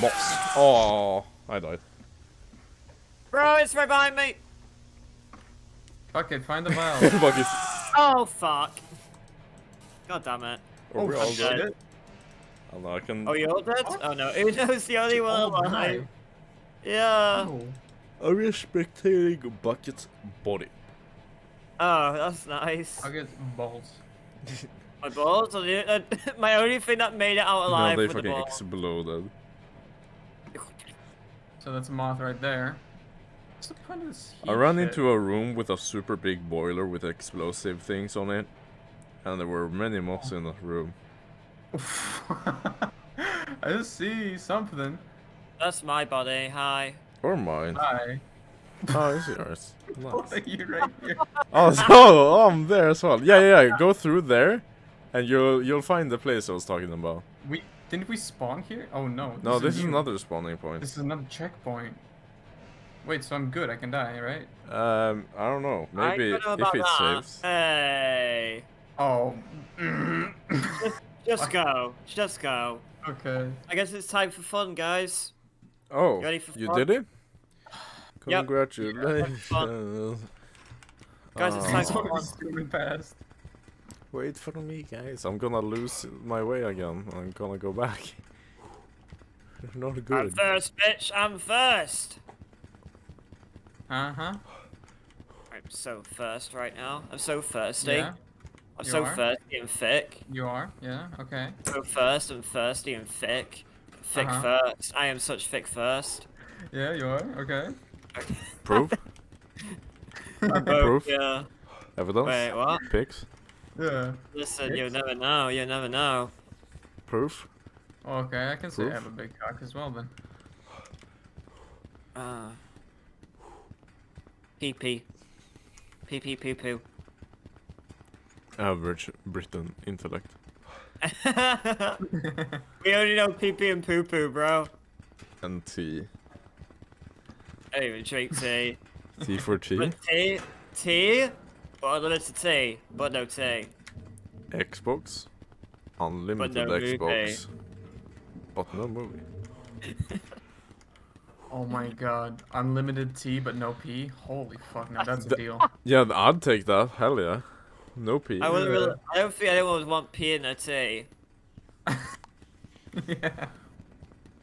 moths. Oh, I died. Bro, it's right behind me! Bucket, find the valve. Oh fuck. God damn it. Or oh, we all I'm dead. dead. Oh, no, I can. Oh, you're dead? Oh no, Uno's the only one Oh, alive. Yeah. Oh. I'm just spectating Bucket's body. Oh, that's nice. Bucket balls. My balls are the, uh, my only thing that made it out No, alive they with the fucking exploded. So that's a moth right there. What's the point of this? I ran into a room with a super big boiler with explosive things on it, and there were many moths in that room. I just see something. That's my body. Hi. Or mine. Hi. Oh, it's yours. What Nice. are you right here? Oh, so oh, I'm there as well. Yeah, yeah, yeah. Go through there, and you'll you'll find the place I was talking about. We didn't we spawn here? Oh no. No, this is new. another spawning point. This is another checkpoint. Wait, so I'm good. I can die, right? Um, I don't know. I Maybe don't know if it that. saves. Hey. Oh. Just go. Just go. okay. I guess it's time for fun, guys. Oh, ready for you fun? did it. Yep. Congratulations. Guys, it's time for Someone's zooming past. Wait for me, guys. I'm gonna lose my way again. I'm gonna go back. Not good. I'm first, bitch. I'm first. Uh huh. I'm so first right now. I'm so thirsty. Yeah. I'm you so are. thirsty and thick. You are. Yeah. Okay. So first and thirsty and thick. Thick Uh-huh. first. I am such thick first. Yeah, you are. Okay. Proof? Proof? yeah. Evidence? Wait, what? Pics? Yeah. Listen, you'll never know. You'll never know. Proof? Okay, I can say I have a big cock as well then. Ah. Pee pee. Pee pee poo poo. Average Britain intellect. we only know pee pee and poo poo, bro. And T. I don't even drink tea. T for T? But tea, T, or unlimited T, but no T. Xbox. Unlimited no movie. Xbox. But no movie. Oh my god. Unlimited T but no P? Holy fuck, now that's a deal. Yeah, I'd take that. Hell yeah. No P. I wouldn't really. I don't think anyone would want P in a T. yeah.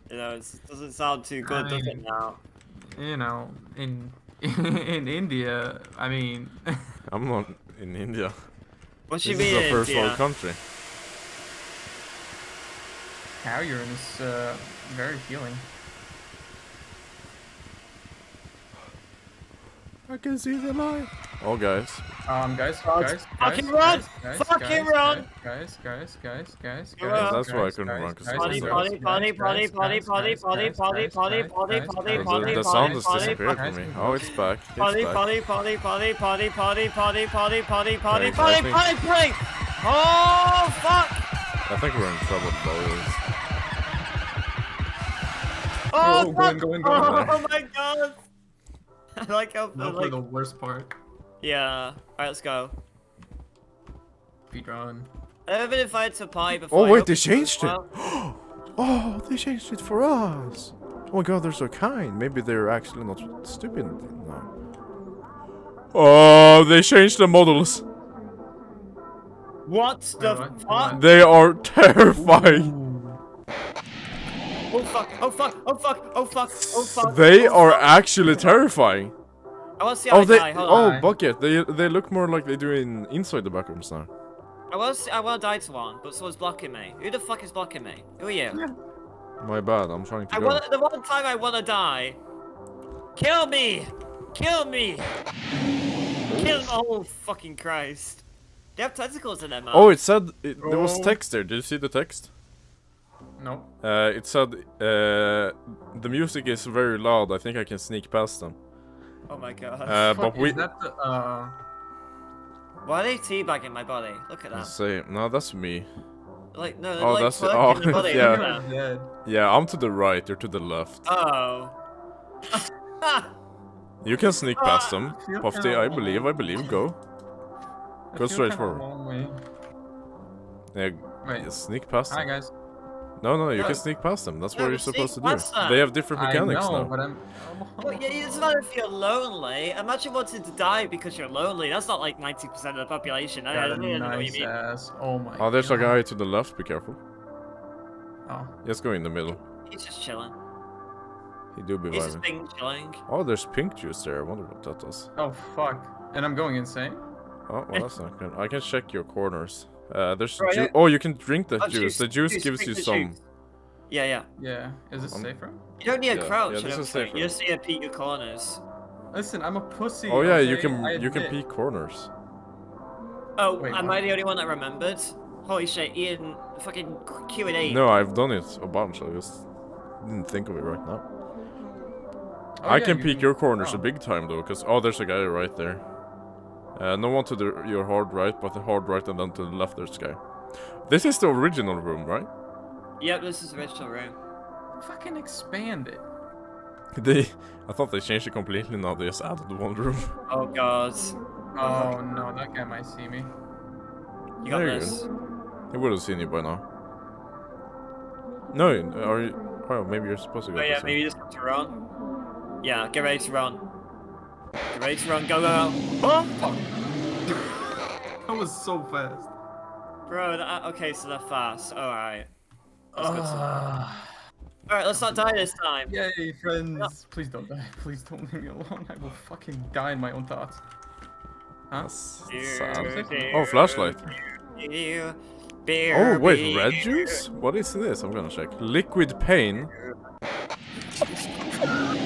You know, it doesn't sound too good, does it now? You know, in in India, I mean, I'm not in India. What This you is mean, a first world India? country. cow urine is uh, very healing. I can see the light. Oh, guys. Um, guys, guys, guys, fucking guys, run! guys, Fucking run! Guys, guys, guys, guys, guys. That's why I couldn't guys, run, 'cause it's Potty, so guys, potty, guys, potty, guys, potty, guys, potty, guys, potty, guys, potty, guys, potty, guys, potty, guys, potty, guys, potty, guys, potty, guys, The, potty, the guys, sound guys, has potty, disappeared potty, from me. Oh, it's back. It's Potty, back. potty, potty, potty, potty, potty, potty, potty, potty, potty, Thanks, I potty, think- potty, Oh fuck! I think we're in trouble, boys. Oh Oh, go fuck! in, go in, go in. Oh my god! I like oh, how No, oh, for like the worst part. yeah. Alright, let's go. Speed run. I've never been invited to a party before. Oh wait, they changed it. Oh, they changed it for us. Oh my god, they're so kind. Maybe they're actually not stupid now. Oh, they changed the models. What the fuck? They are terrifying. Oh fuck! Oh fuck! Oh fuck! Oh fuck! Oh fuck! They oh, are fuck. actually terrifying. I want to see how Oh, I they. die. Hold Oh, on. on. bucket. They they look more like they do in inside the backrooms now. I want to. See, I want to die to one, but someone's blocking me. Who the fuck is blocking me? Who are you? My bad. I'm trying to I go. want the one time I want to die. Kill me! Kill me! Kill! Oh fucking Christ! They have tentacles in their mouth. Oh, it said it, there was text there. Did you see the text? No. Uh, it said uh, the music is very loud. I think I can sneak past them. Oh my god. Uh, but we is that the, uh... Why are they teabagging my body? Look at that. say no. That's me. Like no, they're Oh, like that's- twerking oh, the body. yeah. Look You're at that. dead. Yeah, I'm to the right. You're to the left. Oh. You can sneak past them. I Puffy, I believe. I believe. Go. I Go straight forward. Yeah, Wait. sneak past Hi them. guys. No, no, you No. can sneak past them. That's No, what you're supposed to do. them. They have different mechanics I know, now. but I'm. Well, yeah, it's not if you're lonely. Imagine wanting to die because you're lonely. That's not like 90% of the population. I, I don't a even know what you nice mean. ass. Oh my. Oh, there's a guy to the left. Be careful. Oh. Just go in the middle. He's just chilling. He do be He's just vibing. being chilling. Oh, there's pink juice there. I wonder what that does. Oh fuck. And I'm going insane. Oh, well, that's not good. I can check your corners. Uh, there's Right, ju- yeah. oh, you can drink the Oh, juice. The juice juice, gives you some. juice. Yeah, yeah. Yeah. Is this Um, safe? You don't need a Yeah, crouch. yeah, this is safer. You just need to peek your corners. Listen, I'm a pussy. Oh yeah, you can I you can admit. peek corners. Oh, Wait, am what? I the only one that remembered? Holy shit, Ian, fucking Q and A. No, I've done it a bunch. I just didn't think of it right now. Oh, I yeah, can you peek your corners oh. a big time though, cause oh, there's a guy right there. Uh, no one to the your hard right, but the hard right and then to the left there's a guy. This is the original room, right? Yep, this is the original room. Fucking expand it. They, I thought they changed it completely. Now they just added one room. Oh god. Oh no, that guy might see me. You got There you this. He would have seen you by now. No, are you? Oh, maybe you're supposed to go. Oh yeah, maybe you just have to run. Yeah, get ready to run. Get ready to run, go, go, go. Oh. That was so fast. Bro, that, okay, so they're fast. Alright. That's good to know. Ah. Alright, let's not die this time. Yay, friends. Please don't die. Please don't leave me alone. I will fucking die in my own thoughts. Huh? That's Beer, sad. beer, Oh, flashlight. beer, beer, Oh wait, beer. red juice? What is this? I'm gonna check. Liquid pain.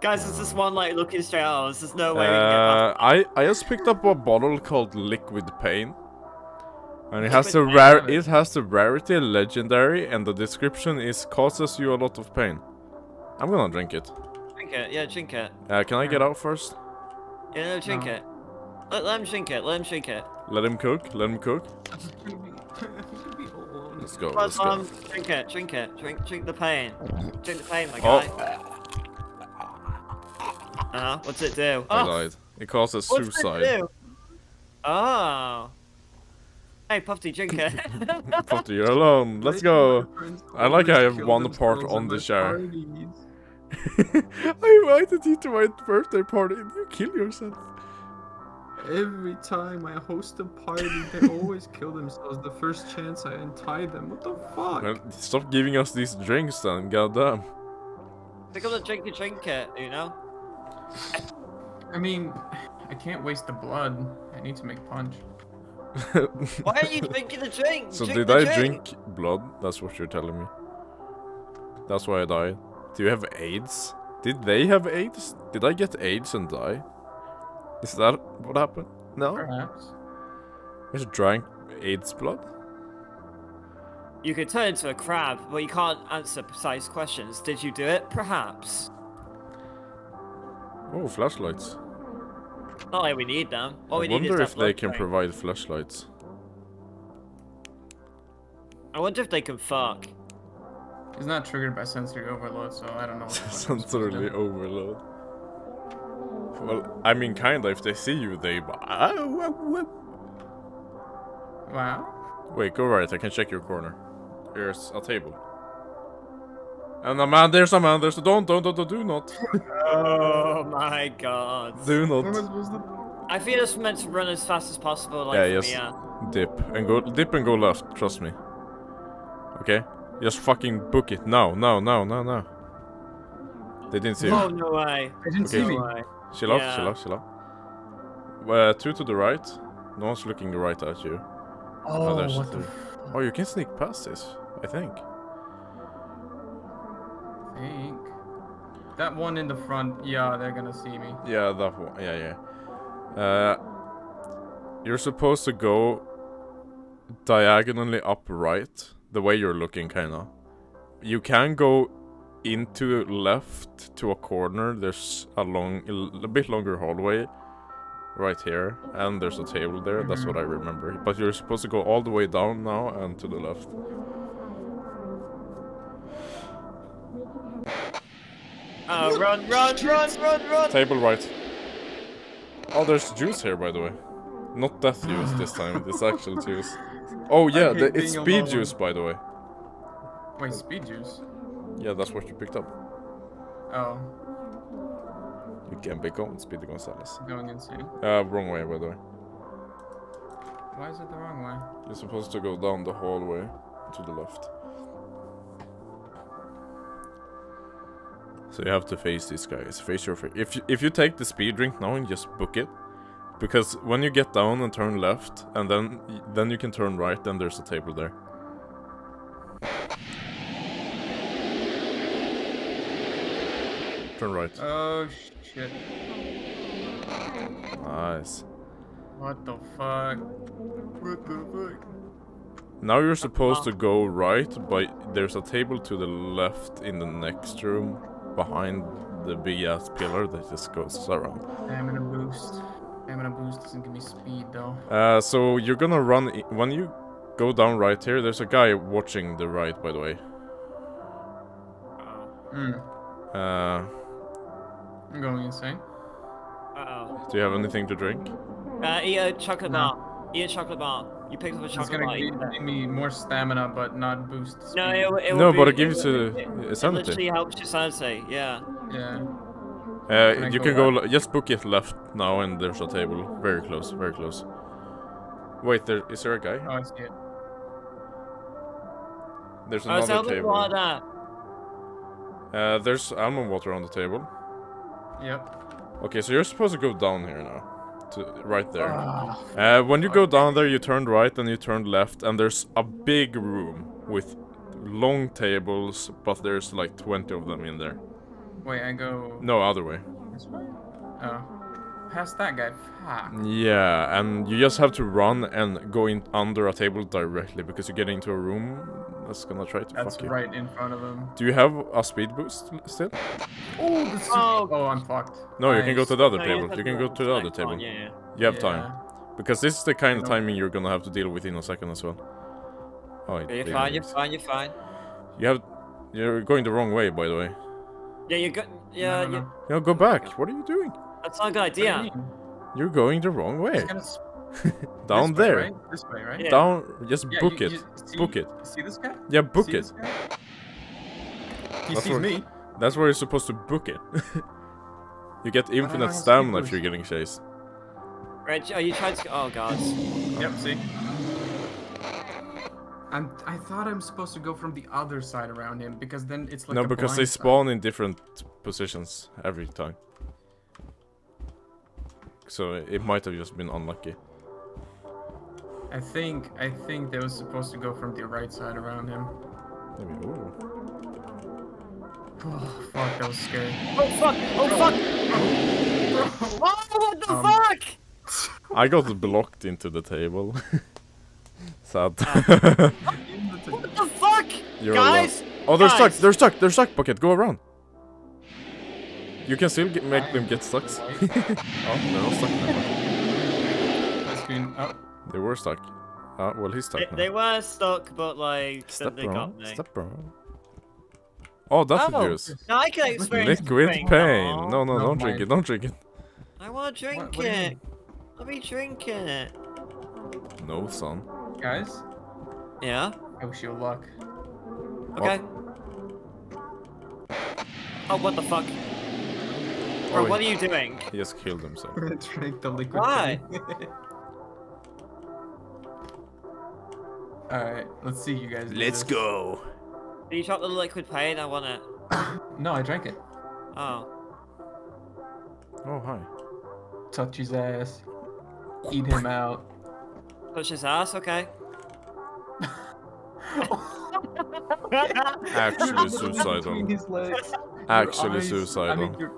Guys, there's this one like looking straight at us. There's no way we can get Uh, I I just picked up a bottle called Liquid Pain, and it has the rare. It has the rarity legendary, and the description is causes you a lot of pain. I'm gonna drink it. Drink it, yeah, drink it. Uh, can I get out first? Yeah, no, drink No. it. Let, let him drink it, let him drink it. Let him cook. Let him cook. Let's go. Let's go. Drink it, drink it. Drink drink the pain. Drink the pain, my Oh. guy. Uh-huh. What's it do? I Oh, died. It causes what's it suicide. do? Oh. Hey, Puffy, drink it. Potter, you're alone. Let's go. I like how I have Kill one part on the my shower. parties. I invited you to my birthday party and you kill yourself. Every time I host a party, they always kill themselves the first chance I untie them. What the fuck? Well, stop giving us these drinks then, goddamn. Pick up the drink and drink it, you know? I mean, I can't waste the blood. I need to make punch. Why are you drinking the drink? so drink did the I drink blood? That's what you're telling me. That's why I died. Do you have AIDS? Did they have AIDS? Did I get AIDS and die? Is that what happened? No? Perhaps. I just drank AIDS blood? You could turn into a crab, but you can't answer precise questions. Did you do it? Perhaps. Oh, flashlights. Not like we need them. All we I need is wonder that if they can drink. provide flashlights. I wonder if they can fuck. It's not triggered by sensory overload, so I don't know. What the fuck I'm supposed to Sensory overload. Well, I mean, kinda. If they see you, they. Ah, Wow. Wait, go right. I can check your corner. Here's a table. And a man. There's a man. There's a don't don't don't, don't do not Oh my god. do What am I not I feel it's meant to run as fast as possible, like Yeah, from yes. here. dip and go dip and go left. Trust me. Okay, just fucking book it now, now, now, now, now. They didn't see Oh you. no way. I didn't Okay. see me. way. Chill out, Yeah. chill out, chill out. Uh, two to the right. No one's looking right at you. Oh, there's what the. Oh, you can sneak past this. I think. Think? That one in the front, yeah, they're gonna see me. Yeah, that one. Yeah, yeah. Uh, you're supposed to go diagonally upright, the way you're looking, kinda. You can go into left to a corner. There's a long, a bit longer hallway right here, and there's a table there. That's what I remember. But you're supposed to go all the way down now and to the left. Oh, run, run, run, run, run! Table right. Oh, there's juice here, by the way. Not death juice this time. It's actual juice. Oh yeah, the, it's speed juice, by the way. Wait, speed juice? Yeah, that's what you picked up. Oh, You can be going, Speedy Gonzalez. going insane. Uh, wrong way, by the way. Why is it the wrong way? You're supposed to go down the hallway to the left. So you have to face these guys. Face your face. If you, if you take the speed drink now and just book it, because when you get down and turn left, and then then you can turn right, then there's a table there. Turn right. Oh shit. Nice. What the fuck? What the fuck? Now you're supposed to go right, but there's a table to the left in the next room, behind the big ass pillar that just goes around. Stamina boost. Stamina boost doesn't give me speed though. Uh, so you're gonna run i- when you go down right here. There's a guy watching the right, by the way. Hmm. Uh, I'm going insane. Uh-oh. do you have anything to drink? Uh, eat a chocolate No. bar. Eat a chocolate bar. You picked up a It's gonna bar. give, give me more stamina, but not boost speed. No, it, it No, will but be- it gives will- you it- uh, It sanity. literally helps your sanity, yeah. Yeah. Uh, I you go can go. left? le- Just book it left now, and there's a table very close, very close. Wait, there is there a guy? Oh, I see it. There's Oh, another helping table. water. Uh, there's almond water on the table. Yep. Okay, so you're supposed to go down here now. To right there. Ah, Uh, when you go down there, you turn right and you turn left, and there's a big room with long tables, but there's like 20 of them in there. wait, I go No, other way. this way? Oh. Past that guy. Fuck. Yeah, and you just have to run and go in under a table directly because you get into a room that's gonna try to That's fuck you. right in front of him. Do you have a speed boost still? Oh, this is... Oh. oh, I'm fucked. No, you can go to the other No, table. have You can go to the other table. one, Yeah, yeah. You have Yeah. time. Because this is the kind of timing you're gonna have to deal with in a second as well. Oh, it You're really fine, you're fine, you're fine. You have, you're going the wrong way, by the way. Yeah, you're good. Yeah, no, no, no. You know, go back. What are you doing? that's not a good What do you idea. You're going the wrong way. It's gonna s- Down this way, there. right? This way, right? Yeah. Down. Just Yeah, book you- it. you see- Book it. See this guy? Yeah, book See it. this? He That's sees what- me. That's where you're supposed to book it. you get infinite stamina if you're getting chased. Reg, are you trying to? Oh god. Yep, see? I'm, I thought I'm supposed to go from the other side around him because then it's like no, a because they blind side. spawn in different positions every time. So it might have just been unlucky. I think I think they was supposed to go from the right side around him. Maybe. Ooh. Oh fuck, that was scary. Oh fuck! Oh fuck! Oh, what the Um, fuck? I got blocked into the table. Sad. What the fuck? You're Guys! oh, they're stuck. They're stuck. They're stuck. Bucket, go around. You can still get, make them get stuck. oh, they're all stuck now. My screen up. They were stuck. Ah, well, he's stuck They, now. they were stuck, but like then Step they got me. Step around. Oh, that's the Oh, juice. Now I can experience Liquid pain. Aw. No, no, No, don't drink it. Don't drink it. I want to drink What- what it. mean? Let me drink it. No, son. Guys, Yeah. I wish you luck. Okay. Oh, what the fuck? Bro, Oh, what are you doing? He just killed himself. Drink the liquid. Why? Alright, let's see you guys. do Let's this. go. Did you drop the liquid pain? I want it. No, I drank it. Oh. Oh, hi. Touch his ass. Eat him out. Touch his ass? Okay. Actually Between suicidal. his legs. Actually Your eyes- I suicidal. mean, your,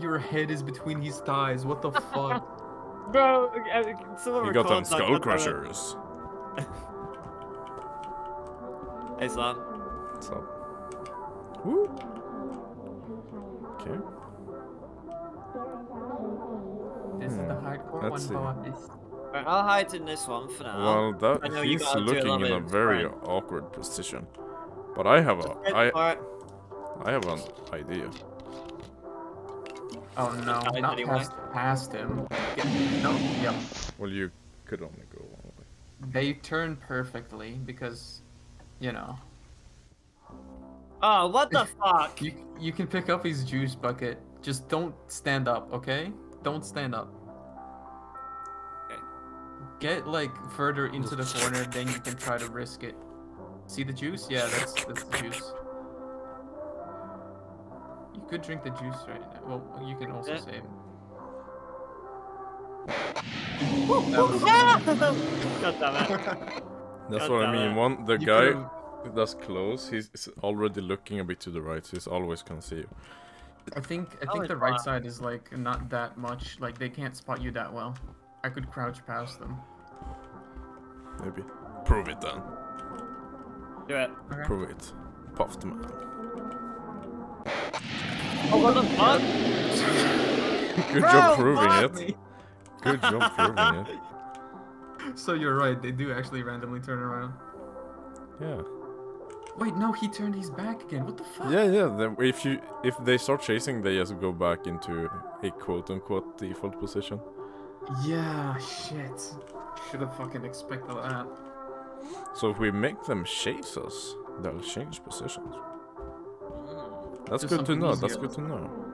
your head is between his thighs. What the fuck? Bro, someone You got them skull God damn crushers. Hey, Zlam. What's up? Woo. Okay. This is the Hmm, hardcore let's see. one, boys. Right, I'll hide in this one for now. Well, that I know you he's gotta do a looking in a very spread. awkward position. But I have a Go I. I have an idea. Oh no, Hide not anyway. past, past him. Get, no, yep. Well, you could only go one way. They turn perfectly because, you know, Oh, what the fuck? you you can pick up his juice bucket. Just don't stand up, okay? Don't stand up. Okay. Get like further into the corner, then you can try to risk it. See the juice? Yeah, that's that's the juice. You could drink the juice right now. Well, you can also Yeah. save. God damn it. That's God what I mean. One the You guy could've- that's close. He's already looking a bit to the right. So he's always can see you. I think I think the right side is like not that much. Like they can't spot you that well. I could crouch past them. Maybe. Prove it then. Do it. Okay. Prove it. Puffed man. Oh, what the fuck? Good Bro, job proving what? it. Good job proving it. So you're right. They do actually randomly turn around. Yeah. Wait, no, he turned his back again. What the fuck? Yeah, yeah. If you if they start chasing, they just go back into a quote unquote default position. Yeah, shit. Should have fucking expected that. So if we make them chase us, they'll change positions. Hmm. That's Do good to know. That's good to know.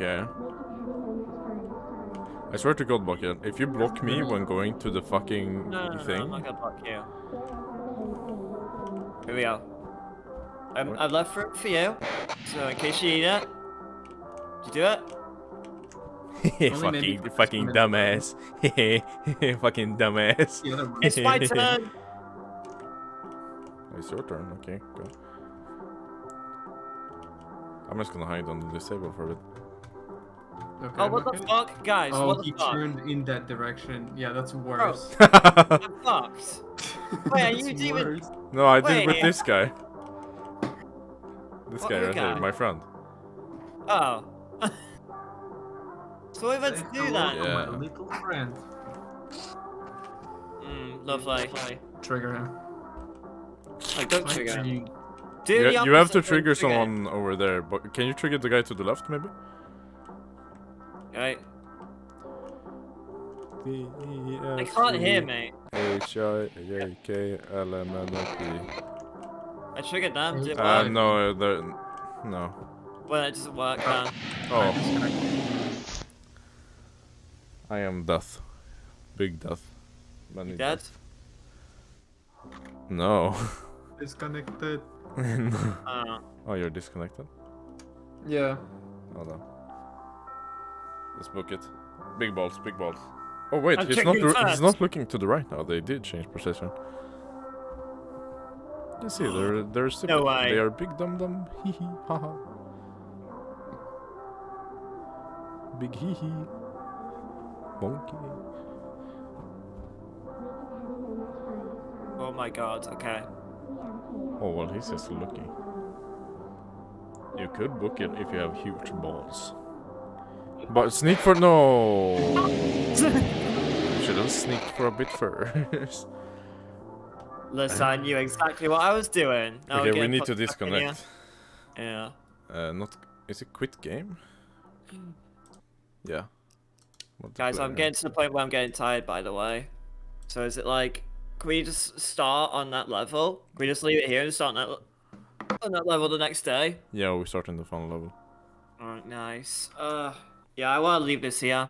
Okay. I swear to God, Bucket, if you block me when going to the fucking No, no, no, thing, I'm not gonna block you. Here we go. Um, What? I've left room for you, so in case you need it. Did you do it? Fucking for fucking dumbass, fucking dumbass. It's my turn! It's your turn. Okay, go. I'm just gonna hide on the disable for a bit. Okay, Oh, what the fuck? Guys, Oh, what he the fuck? turned in that direction. Yeah, that's worse. I'm fucked. Wait, are you That's even- no, I did with this guy. This What guy right guy? here, my friend. Oh. so we meant Say to do that? to Yeah. My little friend. Mm, lovely. Trigger him. Oh, don't trigger. you- Do You, you have to trigger trigger. someone over there, but can you trigger the guy to the left, maybe? Right. D E I F can't hear G me. H I J K L M N O P. I triggered them. Did it Uh, work? no, there, no. Well, it doesn't work then. Oh, I am death. Big death. Many You dead? death. No. Disconnected. Oh. oh, you're disconnected? Yeah. Hold on. Let's book it. Big balls, big balls. Oh wait, I'm he's not he's not looking to the right now. They did change position. You see, they're they're stupid. way. They are big dum dum. Hee hee. Ha ha. Big hee hee. Monkey. oh my god, okay. Oh well, he's just looking. You could book it if you have huge balls. But sneak for no. Should have sneaked for a bit first. Listen, I knew exactly what I was doing. Now okay, we need to put back in here. disconnect. Yeah. Uh, not. Is it quit game? Yeah. Guys, I'm getting to the point where I'm getting tired, by the way. So is it like, can we just start on that level? Can we just leave it here and start on that, on that level the next day? Yeah, we start in the final level. Alright, nice. Uh, yeah, I want to leave this here.